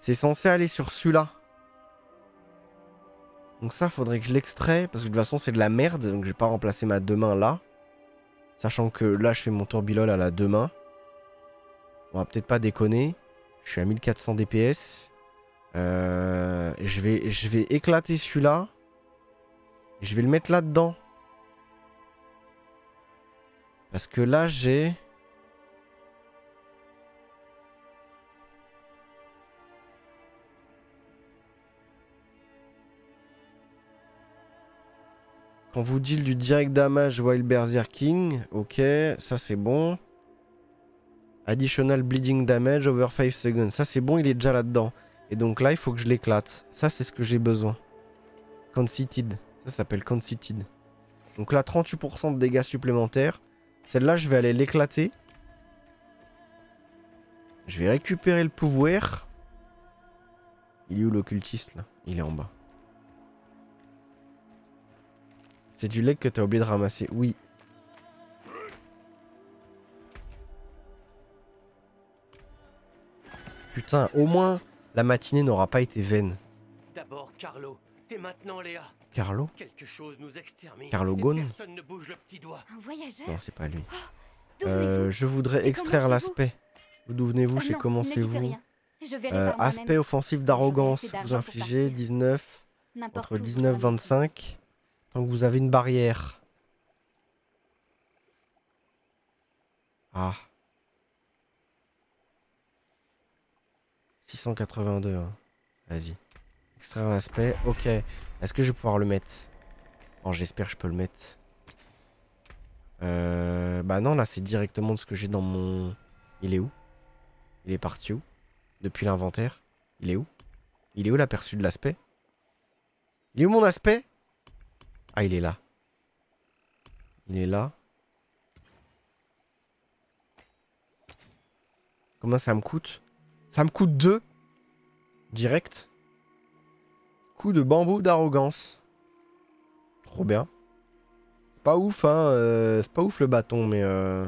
C'est censé aller sur celui-là. Donc ça, faudrait que je l'extrais, parce que de toute façon, c'est de la merde, donc je vais pas remplacer ma deux mains là. Sachant que là, je fais mon tourbillol à la deux mains. On va peut-être pas déconner. Je suis à 1400 DPS. Euh, je, vais, je vais éclater celui-là. Je vais le mettre là-dedans. Parce que là, j'ai... Quand vous deal du direct damage while berserking, ok, ça c'est bon. Additional bleeding damage over 5 seconds, ça c'est bon, il est déjà là-dedans. Et donc là, il faut que je l'éclate. Ça, c'est ce que j'ai besoin. Conceited, ça s'appelle Conceited. Donc là, 38% de dégâts supplémentaires. Celle-là, je vais aller l'éclater. Je vais récupérer le pouvoir. Il est où l'occultiste là? Il est en bas. C'est du leg que t'as oublié de ramasser. Oui. Putain, au moins la matinée n'aura pas été vaine. D'abord Carlo, et maintenant Léa. Carlo Quelque chose nous extermine. Carlo et Ghosn Personne ne bouge le petit doigt. Un voyageur Non, c'est pas lui. D'où Euh, je voudrais extraire l'aspect. D'où venez-vous Oh Chez comment vous Euh. Aspect offensif d'arrogance. Vous infligez partir. 19 N'importe entre où, 19 pour aller. 25. Que vous avez une barrière. Ah. 682. hein. Vas-y. Extraire l'aspect. Ok. Est-ce que je vais pouvoir le mettre? Oh, j'espère que je peux le mettre. Euh, bah non, là, c'est directement de ce que j'ai dans mon... Il est où? Il est parti où? Depuis l'inventaire Il est où? Il est où l'aperçu de l'aspect? Il est où mon aspect? Ah, il est là. Il est là. Combien ça me coûte? Ça me coûte 2 Direct. Coup de bambou d'arrogance. Trop bien. C'est pas ouf, hein. euh, c'est pas ouf le bâton, mais euh,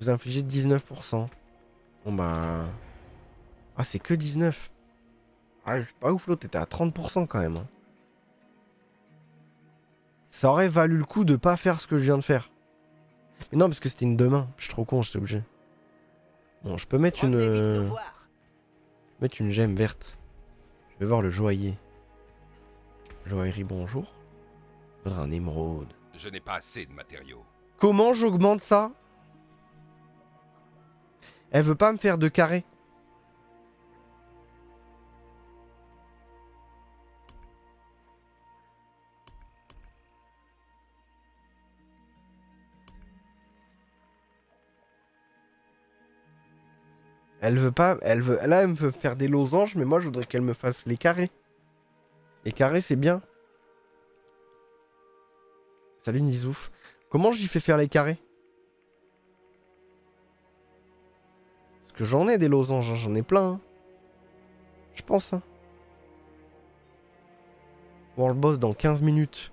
vous infligez 19%. Bon bah. Ah, c'est que 19. Ah, c'est pas ouf, l'autre était à 30% quand même. hein. Ça aurait valu le coup de pas faire ce que je viens de faire. Mais non, parce que c'était une deux mains. Je suis trop con, j'étais obligé. Bon, je peux mettre une. Euh, mettre une gemme verte. Je vais voir le joaillier. Joaillerie, bonjour. Faudrait un émeraude. Je n'ai pas assez de matériaux. Comment j'augmente ça? Elle veut pas me faire de carré. Elle veut pas, elle veut, là elle veut faire des losanges, mais moi je voudrais qu'elle me fasse les carrés. Les carrés c'est bien. Salut Nizouf. Comment j'y fais faire les carrés? Parce que j'en ai des losanges, hein, j'en ai plein. hein. Je pense. Hein. World boss dans 15 minutes.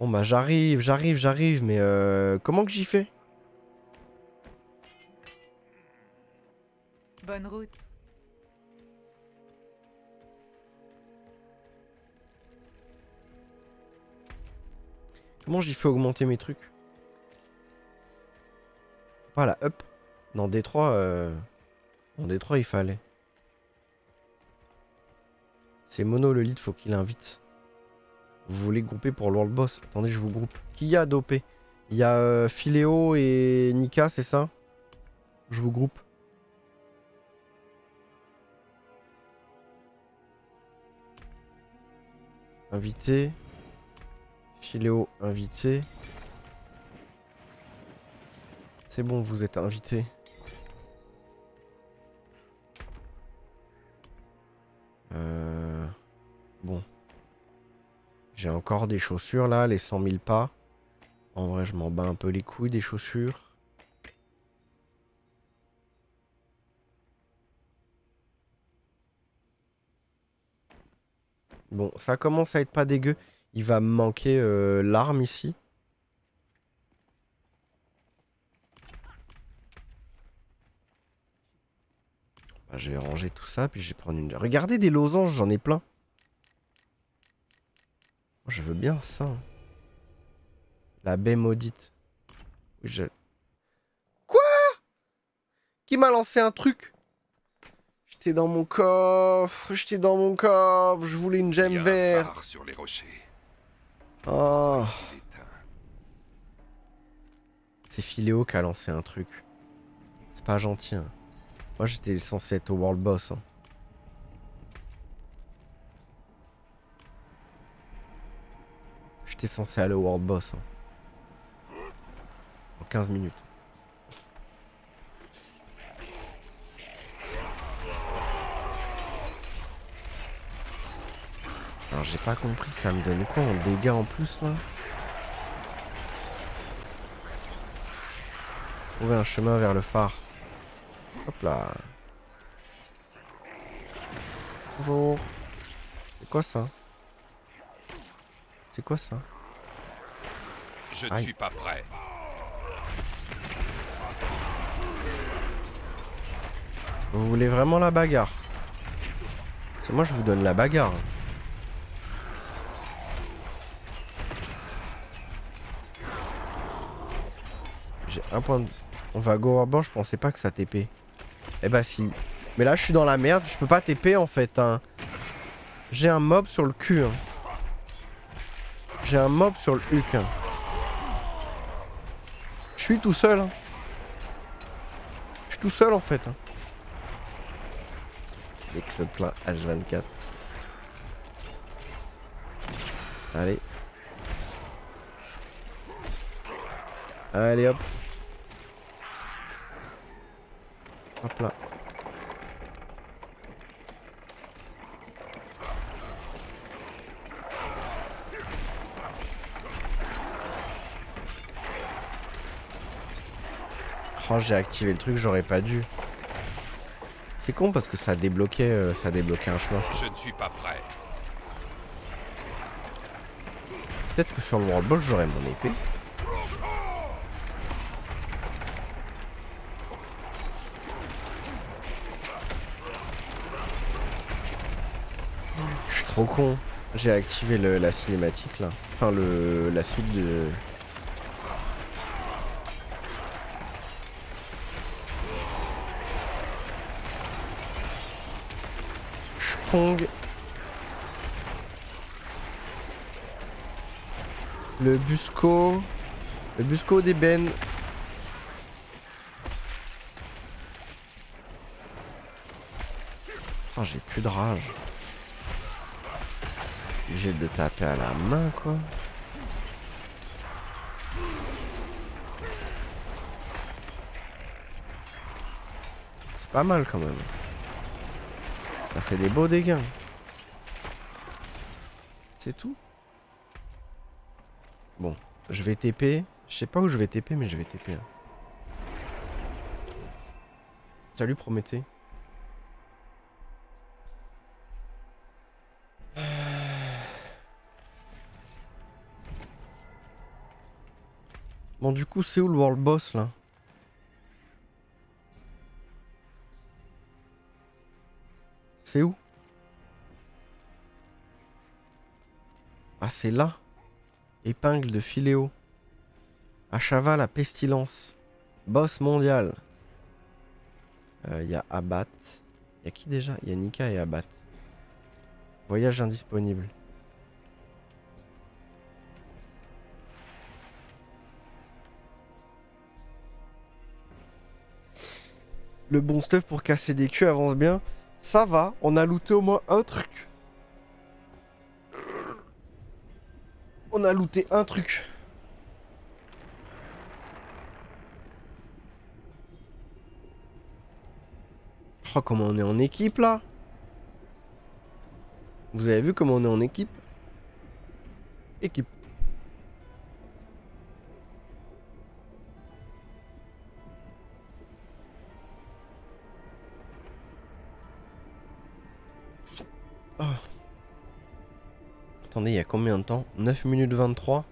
Bon bah j'arrive, j'arrive, j'arrive, mais euh, comment que j'y fais? Bonne route. Comment j'y fais augmenter mes trucs Voilà, hop. Dans Détroit, euh... dans Détroit il fallait. C'est Mono le lead, faut qu'il invite. Vous voulez grouper pour le World Boss? Attendez, je vous groupe. Qui y a dopé? Il y a euh, Philéo et Nika, c'est ça? Je vous groupe. Invité. Philéo invité. C'est bon, vous êtes invité. Euh... Bon. J'ai encore des chaussures là, les 100 000 pas. En vrai, je m'en bats un peu les couilles des chaussures. Bon, ça commence à être pas dégueu. Il va me manquer euh, l'arme ici. Bah, je vais ranger tout ça, puis je vais prendre une... Regardez des losanges, j'en ai plein. Je veux bien ça. La baie maudite. Je... Quoi? Qui m'a lancé un truc? J'étais dans mon coffre, j'étais dans mon coffre, je voulais une Il y gemme a un verte. sur les rochers. Oh, c'est Philéo qui a lancé un truc. C'est pas gentil. hein. Moi j'étais censé être au World Boss. hein. J'étais censé aller au World Boss. hein. En 15 minutes. Alors j'ai pas compris, ça me donne quoi en dégâts en plus là Trouver un chemin vers le phare. Hop là. Bonjour. C'est quoi ça? C'est quoi ça? Je ne suis pas prêt. Vous voulez vraiment la bagarre? C'est moi je vous donne la bagarre. J'ai un point de... On va go à je pensais pas que ça TP. Eh bah si. Mais là je suis dans la merde, je peux pas TP en fait. hein. J'ai un mob sur le cul. hein. J'ai un mob sur le huc. hein. Je suis tout seul. Je suis tout seul en fait. hein. Exoplan H24. Allez. Allez hop. Hop là. Oh, j'ai activé le truc, j'aurais pas dû. C'est con parce que ça débloquait, euh, ça débloquait un chemin. ça. Je ne suis pas prêt. Peut-être que sur le World Boss j'aurai mon épée. Je suis trop con. J'ai activé le- la cinématique là. Enfin le la suite de. Spong. Le Busco. Le Busco d'ébène. Oh, j'ai plus de rage. Obligé de taper à la main, quoi. C'est pas mal quand même. Ça fait des beaux dégâts. C'est tout Bon, je vais TP. Je sais pas où je vais TP, mais je vais TP. hein. Salut Prométhée. Bon, du coup, c'est où le World Boss là? C'est où? Ah, c'est là. Épingle de Philéo. Achava la pestilence. Boss mondial. Il y a Abat. Il y a qui déjà? Il y a Nika et Abat. Voyage indisponible. Bon stuff pour casser des culs avance bien. Ça va, on a looté au moins un truc. On a looté un truc. Oh, comment on est en équipe là? Vous avez vu comment on est en équipe? Équipe. Oh. Attendez, il y a combien de temps? 9 minutes 23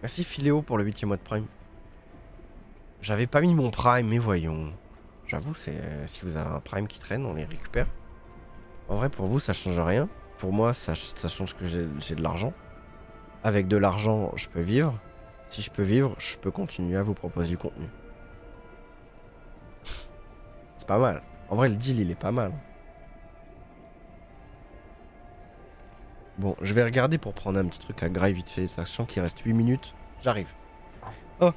Merci Philéo pour le 8 mois de Prime. J'avais pas mis mon Prime, mais voyons. J'avoue, c'est si vous avez un Prime qui traîne, on les récupère. En vrai, pour vous, ça change rien. Pour moi, ça, ça change que j'ai de l'argent. Avec de l'argent, je peux vivre. Si je peux vivre, je peux continuer à vous proposer du contenu. C'est pas mal. En vrai, le deal, il est pas mal. Bon, je vais regarder pour prendre un petit truc à graille vite fait, sachant qu'il reste 8 minutes. J'arrive. Oh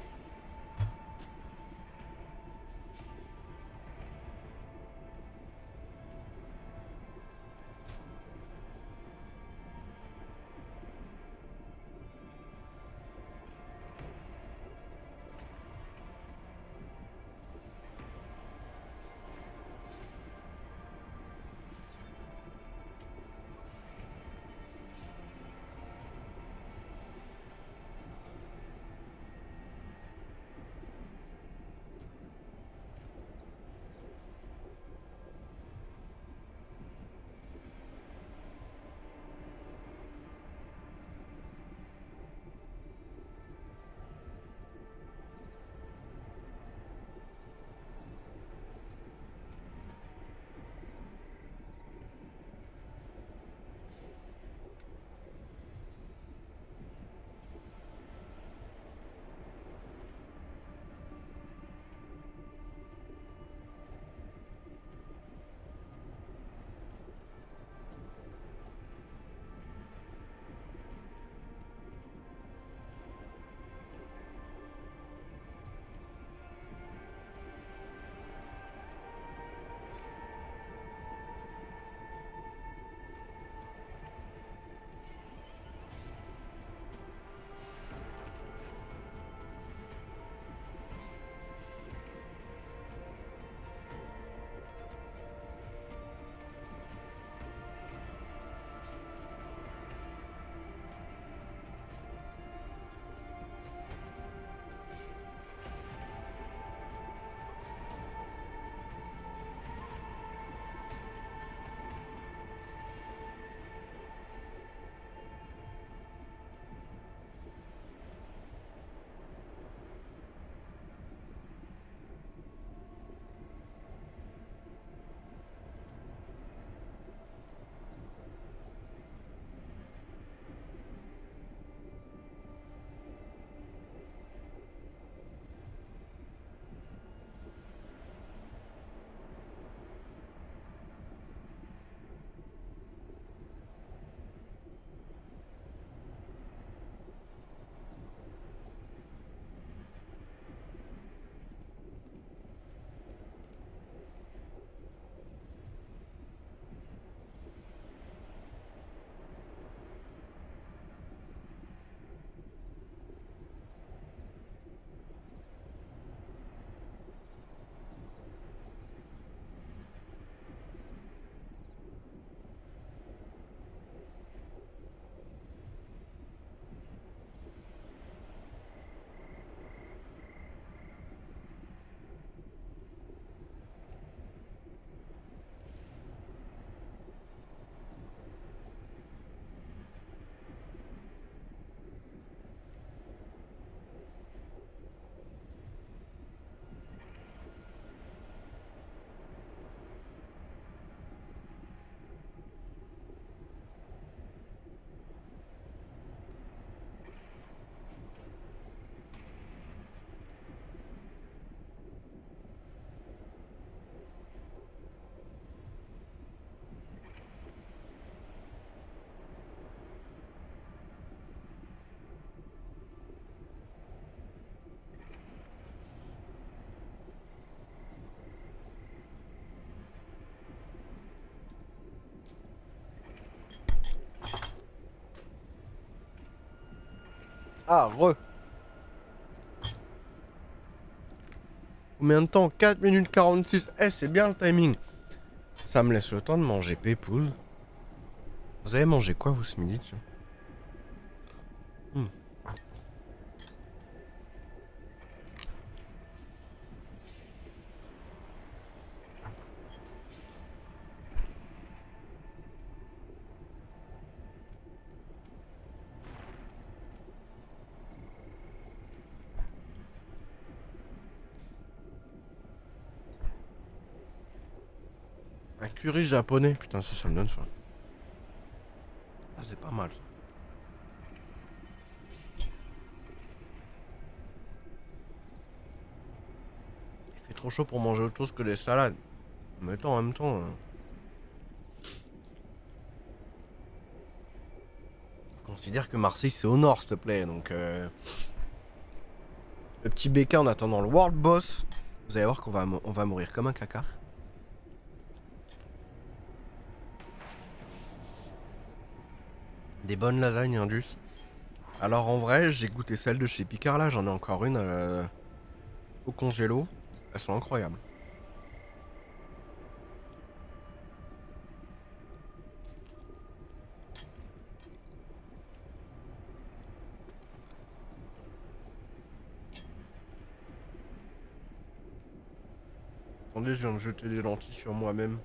Ah, re. Combien de temps? 4 minutes 46. Eh, c'est bien le timing. Ça me laisse le temps de manger pépouze. Vous avez mangé quoi, vous, ce midi tiens Hmm. Curry japonais. Putain, ça, ça me donne faim. Ah, c'est pas mal. Il fait trop chaud pour manger autre chose que des salades. Mais attends, en même temps. euh, Considère que Marseille c'est au nord, s'il te plaît. Donc. euh, Le petit BK en attendant le World Boss. Vous allez voir qu'on va, on va mourir comme un caca. Des bonnes lasagnes Indus. Alors en vrai, j'ai goûté celle de chez Picard là, j'en ai encore une euh, au congélo. Elles sont incroyables. Attendez, je viens de jeter des lentilles sur moi-même.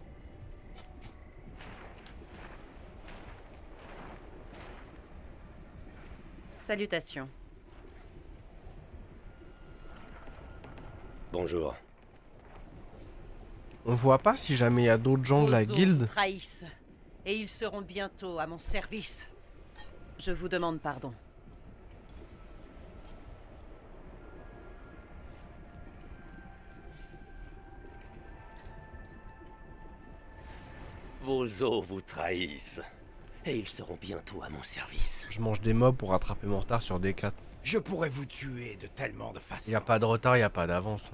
Salutations. Bonjour. On voit pas si jamais il y a d'autres gens de la Vos os guilde. trahissent. Et ils seront bientôt à mon service. Je vous demande pardon. Vos os vous trahissent. Et ils seront bientôt à mon service. Je mange des mobs pour rattraper mon retard sur des 4. Je pourrais vous tuer de tellement de façons. Y a pas de retard, y a pas d'avance.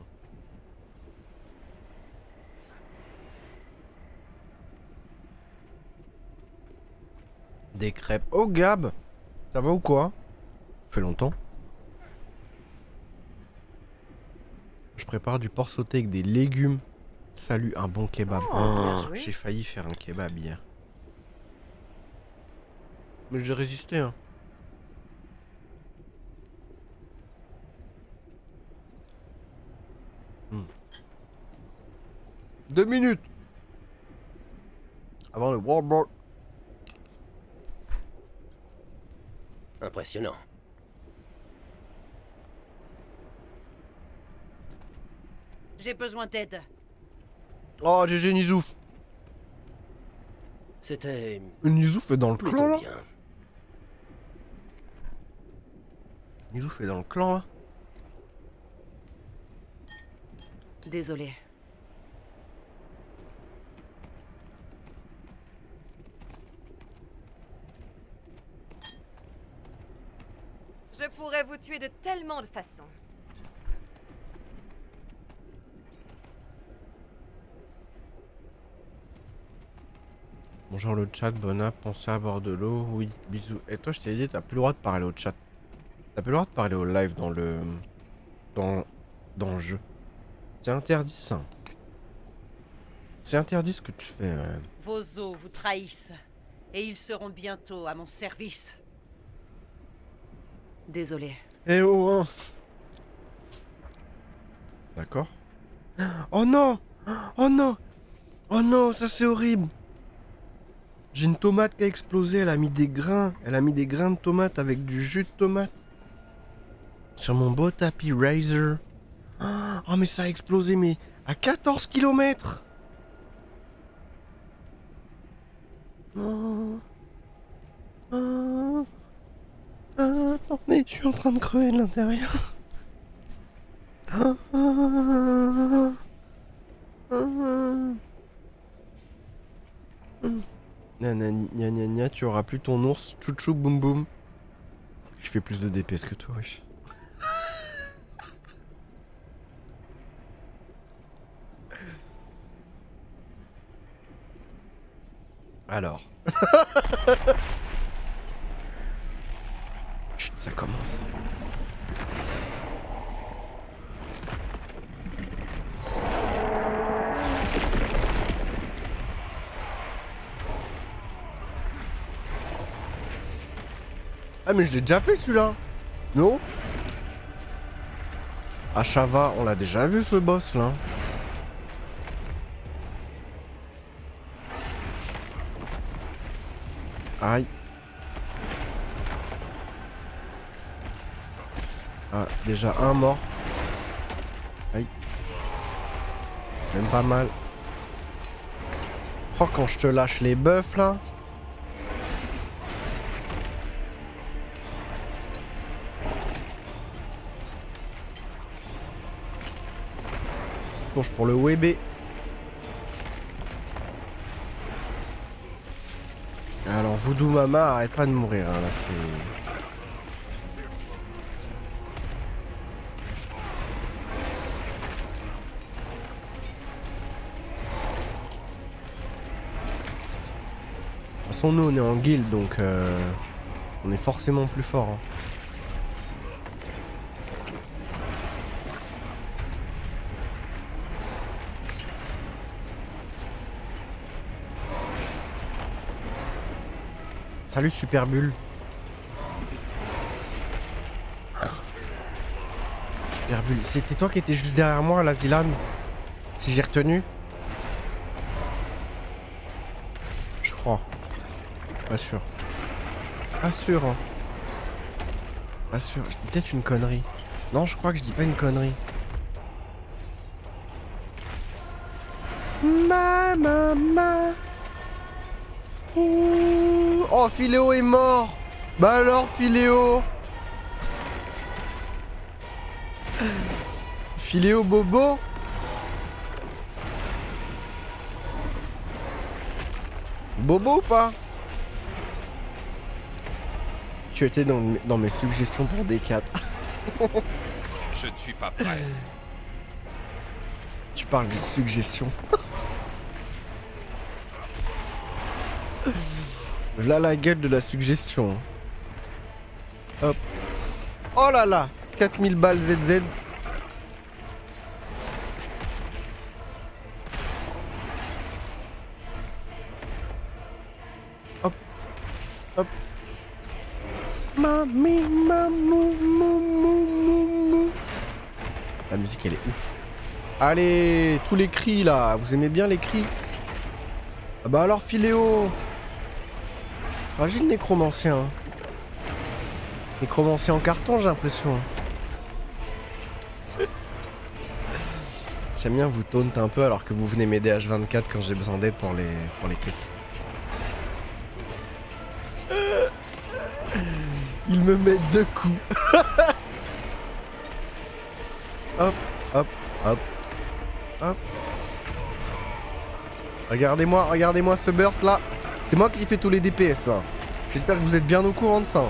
Des crêpes. Oh Gab Ça va ou quoi? Fait longtemps. Je prépare du porc sauté avec des légumes. Salut, un bon kebab. Oh, Oh, j'ai failli faire un kebab hier. Mais j'ai résisté, hein. Deux minutes Avant le World Impressionnant. J'ai besoin d'aide. Oh, GG Nizouf C'était Nizouf est dans le clan bien. Nizouf est dans le clan là Désolé. Je pourrais vous tuer de tellement de façons. Bonjour le chat, bon app, pensez à boire de l'eau, oui, bisous. Et toi je t'ai dit, t'as plus le droit de parler au chat. T'as plus le droit de parler au live dans le... dans... dans le jeu. C'est interdit ça. C'est interdit ce que tu fais. euh. Vos os vous trahissent. Et ils seront bientôt à mon service. Désolé. Eh oh hein. D'accord. Oh non Oh non Oh non, ça c'est horrible J'ai une tomate qui a explosé, elle a mis des grains. Elle a mis des grains de tomate avec du jus de tomate. Sur mon beau tapis Razer. Oh mais ça a explosé mais à 14 km attendez, je suis en train de crever de l'intérieur. Gna, tu auras plus ton ours, chouchou boum boum. Je fais plus de DPS que toi, wesh. Alors. Chut, ça commence. Ah mais je l'ai déjà fait celui-là Non? Chava, on l'a déjà vu ce boss là Aïe Ah, déjà un mort. Aïe. Même pas mal. Oh, quand je te lâche les bœufs là. Pour le WB. Alors, Voodoo Mama arrête pas de mourir hein, là, c'est. De toute façon, nous on est en guild donc euh, on est forcément plus fort. hein. Salut Super Bulle. Super Bulle. C'était toi qui étais juste derrière moi, la Zilan Si j'ai retenu Je crois. Je suis pas sûr. Pas sûr. Hein. Pas sûr. Je dis peut-être une connerie. Non, je crois que je dis pas une connerie. Ma maman. Ouh. Oh, Philéo est mort Bah alors, Philéo Philéo Bobo Bobo ou pas? Tu étais dans, dans mes suggestions pour D4. Je ne suis pas prêt. Tu parles de suggestions. Là la gueule de la suggestion. hein. Hop. Oh là là 4000 balles ZZ. Hop. Hop. Mami, mamou, mou, mou, mou, mou. La musique elle est ouf. Allez, tous les cris là. Vous aimez bien les cris? Ah bah alors Philéo Fragile nécromancien. Nécromancien en carton, j'ai l'impression. J'aime bien vous taunt un peu alors que vous venez m'aider H24 quand j'ai besoin d'aide pour les, pour les quêtes. Il me met deux coups. hop, hop, hop, hop. Regardez-moi, regardez-moi ce burst là. C'est moi qui fais tous les DPS là. J'espère que vous êtes bien au courant de ça.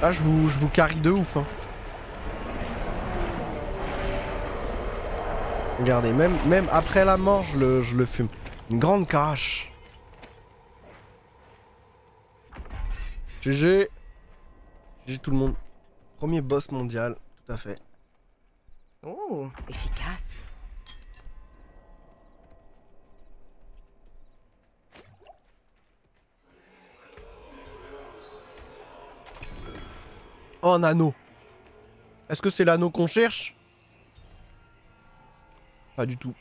Là, je vous, je vous de ouf. hein. Regardez, même, après la mort, je le, je le fume. Une grande crache. GG. GG tout le monde. Premier boss mondial, tout à fait. Oh, efficace. Un anneau. Est-ce que c'est l'anneau qu'on cherche? Pas du tout.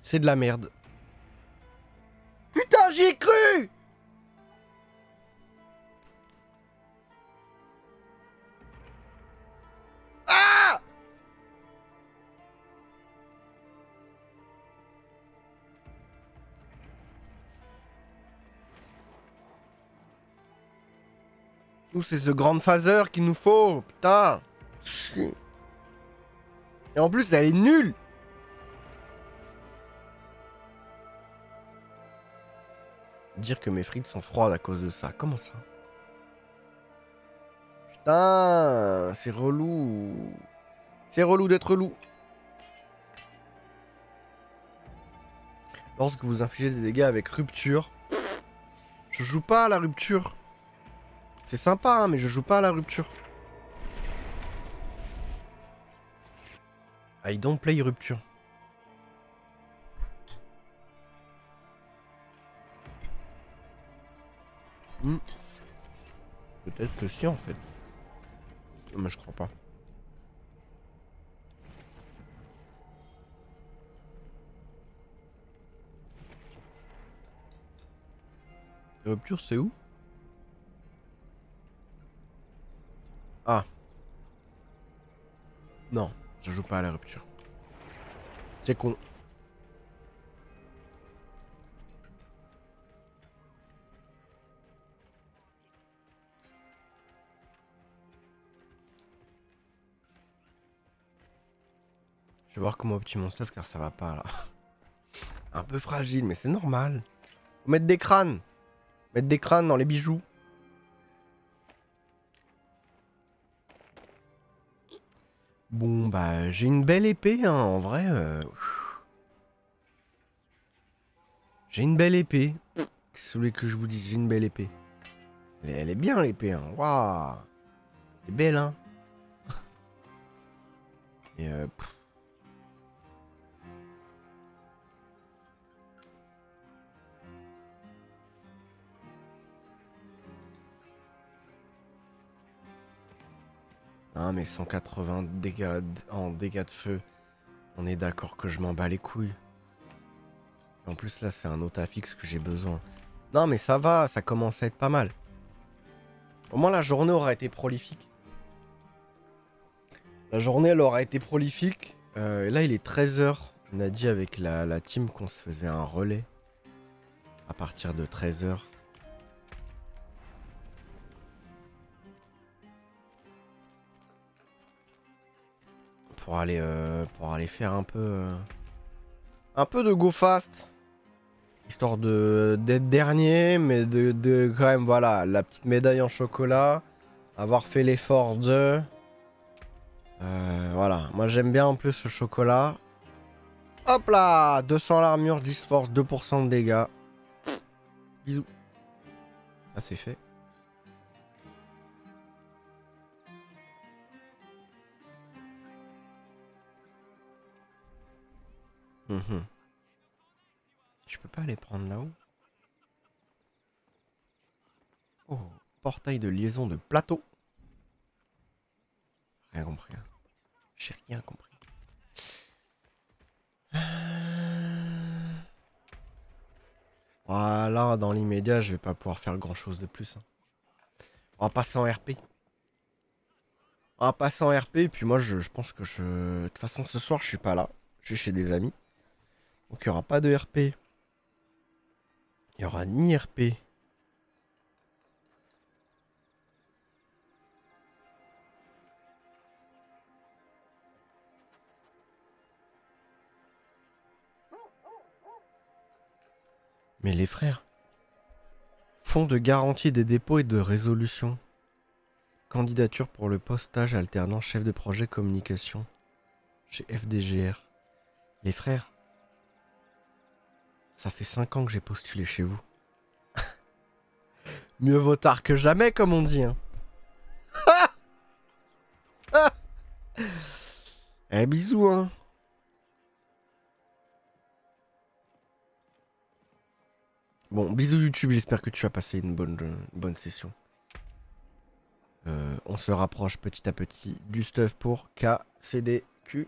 C'est de la merde. C'est ce grand phaser qu'il nous faut. Putain. Et en plus, elle est nulle. Dire que mes frites sont froides à cause de ça. Comment ça? Putain, c'est relou. C'est relou d'être loup. Lorsque vous infligez des dégâts avec rupture, je joue pas à la rupture. C'est sympa, hein, mais je joue pas à la rupture. I don't play rupture. Hmm. Peut-être que si en fait. Mais je crois pas. Rupture, c'est où? Ah. Non. Je joue pas à la rupture. C'est con. Je vais voir comment optimiser mon stuff car ça va pas là. Un peu fragile, mais c'est normal. Faut mettre des crânes. Mettre des crânes dans les bijoux. Bon, bah, j'ai une belle épée, hein, en vrai. euh, J'ai une belle épée. Qu'est-ce que que je vous dise? J'ai une belle épée. Elle est, bien, l'épée, hein. Waouh Elle est belle, hein. Et euh. Ah mais 180 dégâts en dégâts de feu. On est d'accord que je m'en bats les couilles. En plus là c'est un autre fixe que j'ai besoin. Non mais ça va, ça commence à être pas mal. Au moins la journée aura été prolifique. La journée elle aura été prolifique. Euh, et là il est 13h. On a dit avec la, la team qu'on se faisait un relais. À partir de 13h. Pour aller euh, pour aller faire un peu euh, un peu de go fast. Histoire de d'être dernier mais de, de quand même voilà la petite médaille en chocolat. Avoir fait l'effort de Euh, voilà. Moi j'aime bien en plus le chocolat. Hop là 200 l'armure 10 force 2% de dégâts. Bisous. Ah c'est fait Mhm. Je peux pas les prendre là-haut Oh, portail de liaison de plateau. Rien compris. hein. J'ai rien compris. Euh. Voilà, dans l'immédiat, je vais pas pouvoir faire grand chose de plus. hein. On va passer en RP. On va passer en RP, et puis moi, je, je pense que je. De toute façon, ce soir, je suis pas là. Je suis chez des amis. Donc il n'y aura pas de RP. Il n'y aura ni RP. Mais les frères. Fonds de garantie des dépôts et de résolution. Candidature pour le postage alternant chef de projet communication chez FDGR. Les frères, ça fait 5 ans que j'ai postulé chez vous. Mieux vaut tard que jamais, comme on dit. Hein. eh, bisous, hein. Bon, bisous YouTube, j'espère que tu as passé une bonne, bonne session. Euh, on se rapproche petit à petit du stuff pour KCDQ.